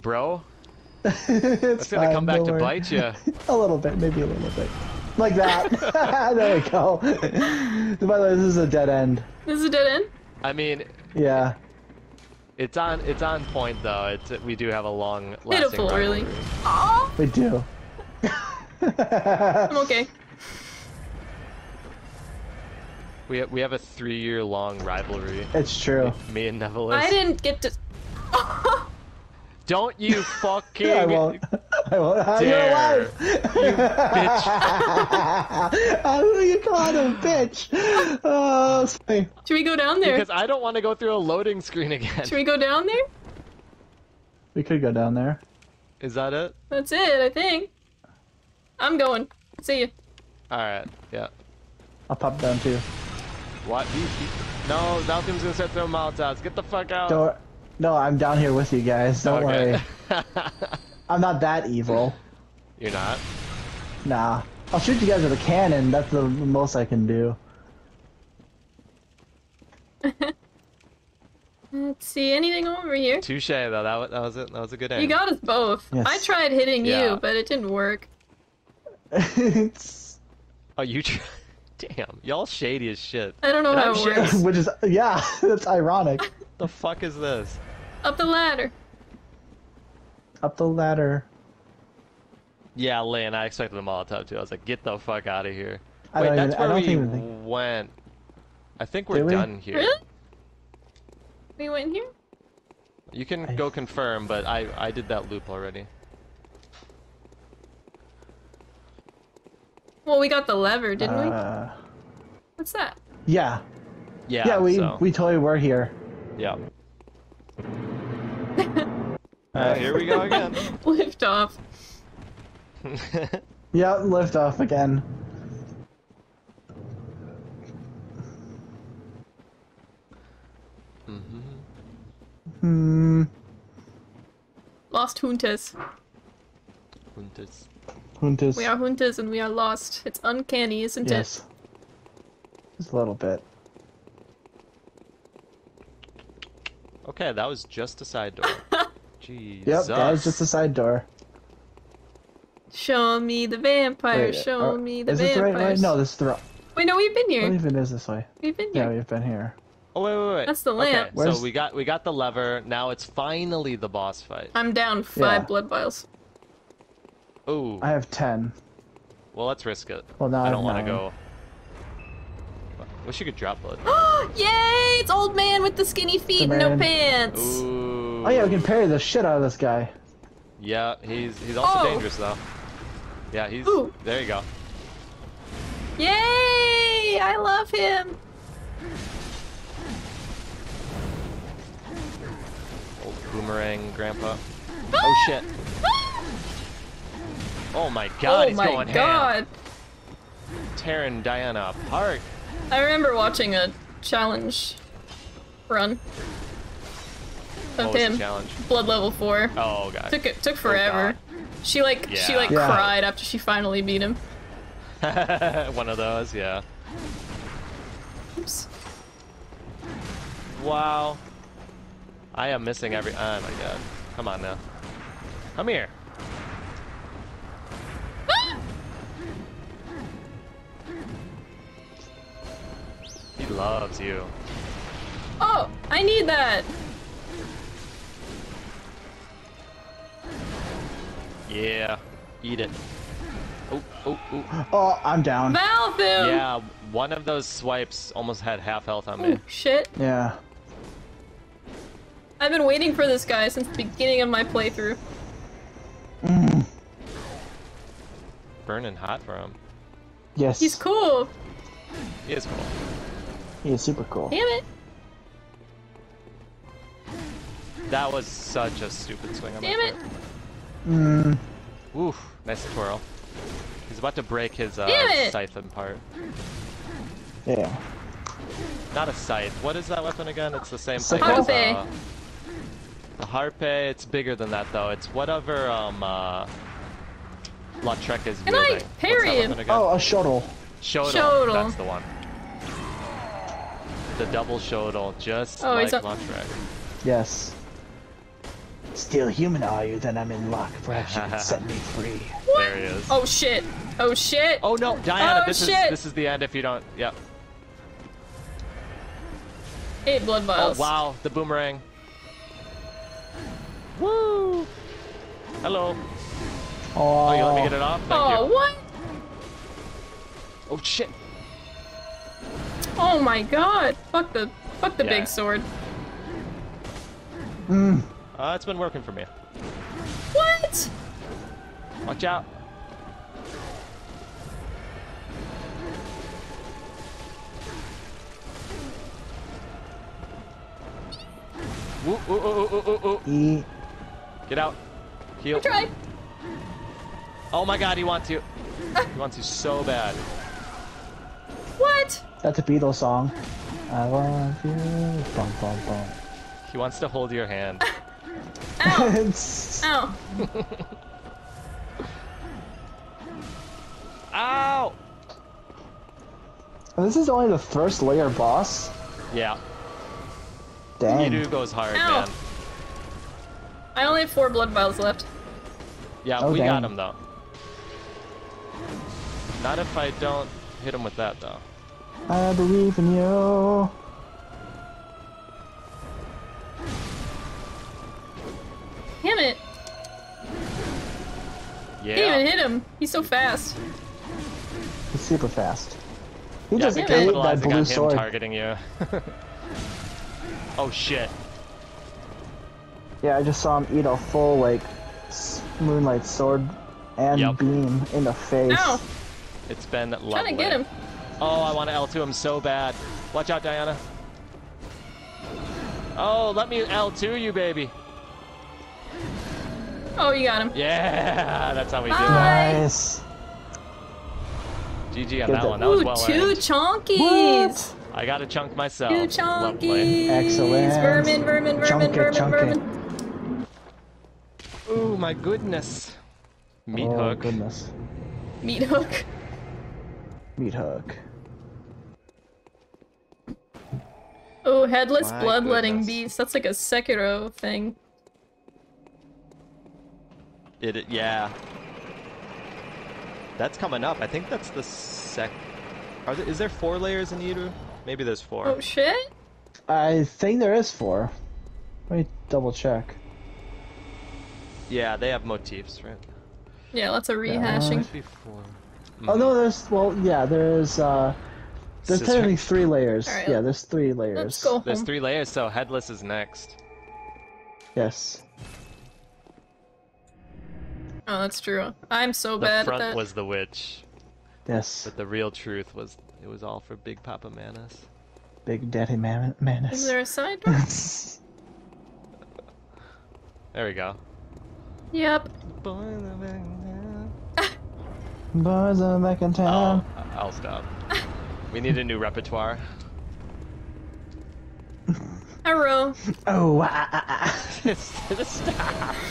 bro. it's It's gonna fine, come back to worry. bite you. *laughs* A little bit, maybe a little bit. Like that. there we go. By the way, this is a dead end. This is a dead end? I mean, Yeah. It's on it's on point though. It's we do have a long lasting Pitiful, really. rivalry. Aw, We do. *laughs* I'm okay. We we have a three year long rivalry. It's true. Me and Neville. I didn't get to *laughs* Don't you *laughs* fucking *laughs* I won't. I won't. You're dare, alive. you *laughs* bitch. How do you call it a bitch? Oh, it's funny. Should we go down there? Because I don't want to go through a loading screen again. Should we go down there? We could go down there. Is that it? That's it, I think. I'm going. See you. All right. Yeah. I'll pop down too. What? He, he, no, Valthum's gonna start throwing Molotovs. Get the fuck out. Don't. No, I'm down here with you guys. Don't Okay. worry. *laughs* I'm not that evil. You're not. Nah. I'll shoot you guys with a cannon. That's the most I can do. *laughs* Let's see, anything over here? Touche though. That was, that was it. That was a good aim. You got us both. Yes. I tried hitting Yeah. you, but it didn't work. it's, *laughs* Oh, you. Tr- Damn, y'all shady as shit. I don't know And how I'm it works. which is yeah, that's ironic. The fuck is this? Up the ladder. Up the ladder. Yeah, Lane. I expected a Molotov too. I was like, get the fuck out of here. I Wait, that's even. Where don't we think. went. I think we're Did we? done here. Really? We went here? You can I- go confirm, but I I did that loop already. Well, we got the lever, didn't we? Uh, What's that? yeah, Yeah. yeah. we so, we totally were here. Yeah. Uh, here we go again. *laughs* Lift off. *laughs* Yeah, lift off again. Mm hmm. Hmm. Lost Juntas. Juntas. Juntas. We are Juntas and we are lost. It's uncanny, isn't Yes. Just a little bit. Okay, that was just a side door. *laughs* Jesus. Yep, that was just a side door. Show me the vampire, Wait, Show uh, me the vampire. is this the right way? No, this is the wrong. Wait, no, we've been I here. even it is this way. We've been here. Yeah, we've been here. Oh wait, wait, wait. That's the lamp. Okay, Where's- so we got we got the lever. Now it's finally the boss fight. I'm down five Yeah. blood vials. Ooh. I have ten. Well, let's risk it. Well, now I I don't want to go. Wish you could drop blood. *gasps* Yay! It's old man with the skinny feet and no pants. Ooh. Oh yeah, we can parry the shit out of this guy. Yeah, he's he's also Oh. dangerous though. Yeah, he's. Ooh. There you go. Yay! I love him. Old boomerang grandpa. Ah! Oh shit. Ah! Oh my god, oh he's my going ham. god! Tearing Diana apart. I remember watching a challenge run What of was the him. challenge? Blood level four. Oh god. Took it took oh, forever. she like she like Yeah. cried after she finally beat him. *laughs* One of those, yeah. Oops. Wow. I am missing every. Oh my god. Come on now. Come here. He loves you. Oh, I need that. Yeah. Eat it. Oh, oh, oh. Oh, I'm down. Mouth him. Yeah, one of those swipes almost had half health on Oh me. shit! Yeah. I've been waiting for this guy since the beginning of my playthrough. Mm. Burning hot for him. Yes. He's cool. He is cool. He is super cool. Damn it! That was such a stupid swing on Damn it! part. Mm. Oof, nice twirl. He's about to break his uh, Damn it! scythe apart. Yeah. Not a scythe. What is that weapon again? It's the same thing Sickle? as Harpe. uh, the harpe. It's bigger than that though. It's whatever um uh, Lautrec is Can I wielding. parry What's that him? Oh, a shuttle. Shuttle. Shotel. That's the one. The double Shotel, just Oh, like he's up- Lautrec. Yes. Still human are you? Then I'm in luck. Perhaps you can set me free. There he is. Oh shit! Oh shit! Oh no, Diana! Oh, this shit. is this is the end if you don't. Yep. Eight blood Oh wow, the boomerang. Woo! Hello. Oh, Oh, you let me get it off? Thank Oh you. what? Oh shit. Oh my god! Fuck the fuck the Yeah. big sword. Mm. Uh, it's been working for me. What? Watch out. Ooh, ooh, ooh, ooh, ooh, ooh. E. Get out. Heal. Try. Oh my god, he wants you. He wants you so bad. What? That's a Beatles song. I love you. Bum, bum, bum. He wants to hold your hand. *laughs* Ow! It's- *laughs* Ow! *laughs* Ow! this is only the first layer boss. Yeah. Dang. Yidu goes hard, Ow. man. I only have four blood vials left. Yeah, Oh, we got him though. Not if I don't hit him with that though. I believe in you. Damn it! Yeah. Can't even hit him. He's so fast. He's super fast. He Yeah, just be ate that blue on him sword. targeting you. *laughs* oh shit. Yeah, I just saw him eat a full like moonlight sword and Yup. beam in the face. Ow! It's been lovely. Trying to get him. Oh, I want to L2 him so bad. Watch out, Diana. Oh, let me L2 you, baby. Oh, you got him. Yeah, that's how we do it. Bye. Nice. GG on Get that that- one. That was Ooh, well two earned. chonkies. I got a chunk myself. Two Lovely. Excellent. Vermin, vermin, vermin, Chunk it, vermin, chunk it. vermin. Ooh, my goodness. Meat oh, hook. goodness. Meat hook. Meat hook. Oh, headless My bloodletting goodness. beast. That's like a Sekiro thing. It, it- yeah. That's coming up. I think that's the sec. Are there, is there four layers in Yidu? Maybe there's four. Oh shit! I think there is four. Let me double check. Yeah, they have motifs, right? Yeah, lots of rehashing. Might be four. Oh no, there's well, yeah, there is. uh There's Sister- technically three layers. Alright, yeah, there's three layers. Let's go There's three layers, so headless is next. Yes. Oh, that's true. I'm so The bad at front that. was the witch, Yes. but the real truth was it was all for Big Papa Manus. Big Daddy Man- Manus. Is there a side door? *laughs* There we go. yep. Boys are back in Oh, town. I'll stop. *laughs* We need a new repertoire. Arrow. Oh, ah, ah, ah. Stop. *laughs*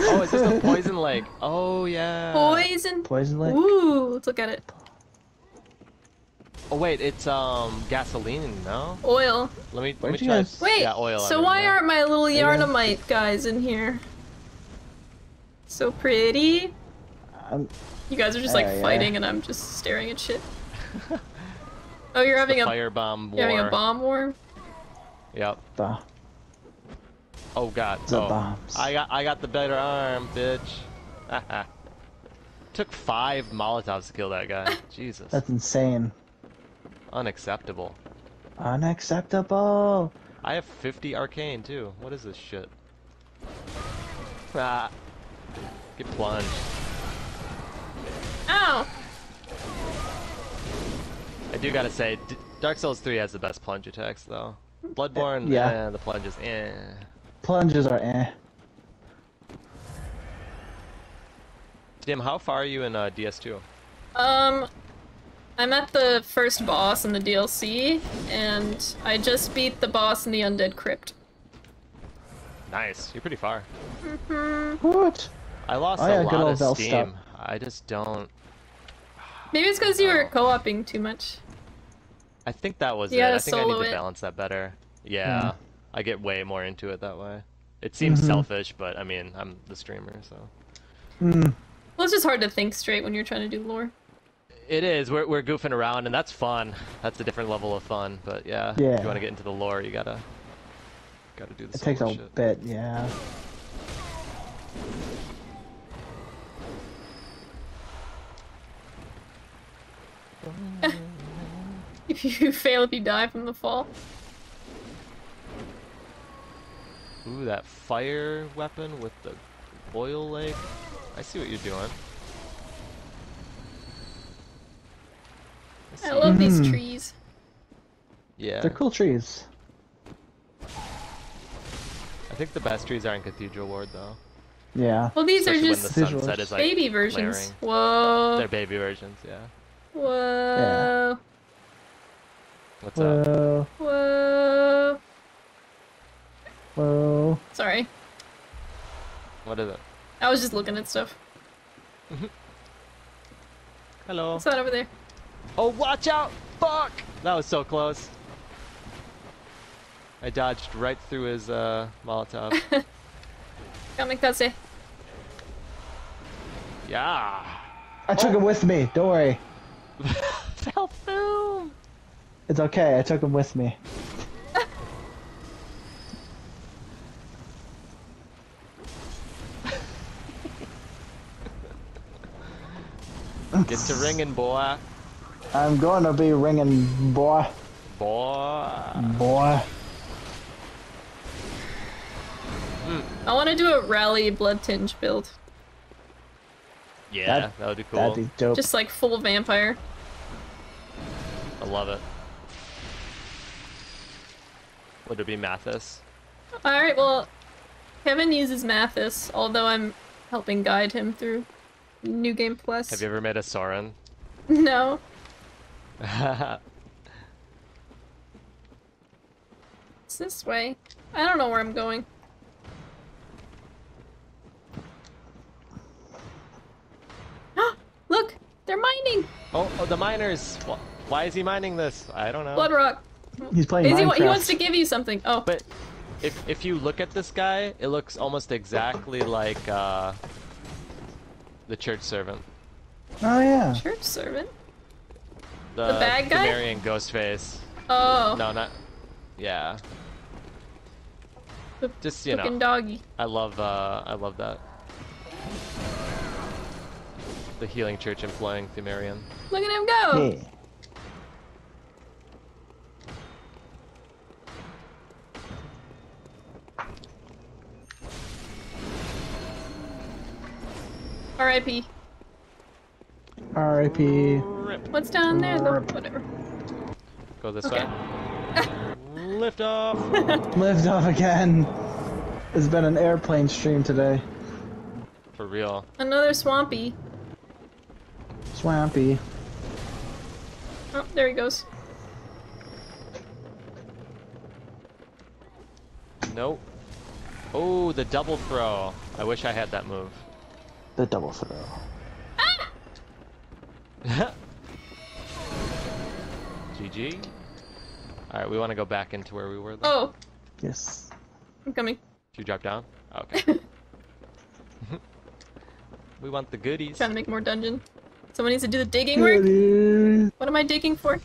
Oh, is this the poison lake? Oh yeah. Poison. Poison Lake. Ooh, let's look at it. Oh wait, it's um gasoline, no? Oil. Let me let Where'd me try. guys- Wait, yeah, oil. So why yeah. aren't my little Yeah. Yharnamite guys in here? So pretty. Um, You guys are just like Yeah, yeah. fighting and I'm just staring at shit. *laughs* oh, you're having a firebomb war? you're having a bomb war? Yep. the, Oh god. the oh. bombs. I got I got the better arm, bitch. *laughs* Took five Molotovs to kill that guy. *laughs* Jesus. That's insane. Unacceptable. Unacceptable. I have 50 arcane too. What is this shit? Ah. Get plunged. Ow! I do gotta say, D Dark Souls 3 has the best plunge attacks though. Bloodborne, Yeah. yeah, the plunges, eh. Plunges are eh. Dim, how far are you in uh, DS2? Um, I'm at the first boss in the DLC, and I just beat the boss in the Undead Crypt. Nice, you're pretty far. What? I lost Oh, a yeah, good lot of Velstadt. steam. I just don't. Maybe it's because you were Oh. co-oping too much. I think that was You it. gotta I think I solo need to it. balance that better. Yeah, Hmm. I get way more into it that way. It seems Mhm. selfish, but I mean, I'm the streamer, so. Hmm. Well, it's just hard to think straight when you're trying to do lore. It is. We're, we're goofing around, and that's fun. That's a different level of fun. But yeah, if Yeah. you want to get into the lore, you gotta gotta do the It takes a shit. bit, yeah. *laughs* If you fail, if you die from the fall. Ooh, that fire weapon with the oil lake. I see what you're doing. I love these Mhm. trees. Yeah, They're cool trees. I think the best trees are in Cathedral Ward though. Yeah. Well, these Especially are when the just Visuals. sunset is like baby versions. flaring. Whoa. They're baby versions, yeah. Whoa. What's up? Whoa. Whoa. Whoa. Sorry. What is it? I was just looking at stuff. *laughs* Hello. What's that over there? Oh, watch out! Fuck! That was so close. I dodged right through his uh, Molotov. *laughs* Kamikaze. yeah. I took him with me. Don't worry. Fell through. It's okay. I took him with me. Get to ringing, boy. I'm going to be ringing, boy. Boy. Boy. I want to do a rally blood tinge build. Yeah, That- that, would be cool. That'd be dope. Just like full vampire. I love it. Would it be Mathis? Alright, well, Kevin uses Mathis, although I'm helping guide him through New Game Plus. Have you ever made a Soren? *laughs* No. *laughs* It's this way. I don't know where I'm going. Look! They're mining! oh, oh, the miners! Wh- Why is he mining this? I don't know. Blood Rock. He's playing Is he, Minecraft. he wants to give you something. Oh, But if if you look at this guy, it looks almost exactly like uh, the church servant, Oh yeah. church servant. the, The bad guy? Marion Ghostface. Oh, No, not. Yeah. The Just you fucking know, doggy. I love uh, I love that. The healing church employing Pthumerian. Look at him go! Hmm. Yeah. R.I.P. R.I.P. Rip. What's down there though? Whatever. Go this Okay. way. *laughs* Lift off. *laughs* Lift off again. It's been an airplane stream today. For real. Another swampy. Swampy. Oh, there he goes. Nope. Oh, the double throw. I wish I had that move. The double throw. Ah! *laughs* GG. Alright, we want to go back into where we were. Then. Oh, Yes. I'm coming. Did you drop down? *laughs* Okay. *laughs* we want the goodies. Trying to make more dungeon. Someone needs to do the digging work. What am I digging for?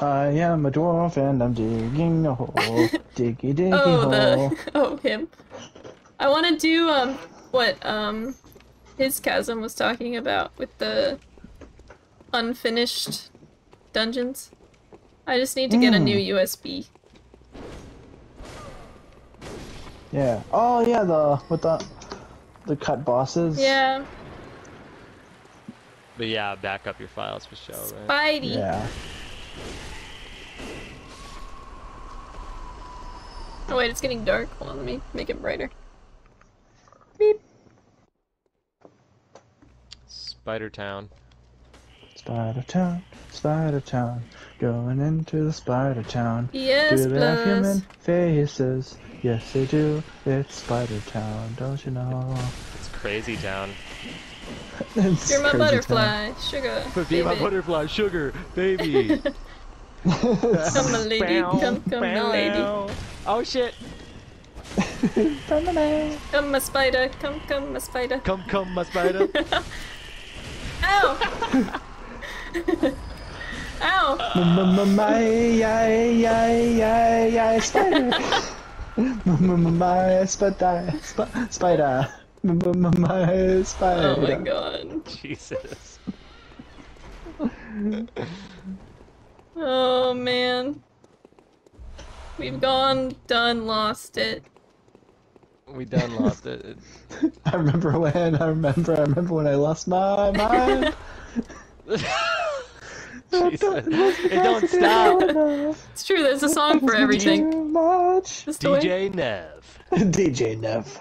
I am a dwarf and I'm digging a hole. *laughs* Diggy diggy Oh, hole. the *laughs* oh him. I want to do um what um his chasm was talking about with the unfinished dungeons. I just need to get a new USB. Yeah. Oh yeah, the with the the cut bosses. Yeah, But yeah, back up your files for show, right? Spidey. Yeah. Oh wait, it's getting dark. Hold on, let me make it brighter. Beep. Spider Town. Spider Town, Spider Town, going into the Spider Town. Yes, do they have human faces? Yes, they do. It's Spider Town, don't you know? It's Crazy Town. It's You're my Crazy butterfly, sugar. Be my butterfly, sugar, baby. *laughs* Come a lady, come, come a lady. Oh shit! Town. Come a spider, come, come a spider. Come, come, my spider. Ow! Ow! My, yay, yay, yay, yay, spider. My spider, spider. Oh my spider. Oh my god. *laughs* Jesus. *laughs* Oh man. We've gone, done, lost it. We done lost it. It- *laughs* I remember when. I remember. I remember when I lost my mind. Jesus. It don't stop. It's true, there's a song for everything. Too much. Just the way- DJ Nev. DJ Nev.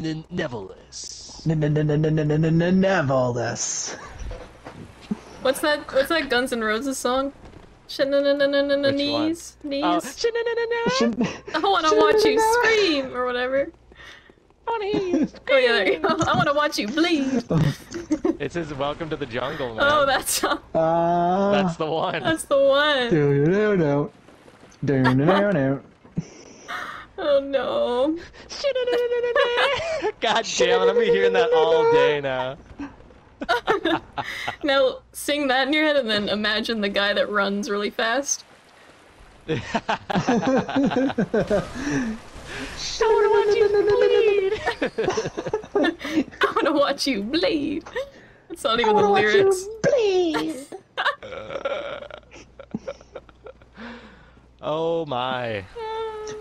Nevelis. Never this. What's that what's that Guns N' Roses song? Knees, knees. I wanna watch you scream or whatever. want to hear you. *laughs* Oh yeah, there you go. I want to watch you bleed. It says "Welcome to the Jungle," man. Oh, that's Uh, *laughs* that's the one. that's the one. do do do do do do do. Oh no. *laughs* God damn it! I'm gonna be hearing that all day now. *laughs* Now sing that in your head and then imagine the guy that runs really fast. *laughs* I want to watch you bleed. I want to watch you bleed. That's not even the lyrics. Please. Oh my.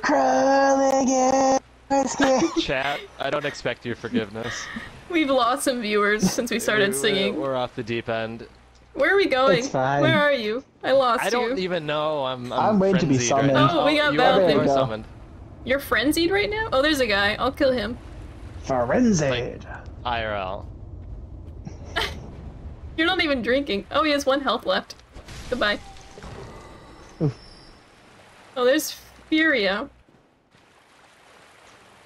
Crawling in my skin. Chat, I don't expect your forgiveness. We've lost some viewers since we started uh, singing. We're off the deep end. Where are we going? It's fine. Where are you? I lost you. I don't you. even know. I'm. I'm, I'm waiting to be frenzied right summoned. now. Oh, we got you Val are, you you are go. summoned. You're frenzied right now? Oh, there's a guy. I'll kill him. Frenzied. IRL. *laughs* You're not even drinking. Oh, he has one health left. Goodbye. Oof. Oh, there's Furia.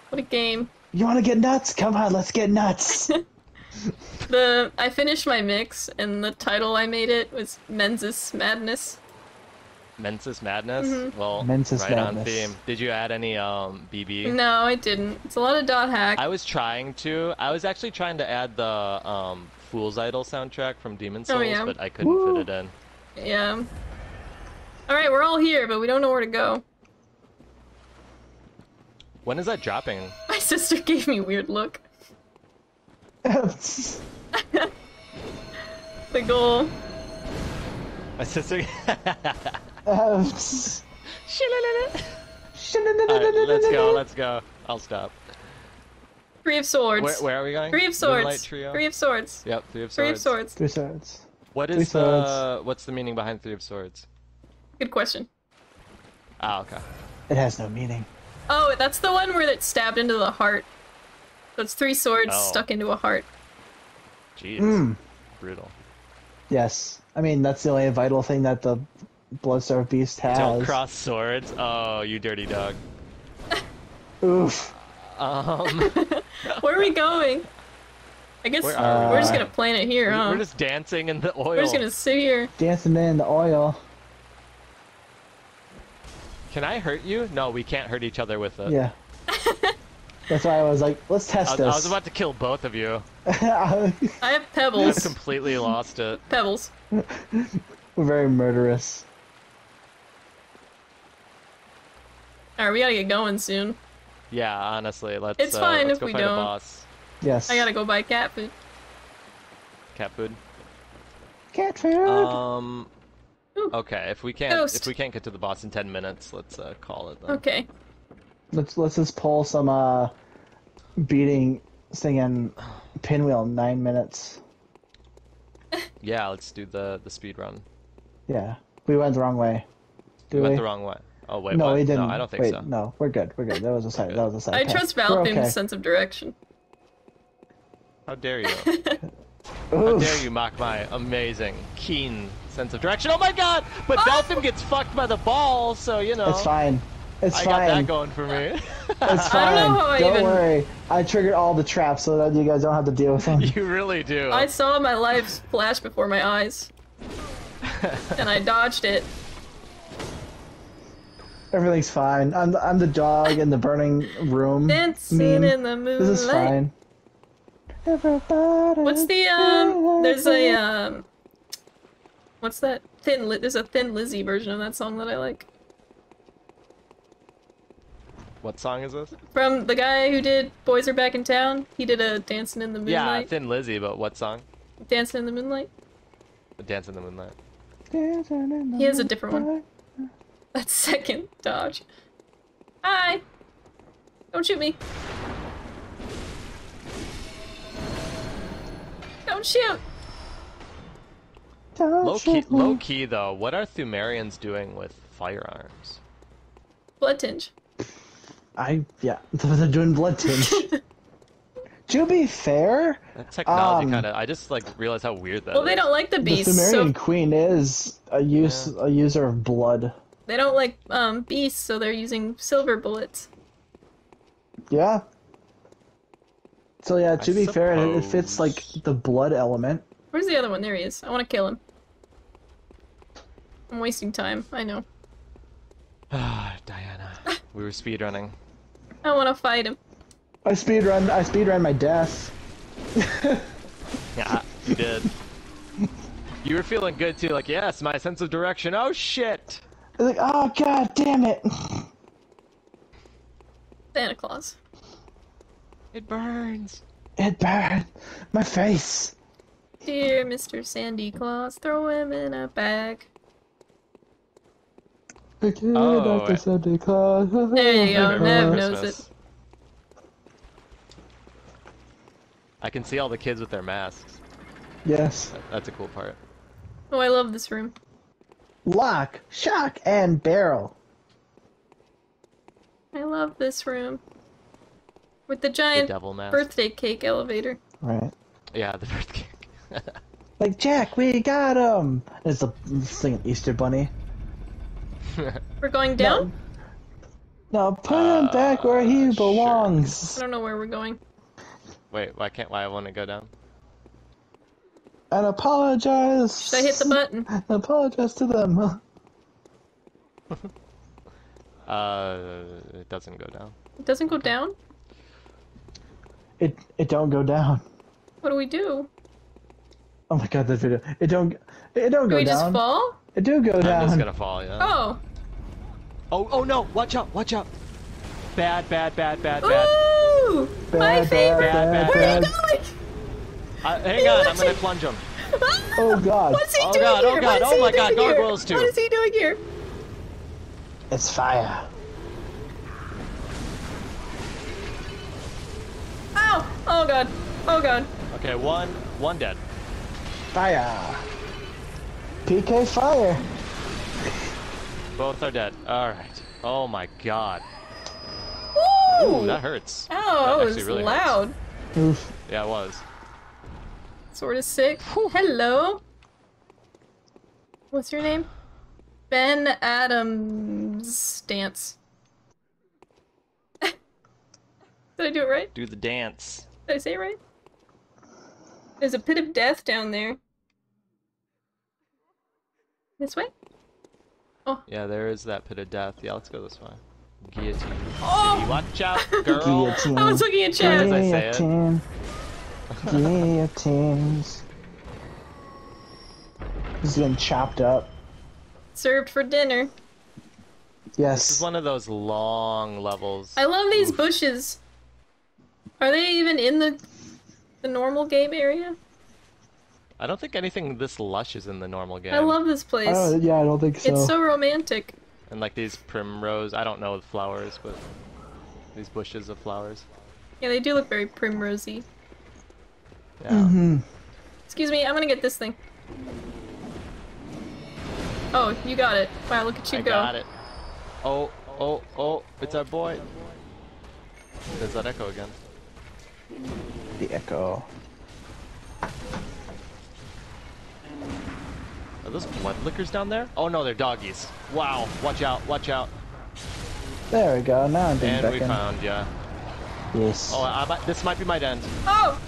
What a game. You want to get nuts? Come on, let's get nuts. *laughs* *laughs* The I finished my mix, and the title I made it was Mensis Madness. Mensis Madness. Mm-hmm. Well, Mensis right on Madness. theme. Did you add any um BB? No, I didn't. It's a lot of dot hack. I was trying to. I was actually trying to add the um Fool's Idol soundtrack from Demon's Souls, Oh, yeah. but I couldn't Woo. fit it in. Yeah. Alright, we're all here, but we don't know where to go. When is that dropping? *laughs* My sister gave me a weird look. *laughs* The goal. My sister. *laughs* Alright, let's go. Let's go. I'll stop. Three of swords. Where, where are we going? Three of swords. Three of swords. Yep, three of swords. Three of swords. Three swords. What Three is the what's the meaning behind three of swords? Good question. Ah, okay. It has no meaning. Oh, that's the one where it's stabbed into the heart. So it's three swords Oh. stuck into a heart. Jeez, Mm. brutal. Yes. I mean, that's the only vital thing that the Bloodstarved Beast has. Don't cross swords. Oh, you dirty dog. *laughs* Oof. Um, *laughs* Where are we going? I guess Where are we? we're just Uh, gonna plant it here, huh? we're just dancing in the oil. We're just gonna sit here. Dancing in the oil. Can I hurt you? No, we can't hurt each other with it. Yeah. *laughs* That's why I was like, let's I test was, I was about to kill both of you. *laughs* I have pebbles. I pebbles. completely lost it. *laughs* pebbles. We're very murderous. Alright, we gotta get going soon. Yeah, honestly, let's. It's uh, fine let's if go we fight a don't. boss. Yes. I gotta go buy cat food. Cat food. Cat food. Um. Ooh. Okay, if we can't Ghost. if we can't get to the boss in ten minutes, let's uh, call it then. Okay. let's let's just pull some uh beating singing pinwheel nine minutes. *laughs* Yeah, let's do the the speed run. Yeah. We went the wrong way. We Do went we? the wrong way. Oh wait, no, what? we didn't. No, I don't think Wait, so. no, we're good. We're good. That was a side. That was a side. I path. trust We're Valthim's okay. sense of direction. How dare you? *laughs* How dare you mock my amazing, keen sense of direction? Oh my god! But ah! Beltham gets fucked by the ball, so you know. It's fine. It's I got fine. that going for me. *laughs* It's I fine. don't know how I don't even- worry. I triggered all the traps so that you guys don't have to deal with them. *laughs* you really do. I saw my life flash before my eyes. *laughs* and I dodged it. Everything's fine. I'm the, I'm the dog in the burning room. Dancing meme. in the moonlight. This is fine. Everybody. What's the um? There's a um. What's that thin? Li- there's a Thin Lizzy version of that song that I like What song is this? from the guy who did "Boys Are Back in Town." He did a "Dancing in the Moonlight. Yeah, Thin Lizzy, but what song? "Dancing in the Moonlight." Dance in the Moonlight. He has a different one. *laughs* That's second dodge. Hi. Don't shoot me. Don't shoot. Low key, low key though, what are Pthumerians doing with firearms? Blood tinge. I yeah, *laughs* they're doing blood tinge. *laughs* to be fair, That technology Um, kind of. I just like realized how weird that Well, they don't like the the beasts, Pthumerian so queen is a use a user of blood. they don't like um beasts, so they're using silver bullets. Yeah. So yeah, to I be fair, it, it fits like the blood element. Where's the other one? There he is. I want to kill him. I'm wasting time. I know. Ah, *sighs* Diana. We were speedrunning. I want to fight him. I speedrun. I speedrun my death. Yeah, you did. You were feeling good too, like, yes, my sense of direction. Oh shit! I was like, oh god damn it! Santa Claus. It burns. It burned my face. Dear Mr. Sandy Claus, throw him in a bag. The kid Oh, at the Santa Claus. There you go. Merry Nev knows Christmas. I can see all the kids with their masks. Yes. That's a cool part. Oh, I love this room. Lock, shock, and barrel. I love this room. With the The giant devil mask. birthday cake elevator. Right. Yeah, the birthday cake. *laughs* Like Jack, we got him. It's a singing Easter bunny. *laughs* We're going down? No, put him back where he Uh, sure. belongs. I don't know where we're going. Wait, why can't why I want to go down? And apologize. Should I hit the button? Apologize to them. *laughs* Uh, it doesn't go down. It doesn't go down? It it don't go down. What do we do? Oh my god, that video. It don't it don't Do go we down. just fall? It do go I'm just down. gonna fall, yeah. Oh. Oh, oh no! Watch out! Watch out! Bad, bad, bad, bad, bad. Ooh! My Bad, favorite! bad, bad, Where are you going? Uh, hang He on, I'm gonna it- plunge him. Oh god. What's he Oh doing God, here? oh What God, oh my God, gargoyles too. What is he doing here? It's fire. Ow! Oh god. Oh god. Okay, one, one dead. Fire. PK fire. Both are dead. All right. Oh my God. Woo! Ooh, that hurts. Oh, That that actually was really hurts. loud. Oof. Yeah, it was. Sort of sick. Hello. What's your name? Ben Adams Dance. Did I do it right? Do the dance. Did I say it right? There's a pit of death down there. This way? Oh. Yeah, there is that pit of death. Yeah, let's go this way. Guillotine. Oh! Watch out, *laughs* girl. Guillotine. I was looking at chat. As I say it. Guillotine. *laughs* Guillotines. He's getting chopped up. Served for dinner. Yes. This is one of those long levels. I love these bushes. Are they even in the the normal game area? I don't think anything this lush is in the normal game. I love this place. Oh, yeah, I don't think so. It's so romantic. And like these primrose, I don't know the flowers, but these bushes of flowers. Yeah, they do look very primrosy. Yeah. Mhm. Excuse me, I'm gonna get this thing. Oh, you got it. Wow, look at you I go. got it. Oh, oh, oh, it's our boy. There's that echo again. The echo. Are those blood lickers down there? Oh no, they're doggies. Wow, watch out, watch out. There we go. Now I'm being And we beckoned. found ya. Yes. Oh, I, I, this might be my end. Oh!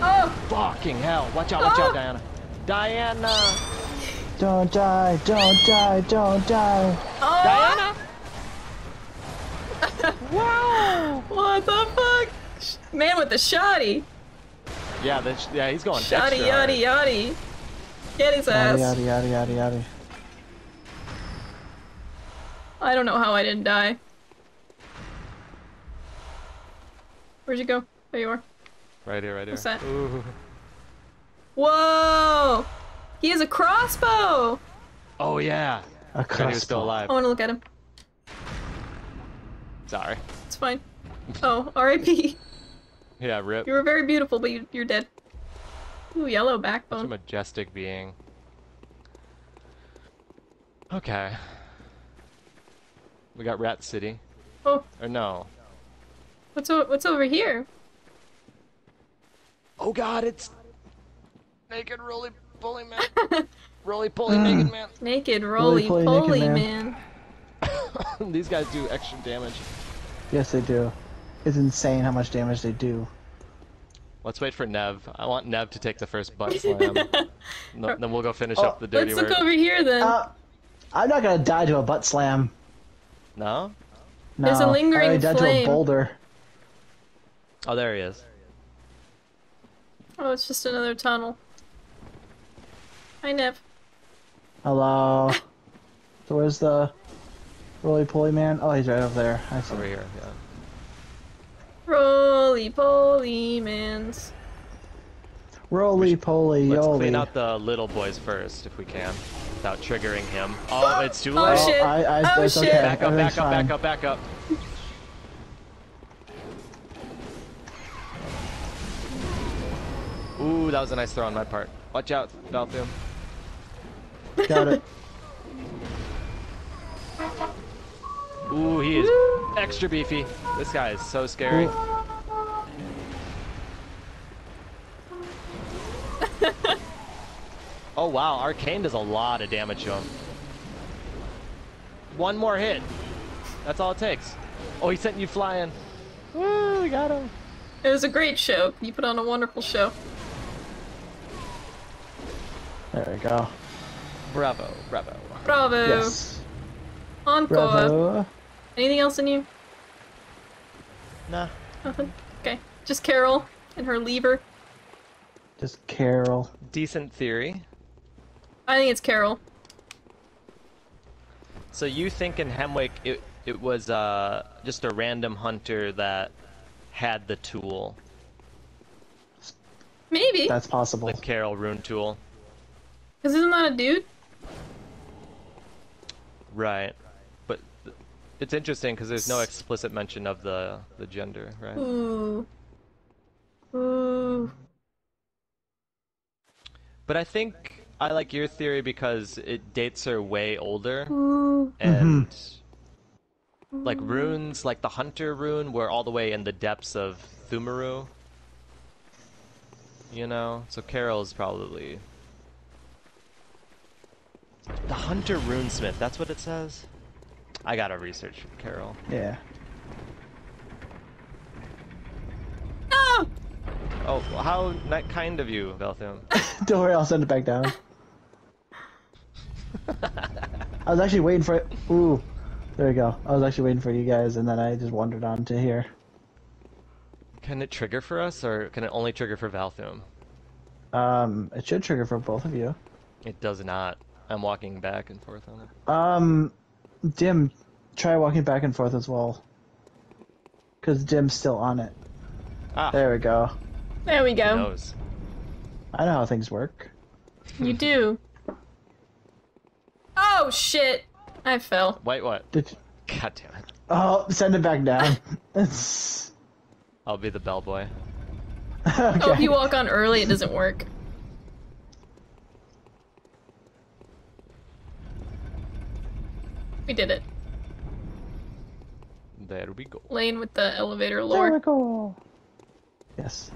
Oh! Fucking hell. Watch out, watch out, Ah! Diana. Diana! Don't die, don't die, don't die. Oh! Diana! *laughs* wow! What the fuck? Man with the shoddy. Yeah, this, yeah, he's going Shoddy extra hard. yaddy yaddy. Get his Yada ass. yada yada yada yada. I don't know how I didn't die. Where'd you go? There you are. Right here, right here. What's that? Ooh. Whoa! He has a crossbow! Oh yeah. A Forgot he still alive. I wanna look at him. Sorry. It's fine. Oh, R.I.P. Yeah, rip. You were very beautiful, but you, you're dead. Ooh, yellow Such a backbone. majestic being. Okay. We got Rat City. Oh, Or no. what's o- what's over here? Oh god, it's naked roly poly man. *laughs* roly poly naked man. Naked roly Roly-poly poly man. man. *laughs* These guys do extra damage. Yes, they do. It's insane how much damage they do. Let's wait for Nev. I want Nev to take the first butt slam. *laughs* no, then we'll go finish Oh, up the dirty Let's look work. over here then. Uh, I'm not gonna die to a butt slam. No? No, There's a lingering I already died flame. to a boulder. Oh, there he is. oh, it's just another tunnel. Hi, Nev. Hello. *laughs* so where's the roly poly man? Oh, he's right over there. I see. Over here, yeah. Roly poly mans. Roly poly Let's clean out the little boys first, if we can, without triggering him. Oh, oh it's too late. Oh, late. shit. Oh, I, I, Oh, it's shit. okay. Back up, Everything's back up, back up, back up. Ooh, that was a nice throw on my part. Watch out, Valthium. Got it. *laughs* Ooh, he is extra beefy. This guy is so scary. *laughs* oh wow, Arcane does a lot of damage to him. One more hit. That's all it takes. Oh, he sent you flying. Woo, we got him. It was a great show. You put on a wonderful show. There we go. Bravo, bravo. Bravo. Yes. Encore. Bravo. Anything else in you? Nah. Nothing. Okay. Just Caryll and her lever. Just Caryll. Decent theory. I think it's Caryll. So you think in Hemwick it it was uh just a random hunter that had the tool, Maybe. That's possible. the Caryll rune tool. Because isn't that a dude? Right. But th- it's interesting because there's no explicit mention of the the gender, right? Ooh. Ooh. But I think I like your theory because it dates her way older Ooh. and mm-hmm. like runes like the hunter rune were all the way in the depths of Pthumeru. You know? So Caryll's probably The hunter runesmith, that's what it says? I gotta research Caryll. Yeah. No! Oh, how not kind of you, Velthium. *laughs* Don't worry, I'll send it back down. I was actually waiting for it. Ooh, there we go. I was actually waiting for you guys, and then I just wandered on to here. Can it trigger for us, or can it only trigger for Valthium? Um, it should trigger for both of you. It does not. I'm walking back and forth on it. Um, Dim, try walking back and forth as well. Cause Dim's still on it. Ah, There we go. There we go. knows. I know how things work. You do. Oh shit! I fell. Wait, what? Did God damn it. oh, send it back down. I'll be the bellboy. *laughs* okay. Oh, if you walk on early, it doesn't work. We did it. There we go. Lane with the elevator There we go. Yes.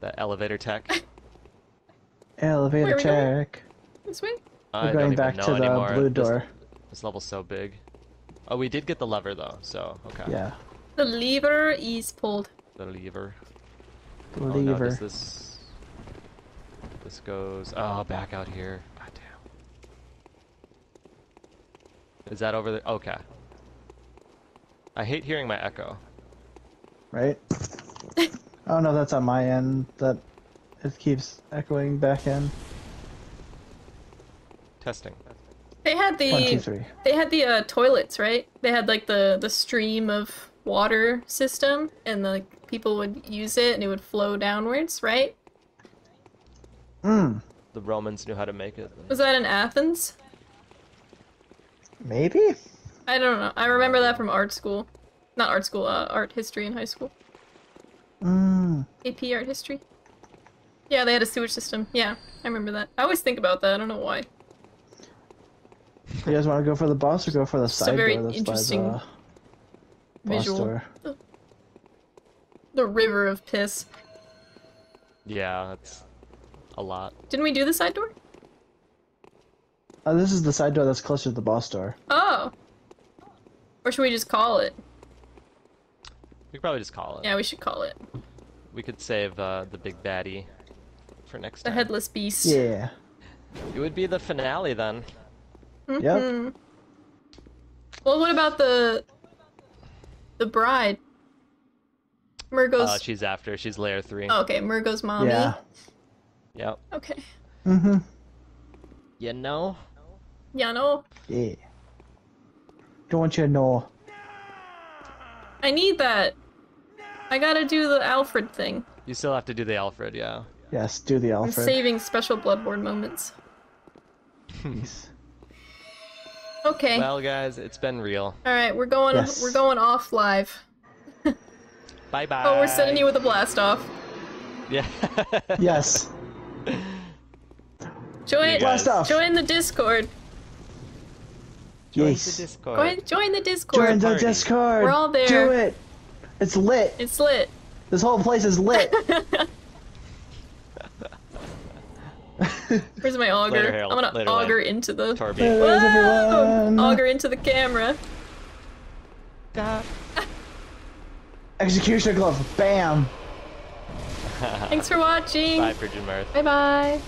The elevator tech. *laughs* Elevator Where are we going? check. This way? I We're don't going even back know to the anymore. blue door. This, level's so big. Oh, we did get the lever though, so okay. Yeah. The lever is pulled. The lever. The Oh no, lever. this this goes oh back out here. God damn. Is that over there? Okay. I hate hearing my echo. Right? *laughs* oh no, that's on my end. That it keeps echoing back in. Testing. They had the One, two, three. they had the uh, toilets, right? They had like the the stream of water system, and like people would use it, and it would flow downwards, right? Hmm. The Romans knew how to make it. Was that in Athens? Maybe? I don't know. I remember that from art school, not art school, uh, art history in high school. Hmm. AP art history. Yeah, they had a sewage system. Yeah, I remember that. I always think about that. I don't know why. You guys want to go for the boss or go for the a side very door that's interesting by the Visual. door? The river of piss. Yeah, that's a lot. Didn't we do the side door? Oh, this is the side door that's closer to the boss door. Oh. Or should we just call it? We could probably just call it. Yeah, we should call it. We could save uh, the big baddie for next The time. The headless beast. Yeah. It would be the finale then. Yep. Mhm. Well, what about the the bride? Mergo's. Uh, she's after. She's layer three. oh, okay, Mergo's mommy. Yeah. Yep. Okay. Mm-hmm. You know. Yeah, no. Yeah. Don't you know. I need that. I gotta do the Alfred thing. You still have to do the Alfred, yeah. Yes, do the Alfred. I'm Alfred. saving special Bloodborne moments. Please. *laughs* Okay. Well, guys, it's been real. All right, we're going. Yes. We're going off live. *laughs* Bye bye. Oh, we're sending you with a blast off. Yeah. *laughs* Yes. Join. Blast off. Join the Discord. Join Yes. the Discord. Join, join the Discord. Join the party. Discord. We're all there. Do it. It's lit. It's lit. This whole place is lit. *laughs* *laughs* Where's my Augur? Later, I'm gonna Later, Augur Lane. into the. Torby. Whoa! Augur into the camera. Executioner glove. Bam. Thanks for watching. Bye, Virgin Mirth. Bye bye.